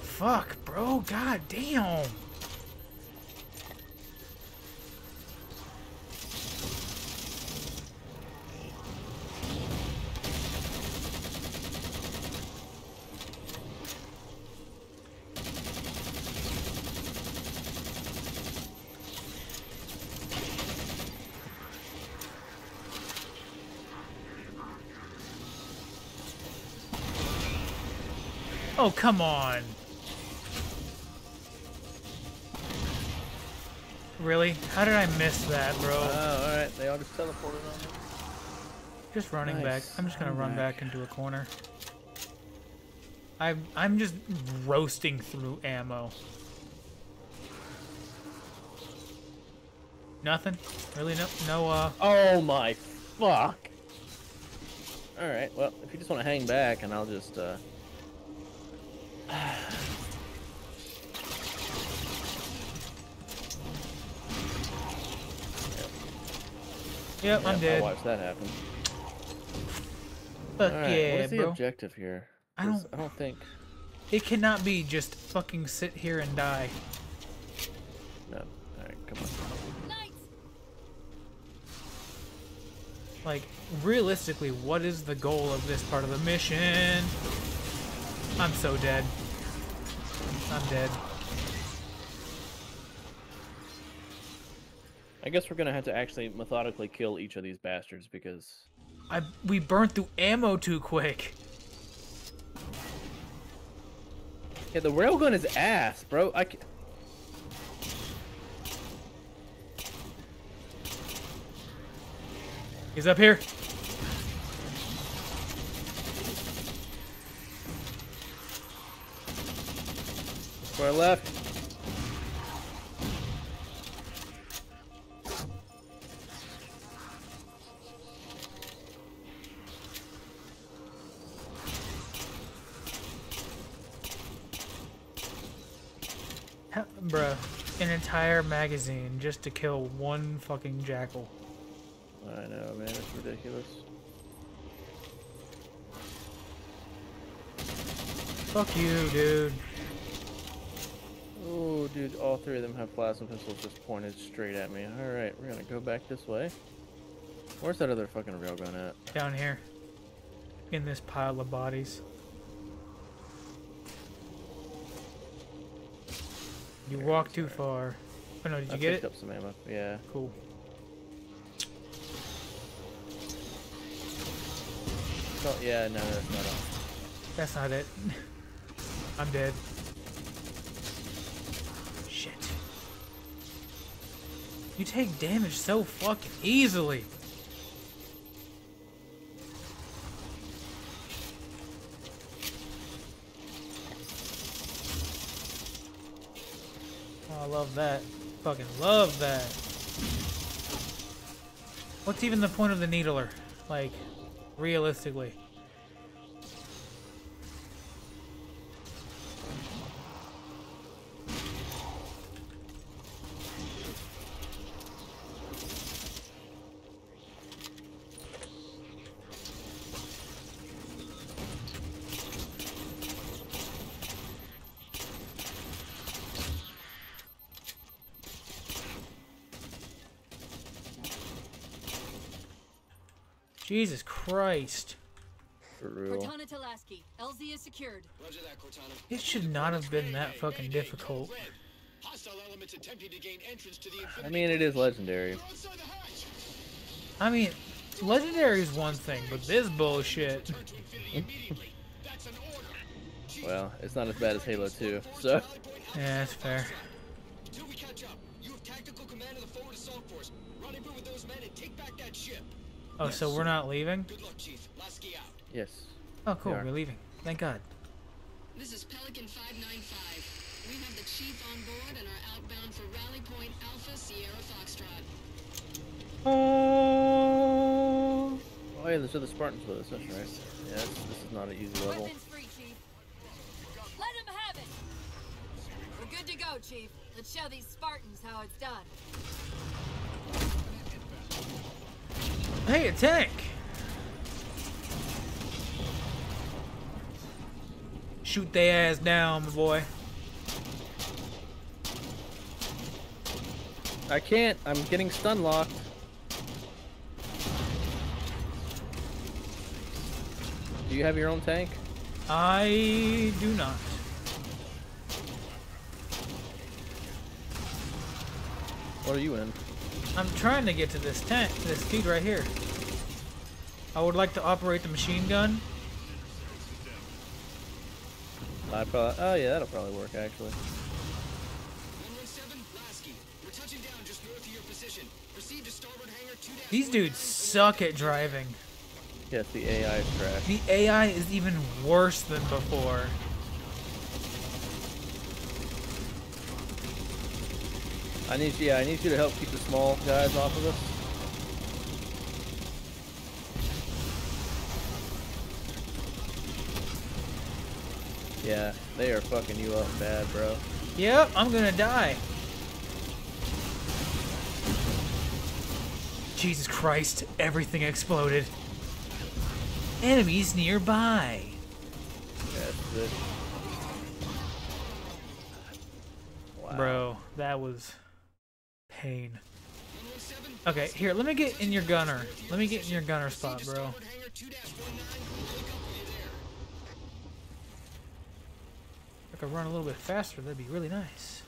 Fuck, bro. God damn. Oh, come on. Really? How did I miss that, bro? Oh, alright. They all just teleported on me. Just running back. I'm just gonna I'm run back. back into a corner. I'm I'm just roasting through ammo. Nothing? Really? No? No? Uh. Oh my fuck. Alright, well, if you just want to hang back and I'll just, uh. Yep, I'm I'll dead. watch that happen. Fuck Alright, yeah, what is the bro. objective here? I don't- I don't think. It cannot be just fucking sit here and die. No. All right, come on. Knights! Like, realistically, what is the goal of this part of the mission? I'm so dead. I'm dead. I guess we're gonna have to actually methodically kill each of these bastards because I we burned through ammo too quick. yeah, the railgun is ass, bro. I ca- He's up here. Square left. Ha- Bruh, an entire magazine just to kill one fucking jackal. I know, man. It's ridiculous. Fuck you, dude. Oh, dude, all three of them have plasma pistols just pointed straight at me. All right, we're gonna go back this way. Where's that other fucking railgun at? Down here. In this pile of bodies. You walk too far. Oh no, did you I get picked it? up some ammo. Yeah. Cool. Oh, yeah, no, that's not it. That's not it. I'm dead. Shit. You take damage so fucking easily. Oh, I love that. Fucking love that. What's even the point of the needler? Like, realistically. Jesus Christ. For real. Cortana to LZ is secured. Roger that, Cortana. It should not have been that fucking difficult. Hostile elements attempting to gain entrance to the I mean, it is legendary. I mean, legendary is one thing, but this bullshit. Well, it's not as bad as Halo 2, so. Yeah, that's fair. Ship. Oh, so we're not leaving? Good luck, Chief. Lasky out. Yes. Oh, cool. We are. We're leaving. Thank God. This is Pelican 595. We have the chief on board and are outbound for Rally Point Alpha Sierra Foxtrot. Oh. Oh, yeah, there's other Spartans with us, that's right. Yeah, this, this is not an easy level. Free, Let him have it. We're good to go, Chief. Let's show these Spartans how it's done. Hey, a tank. Shoot their ass down, my boy. I can't. I'm getting stun locked. Do you have your own tank? I do not. What are you in? I'm trying to get to this tank, this feed right here. I would like to operate the machine gun. I probably. Oh yeah, that'll probably work actually. 117, Lasky. We're touching down just north of your position. Proceed to starboard These dudes suck at driving. Yes, the AI is trash. The AI is even worse than before. I need yeah, I need you to help keep the small guys off of us. Yeah, they are fucking you up bad, bro. Yep, I'm gonna die. Jesus Christ, everything exploded. Enemies nearby. That's it. Wow. Bro, that was pain. Okay, here, let me get in your gunner. Let me get in your gunner spot, bro. If I could run a little bit faster, that'd be really nice.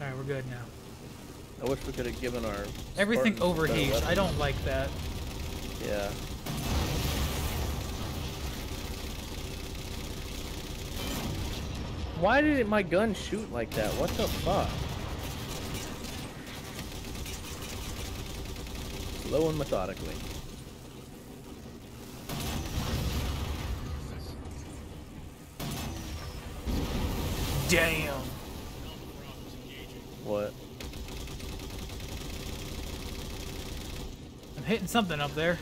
Alright, we're good now. I wish we could have given our Everything overheats. I don't like that. Yeah. Why did my gun shoot like that? What the fuck? Slow and methodically. Damn. What? I'm hitting something up there.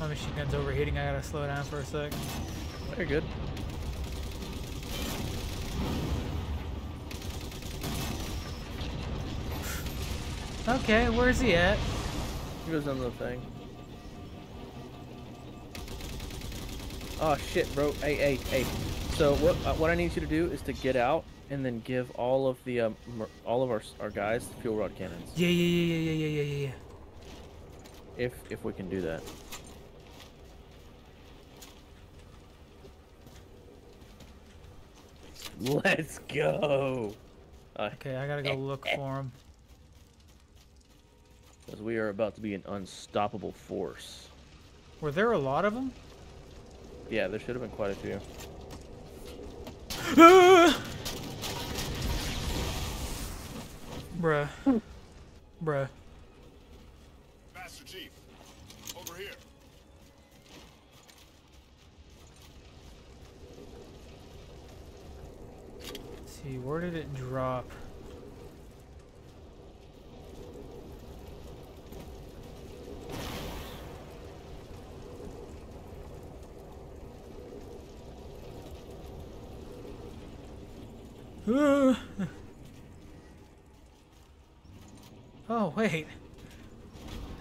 My machine gun's overheating. I gotta slow down for a sec. Very good. Okay, where's he at? He goes on the thing. Oh shit, bro. Hey, hey, hey. So what uh, what I need you to do is to get out and then give all of the um, all of our our guys the fuel rod cannons. Yeah, yeah, yeah, yeah, yeah, yeah, yeah, yeah. If if we can do that. Let's go. Okay, I gotta go look for him. Because we are about to be an unstoppable force. Were there a lot of them? Yeah, there should have been quite a few. Bruh. Bruh. Master Chief, over here. Let's see, where did it drop? Oh, wait.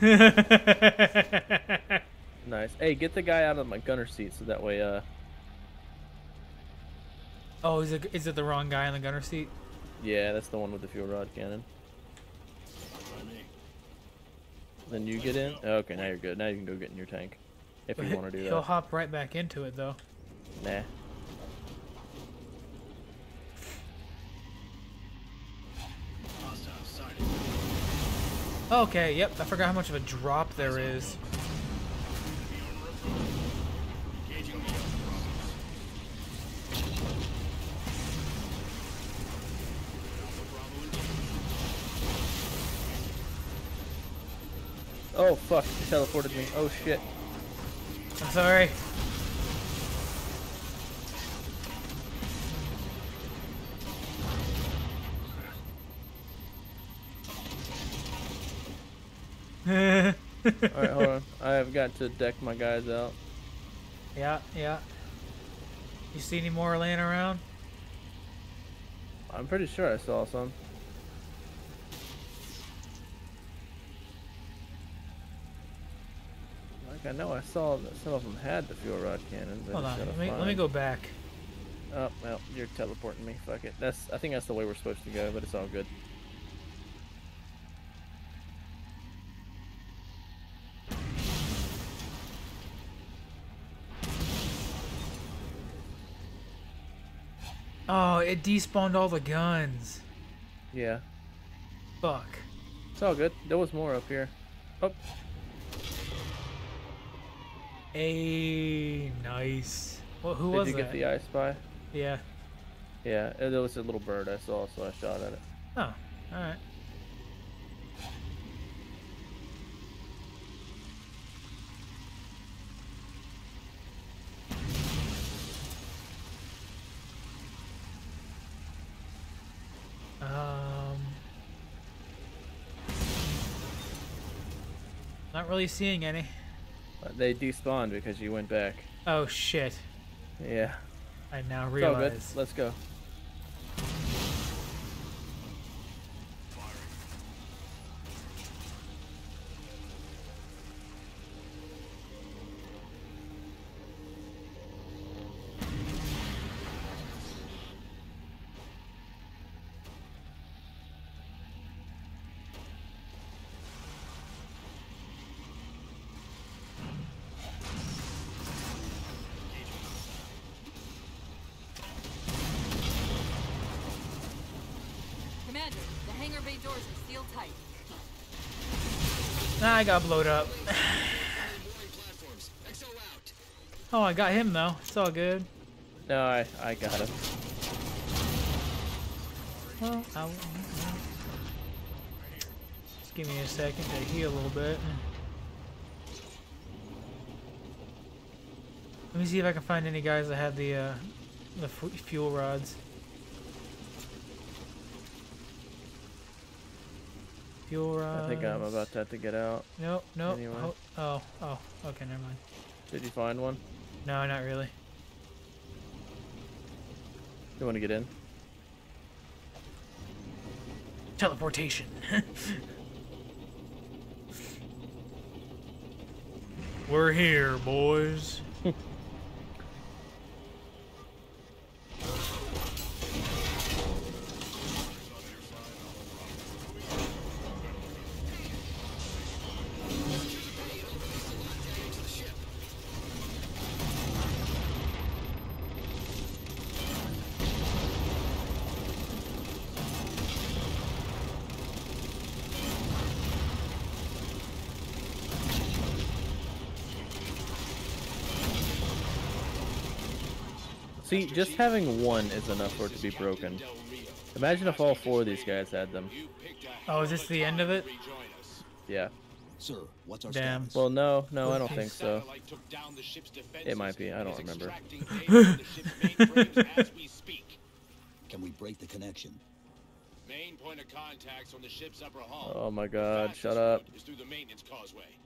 Nice. Hey, get the guy out of my gunner seat so that way, uh, oh, is it, is it the wrong guy in the gunner seat? yeah, that's the one with the fuel rod cannon. Then you get in? Okay, now you're good. Now you can go get in your tank. If But you want to do He'll that. hop right back into it, though. Nah. Okay, yep, I forgot how much of a drop there is. Oh, fuck. He teleported me. Oh, shit. I'm sorry. Alright, hold on. I have got to deck my guys out. Yeah, yeah. You see any more laying around? I'm pretty sure I saw some. I know I saw that some of them had the fuel rod cannons. Hold on, let me, let me go back. Oh, well, you're teleporting me. Fuck it. That's. I think that's the way we're supposed to go, but it's all good. Oh, it despawned all the guns. Yeah. Fuck. It's all good. There was more up here. Oh, a nice. Well, who Did was you that? get the eye spy? Yeah. Yeah, it was a little bird I saw, so I shot at it. Oh, alright. Um, not really seeing any. They despawned because you went back. Oh shit. Yeah. I now It's all good. realize. Let's go. I got blowed up. oh, I got him though. It's all good. No, I I got him. Well, I, just give me a second to heal a little bit. Let me see if I can find any guys that have the uh, the fu- fuel rods. Fuel rods. I think I'm about to have to get out. Nope, nope. Anyway. Oh, oh, oh, okay, never mind. Did you find one? No, not really. You want to get in? Teleportation. We're here, boys. See, just having one is enough for it to be broken. Imagine if all four of these guys had them. Oh, is this the end of it? Yeah. Sir, what's our Damn. status? Well, no, no, I don't think so. It might be. I don't remember. Can we break the connection? Main point of contacts on the ship's upper hull. Oh my God! Shut up. Is through the maintenance causeway.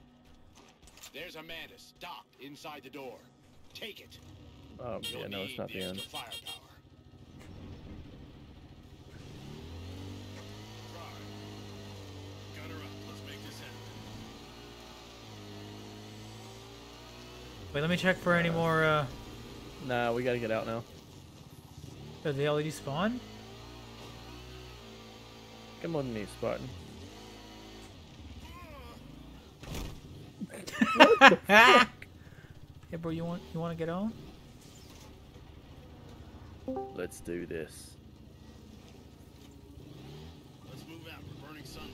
There's a Mantis docked inside the door. Take it. Oh You'll yeah, no, it's not the end. firepower. Gunner up. Let's make this happen. Wait, let me check for any more. Uh, Nah, we gotta get out now. does the LED spawn? Come on, me, Spartan. what the fuck? Hey, bro, you want you want to get on? Let's do this. Let's move out. We're burning sunlight.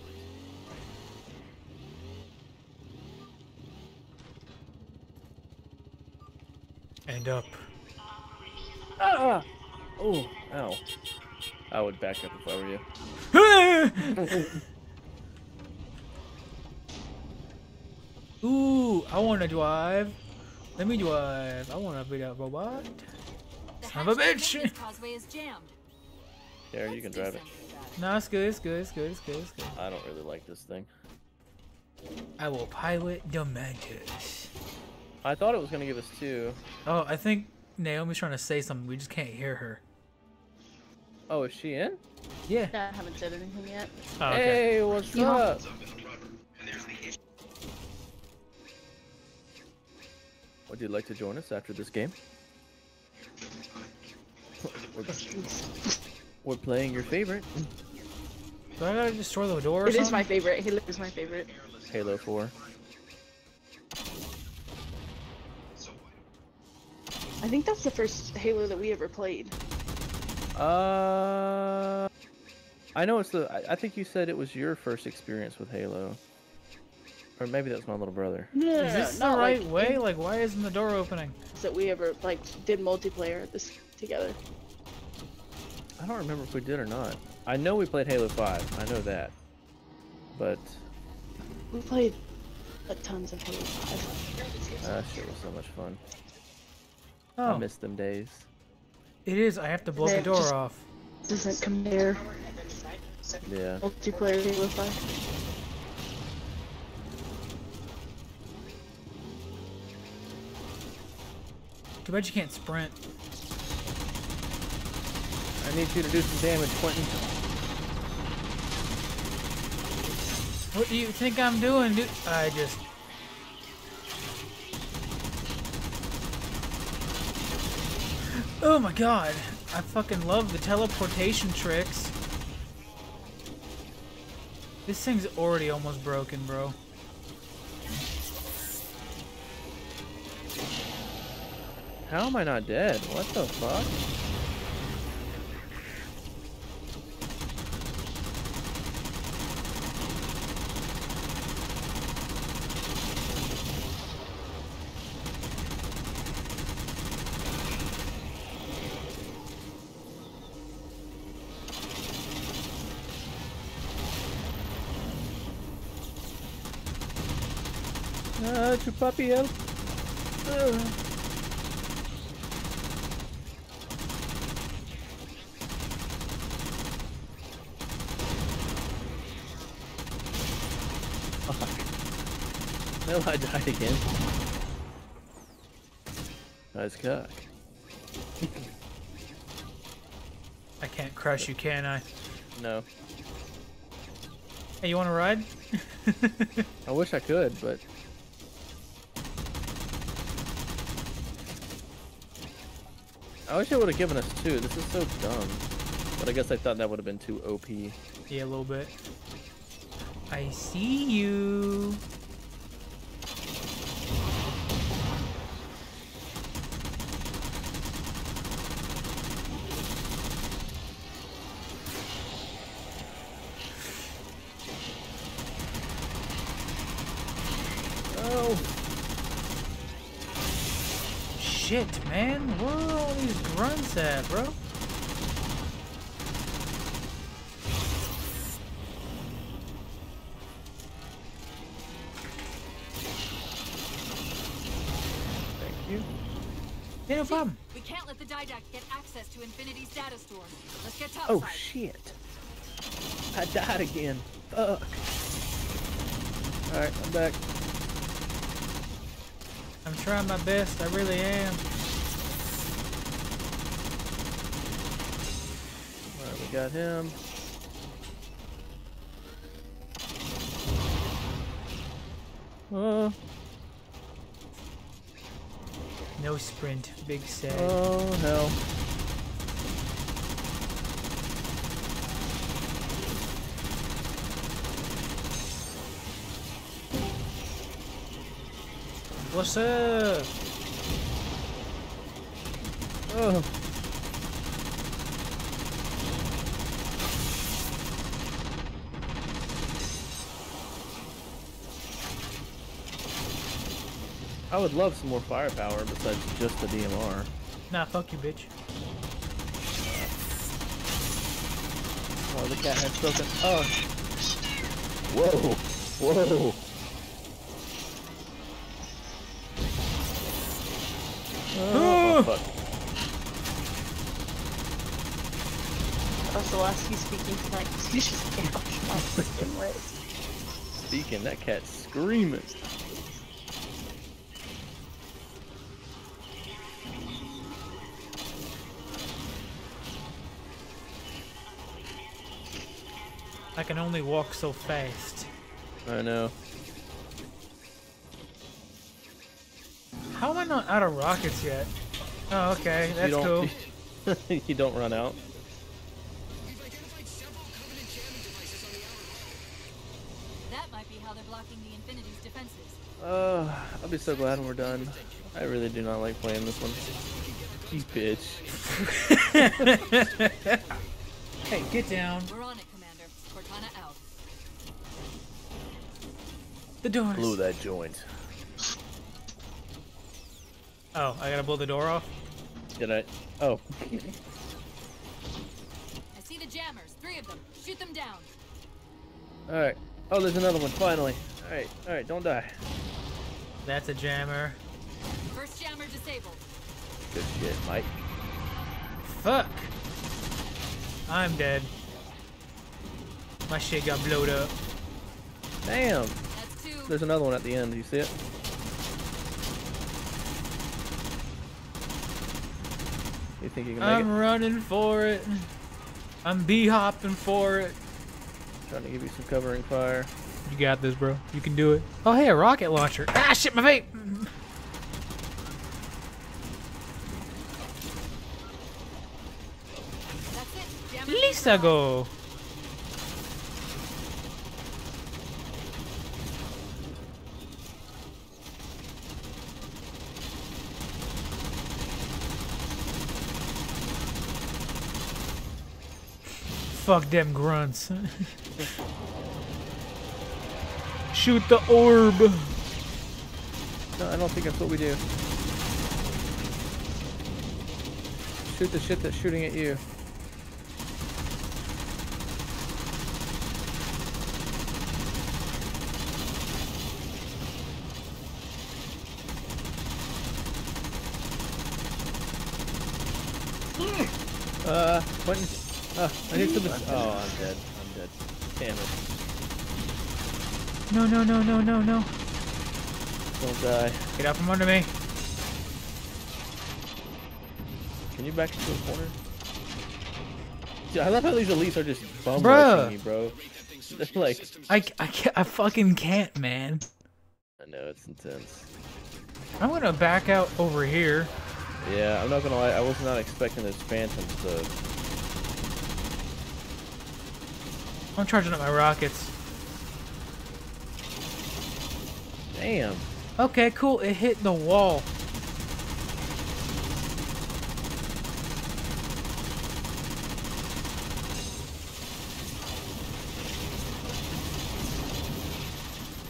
And up. Ah! Oh, ow. I would back up if I were you. Ooh, I want to drive. Let me drive. I want to be that robot. The Son of a bitch. maintenance causeway is jammed. There, you can drive it. No, it's good. It's good. It's good. It's good. It's good. I don't really like this thing. I will pilot the Mantis. I thought it was gonna give us two. Oh, I think Naomi's trying to say something. We just can't hear her. Oh, is she in? Yeah. I haven't said anything yet. Oh, okay. Hey, what's You up? Would you like to join us after this game? We're, we're playing your favorite, Do I gotta destroy the door or It something? is my favorite. Halo is my favorite. Halo 4. I think that's the first Halo that we ever played. Uh, I know it's the. I, I think you said it was your first experience with Halo, or maybe that was my little brother. No, no, Is no, this the right like way? in- Like, why isn't the door opening? Is that we ever like did multiplayer at this together. I don't remember if we did or not. I know we played Halo 5. I know that. But... We played tons of Halo 5. Ah, that shit was so much fun. Oh. I miss them days. It is. I have to blow the door off. Doesn't compare. Yeah. Multiplayer Halo 5. Too bad you can't sprint. I need you to do some damage, Quentin. What do you think I'm doing, dude? I just. Oh my god. I fucking love the teleportation tricks. This thing's already almost broken, bro. How am I not dead? What the fuck? Ah, your puppy help. Ah. Fuck. No, I died again. Nice cock. I can't crush you, can I? No. Hey, you want to ride? I wish I could, but I wish it would have given us two. This is so dumb. But I guess I thought that would have been too OP. Yeah, a little bit. I see you. Grunts at, bro? Thank you. Yeah, no problem. We can't let the Didact get access to Infinity's data store. Let's get Oh topside. shit. I died again. Fuck. Alright, I'm back. I'm trying my best. I really am. Alright, we got him. Oh, No sprint. Big sad. oh hell. What's up? Oh. Would love some more firepower besides just the DMR. Nah, fuck you, bitch. Oh, the cat has broken. Oh. Whoa. Whoa. Oh, oh fuck. Also, last you speaking tonight, 'cause you just can't watch my freaking list. Speaking, that cat's screaming. Can only walk so fast. I know. How am I not out of rockets yet? Oh, okay. You That's cool. don't- you don't run out. That might be how they're blocking the Infinity's defenses. Uh, I'll be so glad when we're done. I really do not like playing this one. You bitch. hey, get down. The doors. Blew that joint. Oh, I gotta blow the door off? Did I? Oh. I see the jammers. Three of them. Shoot them down. Alright. Oh, there's another one, finally. Alright, alright, don't die. That's a jammer. First jammer disabled. Good shit, Mike. Fuck. I'm dead. My shit got blowed up. Damn. That's two. There's another one at the end. Do you see it? You think you can make I'm it? running for it. I'm bee hopping for it. Trying to give you some covering fire. You got this, bro. You can do it. Oh, hey, a rocket launcher. Ah, shit, my vape. That's it. Lisa go. Fuck them grunts. Shoot the orb. No, I don't think that's what we do. Shoot the shit that's shooting at you. Uh, Quentin. Uh, I need some. Oh, I'm dead. I'm dead. Damn it. No, no, no, no, no, no. Don't die. Get out from under me. Can you back into a corner? Dude, I love how these elites are just bum Bruh. me, bro. They're like, I, I, can't, I fucking can't, man. I know it's intense. I'm gonna back out over here. Yeah, I'm not gonna lie. I was not expecting this phantom to. I'm charging up my rockets. Damn. Okay, cool. It hit the wall.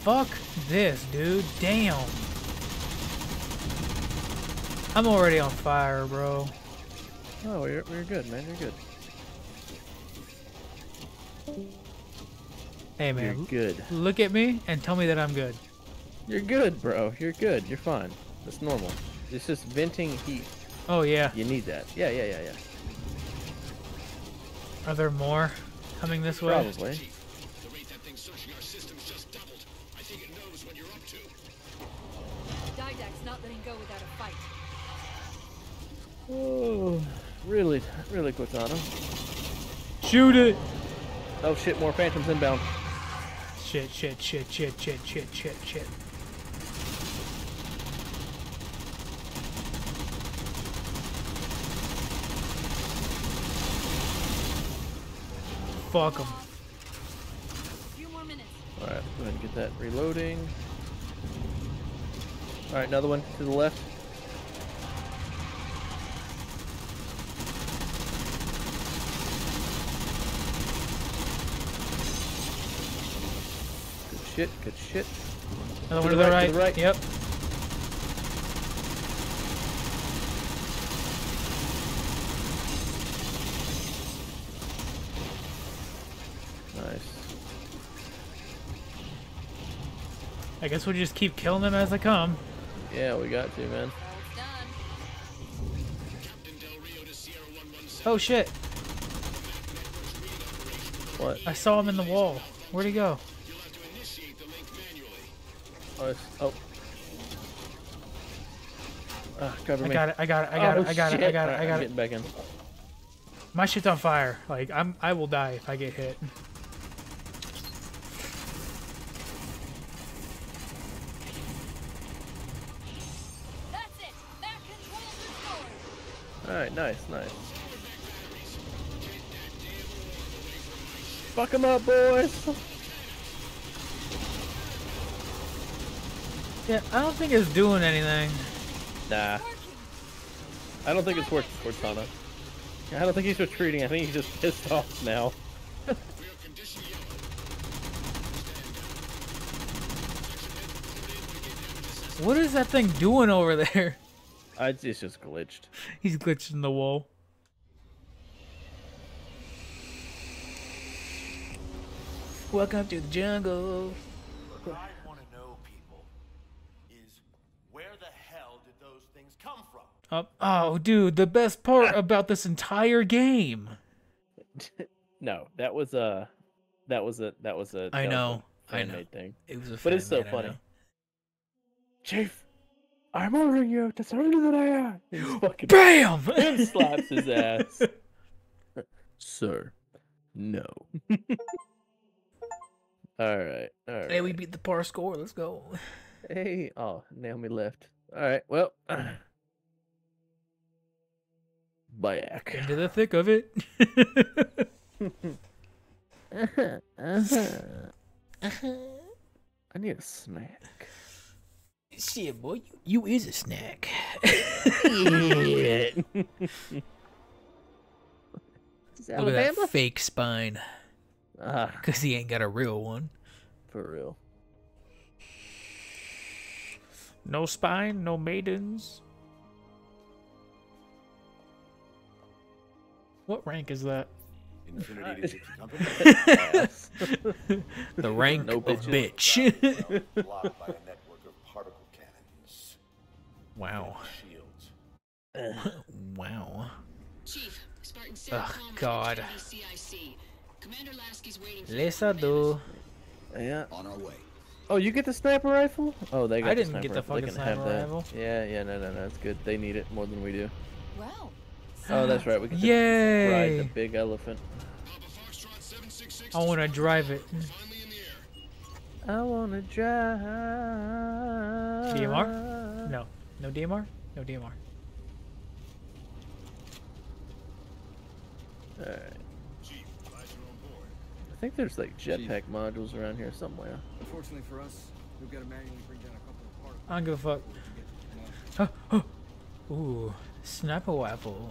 Fuck this, dude. Damn. I'm already on fire, bro. Oh, we're, we're good, man. You're good. Hey, man. You're good. Look at me and tell me that I'm good. You're good, bro. You're good. You're fine. That's normal. It's just venting heat. Oh, yeah. You need that. Yeah, yeah, yeah, yeah. Are there more coming this way? Probably. The rate that thing's searching our systems just doubled. I think it knows what you're up to. Didact's not letting go without a fight. Oh, really, really, Cortana. Shoot it! Oh shit, more phantoms inbound. Shit, shit, shit, shit, shit, shit, shit, shit. Fuck them. Alright, go ahead and get that reloading. Alright, another one to the left. Shit, good shit. Another one to the right, right. to the right. Yep. Nice. I guess we'll just keep killing them as they come. Yeah, we got to, man. Oh shit! What? I saw him in the wall. Where'd he go? Oh, it's, oh. Ah, cover I me. got it, I got it, I got Oh, it, I got it, I shit. got it, I got I'm it. getting back in. My shit's on fire. Like I'm I will die if I get hit. That's it. That control's restored. Alright, nice, nice. Fuck 'em up, boys! Yeah, I don't think it's doing anything. Nah. I don't think it's working, Cortana. I don't think he's retreating. I think he's just pissed off now. What is that thing doing over there? I, it's just glitched. He's glitching the wall. Welcome to the jungle. What I want to know, people, is where the hell did those things come from? Oh, dude, the best part ah. about this entire game. no, that was a, that was a, that was a. I know, I know. thing. It was a but it's so I funny. Chief, I'm ordering you to surrender the AI. He's fucking Bam! and slaps his ass. Sir, no. all right, all right. Hey, we beat the par score. Let's go. Hey, oh, Naomi left. All right, well, back. Into the thick of it. I need a snack. Shit, boy, you, you is a snack. Yeah. Look at that fake spine. Ah, Because he ain't got a real one. for real. No spine, no maidens. What rank is that? Infinity to keep company. The rank No of bitch. Blocked by a network of particle cannons. wow. Shields. Wow. Chief, Spartan Ugh, God. CIC. Commander Lasky's waiting for Les do. Yeah. On our way. Oh, you get the sniper rifle? Oh, they got I didn't get sniper the fucking sniper rifle. Yeah, yeah, no, no, no, it's good. They need it more than we do. Well, Oh, that's right. We can just Yay! ride the big elephant. I want to drive it. I wanna drive. DMR? No. No DMR? No DMR. Alright. I think there's like jetpack modules around here somewhere. Unfortunately for us, we've got to manually bring down a couple of particles. I don't give a fuck. Oh, oh. Ooh, sniper rifle.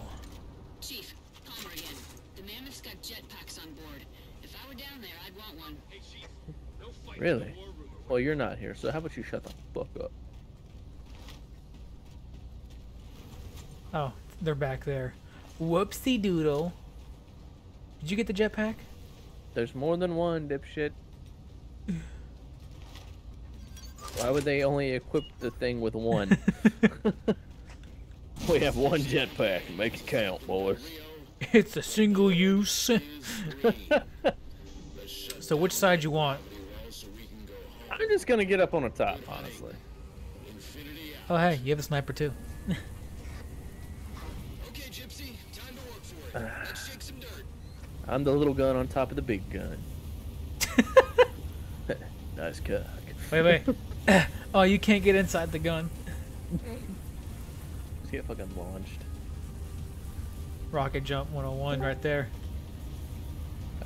Chief, Palmer again. The Mammoth's got jetpacks on board. If I were down there, I'd want one. Really? Well, you're not here, so how about you shut the fuck up? Oh, they're back there. Whoopsie doodle. Did you get the jetpack? There's more than one, dipshit. Why would they only equip the thing with one? we have one jetpack. Make it count, boys. It's a single use. so which side you want? I'm just gonna get up on the top, honestly. Oh hey, you have a sniper too. Okay, Gypsy, time to work for it. Let's shake some dirt. I'm the little gun on top of the big gun. nice cock. Wait, wait. oh, you can't get inside the gun. Just get fucking launched. Rocket jump 101 right there.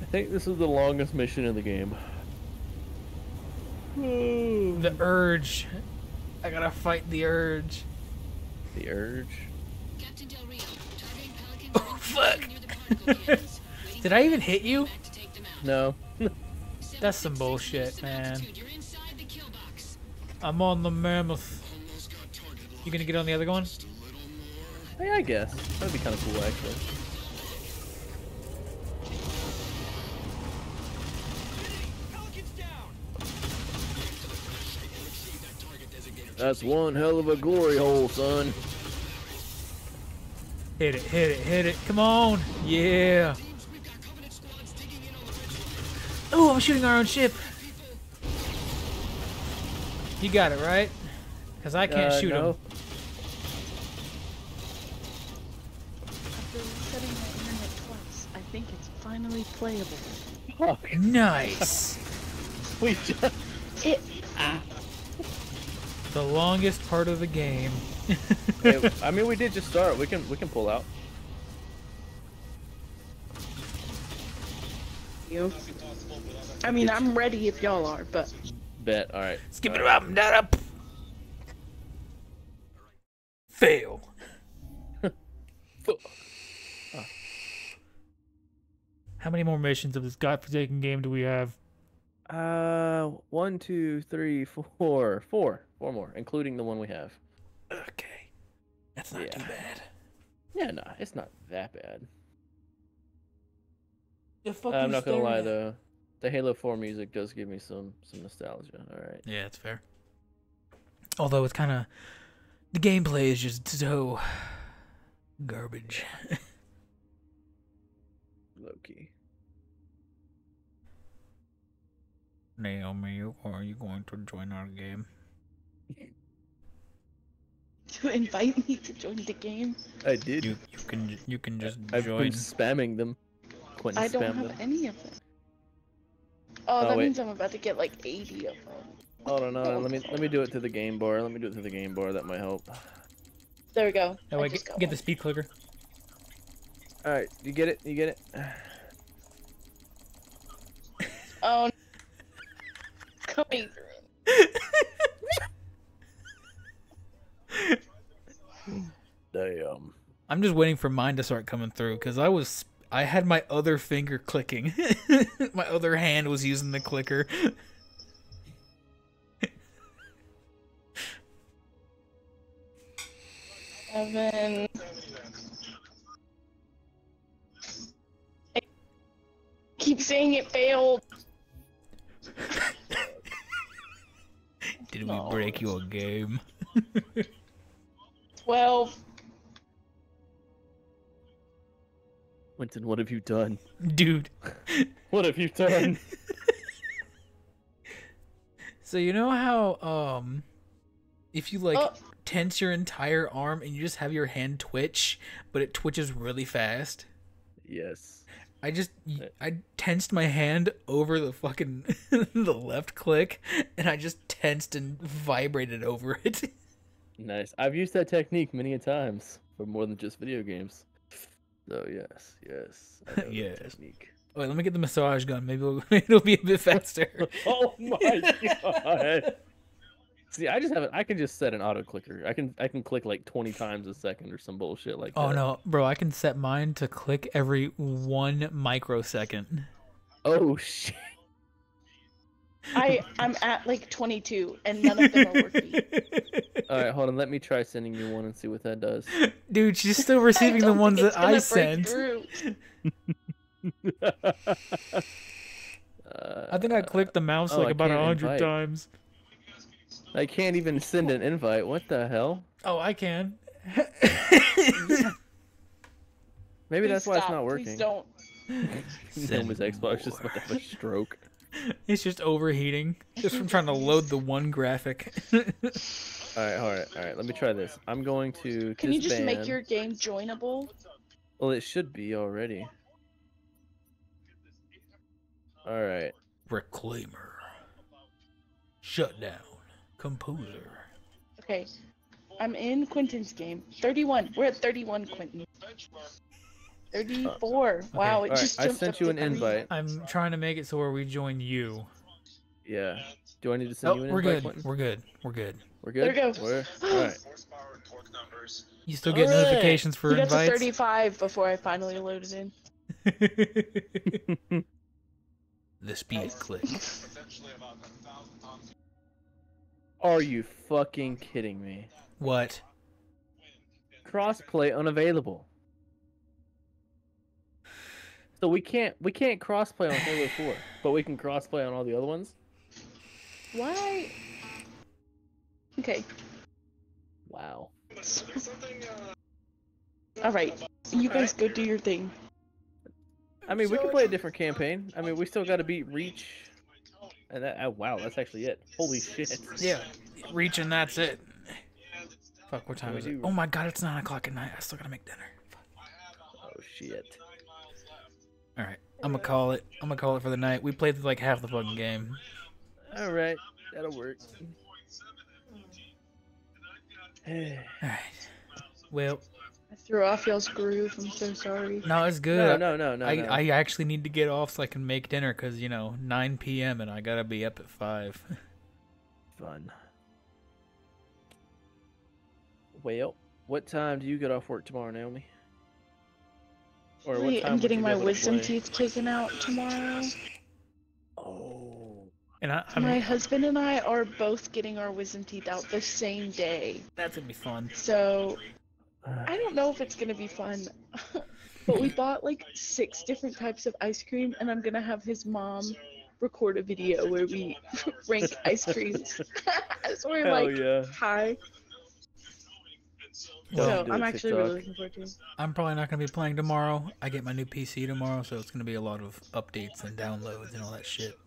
I think this is the longest mission in the game. The urge. I gotta fight the urge. The urge. Captain Del Rio, targeting Oh, fuck. near the particle cannons. Waiting Did I even hit you? back to take them out. No. That's some bullshit, man. altitude, You're inside the kill box. I'm on the mammoth. You gonna get on the other one? Hey, I guess. That'd be kind of cool, actually. That's one hell of a glory hole, son. Hit it, hit it, hit it. Come on. Yeah. Oh, I'm shooting our own ship. You got it, right? Because I can't Uh, shoot no. him. After resetting my internet twice, I think it's finally playable. Fuck. Nice. We just... It. Ah. The longest part of the game. Hey, I mean, we did just start. We can we can pull out. You. I mean, I'm ready if y'all are, but Bet. All right. Skip it up and down up. Fail. Fuck. How many more missions of this godforsaken game do we have? Uh, one, two, three, four, four, four more, including the one we have. Okay. That's not Yeah. too bad. Yeah, no, it's not that bad. The fuck I'm not gonna lie at? though, the Halo 4 music does give me some some nostalgia. All right. Yeah, it's fair. Although it's kind of the gameplay is just so garbage. Loki. Naomi, are you going to join our game? to invite me to join the game? I did. You you can you can just I've join. been spamming them. Quentin I don't spammed have them. any of them. Oh, Oh, that wait. means I'm about to get like 80 of them. Hold on, hold on. Let me let me do it through the game bar. Let me do it through the game bar. That might help. There we go. Oh, I wait, get, get the speed clicker. All right, you get it. You get it. Oh, coming through. Damn. I'm just waiting for mine to start coming through because I was I had my other finger clicking. my other hand was using the clicker. Seven. Keep saying it failed. Did No. we break your game? 12. Quentin, what have you done? Dude. What have you done? So you know how um if you like Oh. tense your entire arm and you just have your hand twitch, but it twitches really fast? yes. I just I tensed my hand over the fucking the left click and I just tensed and vibrated over it. Nice. I've used that technique many a times for more than just video games. So yes, yes. Yes. Technique. Wait, let me get the massage gun. Maybe it'll, it'll be a bit faster. Oh my god. See, I just have it. I can just set an auto clicker. I can I can click like twenty times a second or some bullshit like Oh that. no, bro! I can set mine to click every one microsecond. Oh shit. I, I'm at like 22 and none of them are working. All right, hold on. Let me try sending you one and see what that does. Dude, she's still receiving the ones that I break sent. through. I think I uh, clicked the mouse oh, like I about a hundred invite. times. I can't even send an invite. What the hell? Oh, I can. Maybe Please that's why it's stop, not Please working. don't. His Xbox just about to have a stroke. It's just overheating, just from trying to load the one graphic. All right, all right, all right. Let me try this. I'm going to. Can you just disband- make your game joinable? Well, it should be already. All right. Reclaimer. Shutdown. Composer. Okay. I'm in Quentin's game. 31. We're at 31, Quentin. 34. Wow, it Alright, just I sent up you to an 30. invite. I'm trying to make it so where we join you. Yeah. Do I need to send Oh, you an invite? we're invite? good. Quentin? We're good. We're good. We're good. There we go. We're, all right. You still get Alright. notifications for We got to 35 before I finally loaded in. the speed click. Are you fucking kidding me? What? Crossplay unavailable. So we can't we can't crossplay on Halo 4, but we can crossplay on all the other ones. Why? Okay. Wow. Alright. You guys go do your thing. I mean, we can play a different campaign. I mean, we still got to beat Reach. And that, oh, wow, that's actually it. Holy shit. Yeah, reach and that's it. Fuck, what time is it? Oh my god, it's 9 o'clock at night. I still gotta make dinner. Oh shit. Alright, I'm gonna call it. I'm gonna call it for the night. We played like half the fucking game. All right, that'll work. Alright. Well, threw off y'all's groove. I'm so sorry. no, it's good. No, no, no, no, I, no. I actually need to get off so I can make dinner because, you know, 9 p.m. and I gotta be up at 5. Fun. Well, what time do you get off work tomorrow, Naomi? Or what Wait, time I'm getting my wisdom play? teeth taken out tomorrow. Oh. And I, I My husband and I are both getting our wisdom teeth out the same day. that's gonna be fun. So I don't know if it's gonna be fun. but we bought like six different types of ice cream and I'm gonna have his mom record a video where we rank ice creams. so we're Hell like yeah. hi. Well, so I'm actually really looking forward to it. I'm probably not gonna be playing tomorrow. I get my new PC tomorrow, so it's gonna be a lot of updates and downloads and all that shit.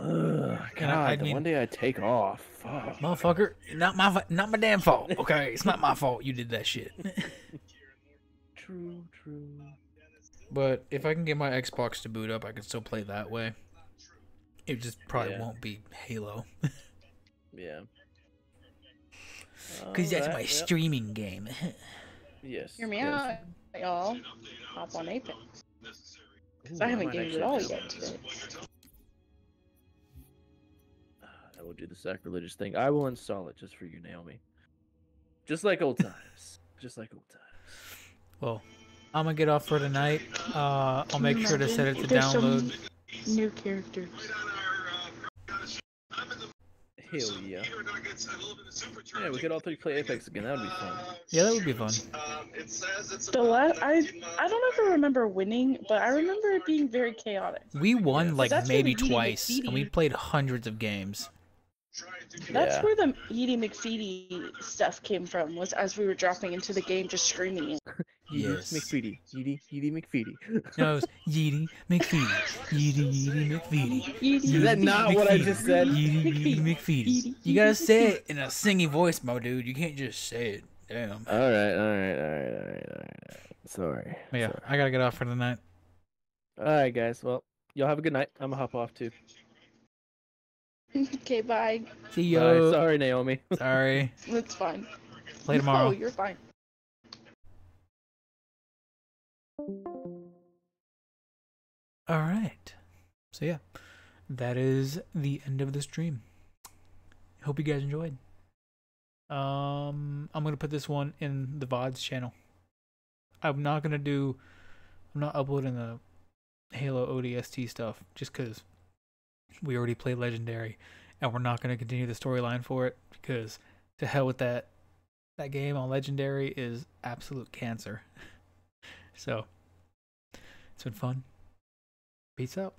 Ugh, God, I- I the mean- one day I take off. Fuck. Motherfucker, not my not my damn fault. Okay, it's not my fault you did that shit. True, true. But if I can get my Xbox to boot up, I can still play that way. It just probably Yeah. won't be Halo. Yeah. Because that's Alright, my yep. streaming game. Yes. Hear me yes. out, y'all. Hop on Apex. Because Ooh, I haven't might gamed it all yet today. I will do the sacrilegious thing. I will install it just for you, Naomi. Just like old times. Just like old times. Well, I'm gonna get off for tonight. Uh, I'll make sure to set it to download. New character. Hell yeah. Yeah, we could all three play Apex again. That would be fun. Yeah, that would be fun. The last, I I don't ever remember winning, but I remember it being very chaotic. We won like maybe twice, and we played hundreds of games. That's Yeah. where the Edie McFeety stuff came from. Was as we were dropping into the game, just streaming it. Yes. McFeety. Edie, Edie McFeety. No, it was Yeety McFeety. Yeety Yeety McFeety. Is that not what I just said? Yeety Yeety McFeety. You gotta say it in a singy voice, mo dude. You can't just say it. Damn. Alright, alright, alright, alright, alright, alright. Sorry. But yeah, I gotta get off for the night. Alright, guys. Well, y'all have a good night. I'm gonna hop off too. okay, bye. See Bye. Sorry, Naomi. Sorry. That's fine. Play tomorrow. No, you're fine. All right. So yeah, that is the end of the stream. Hope you guys enjoyed. Um, I'm gonna put this one in the VODs channel. I'm not gonna do. I'm not uploading the Halo ODST stuff just because we already played Legendary, and we're not gonna continue the storyline for it because to hell with that. That game on Legendary is absolute cancer. so, it's been fun. Peace out.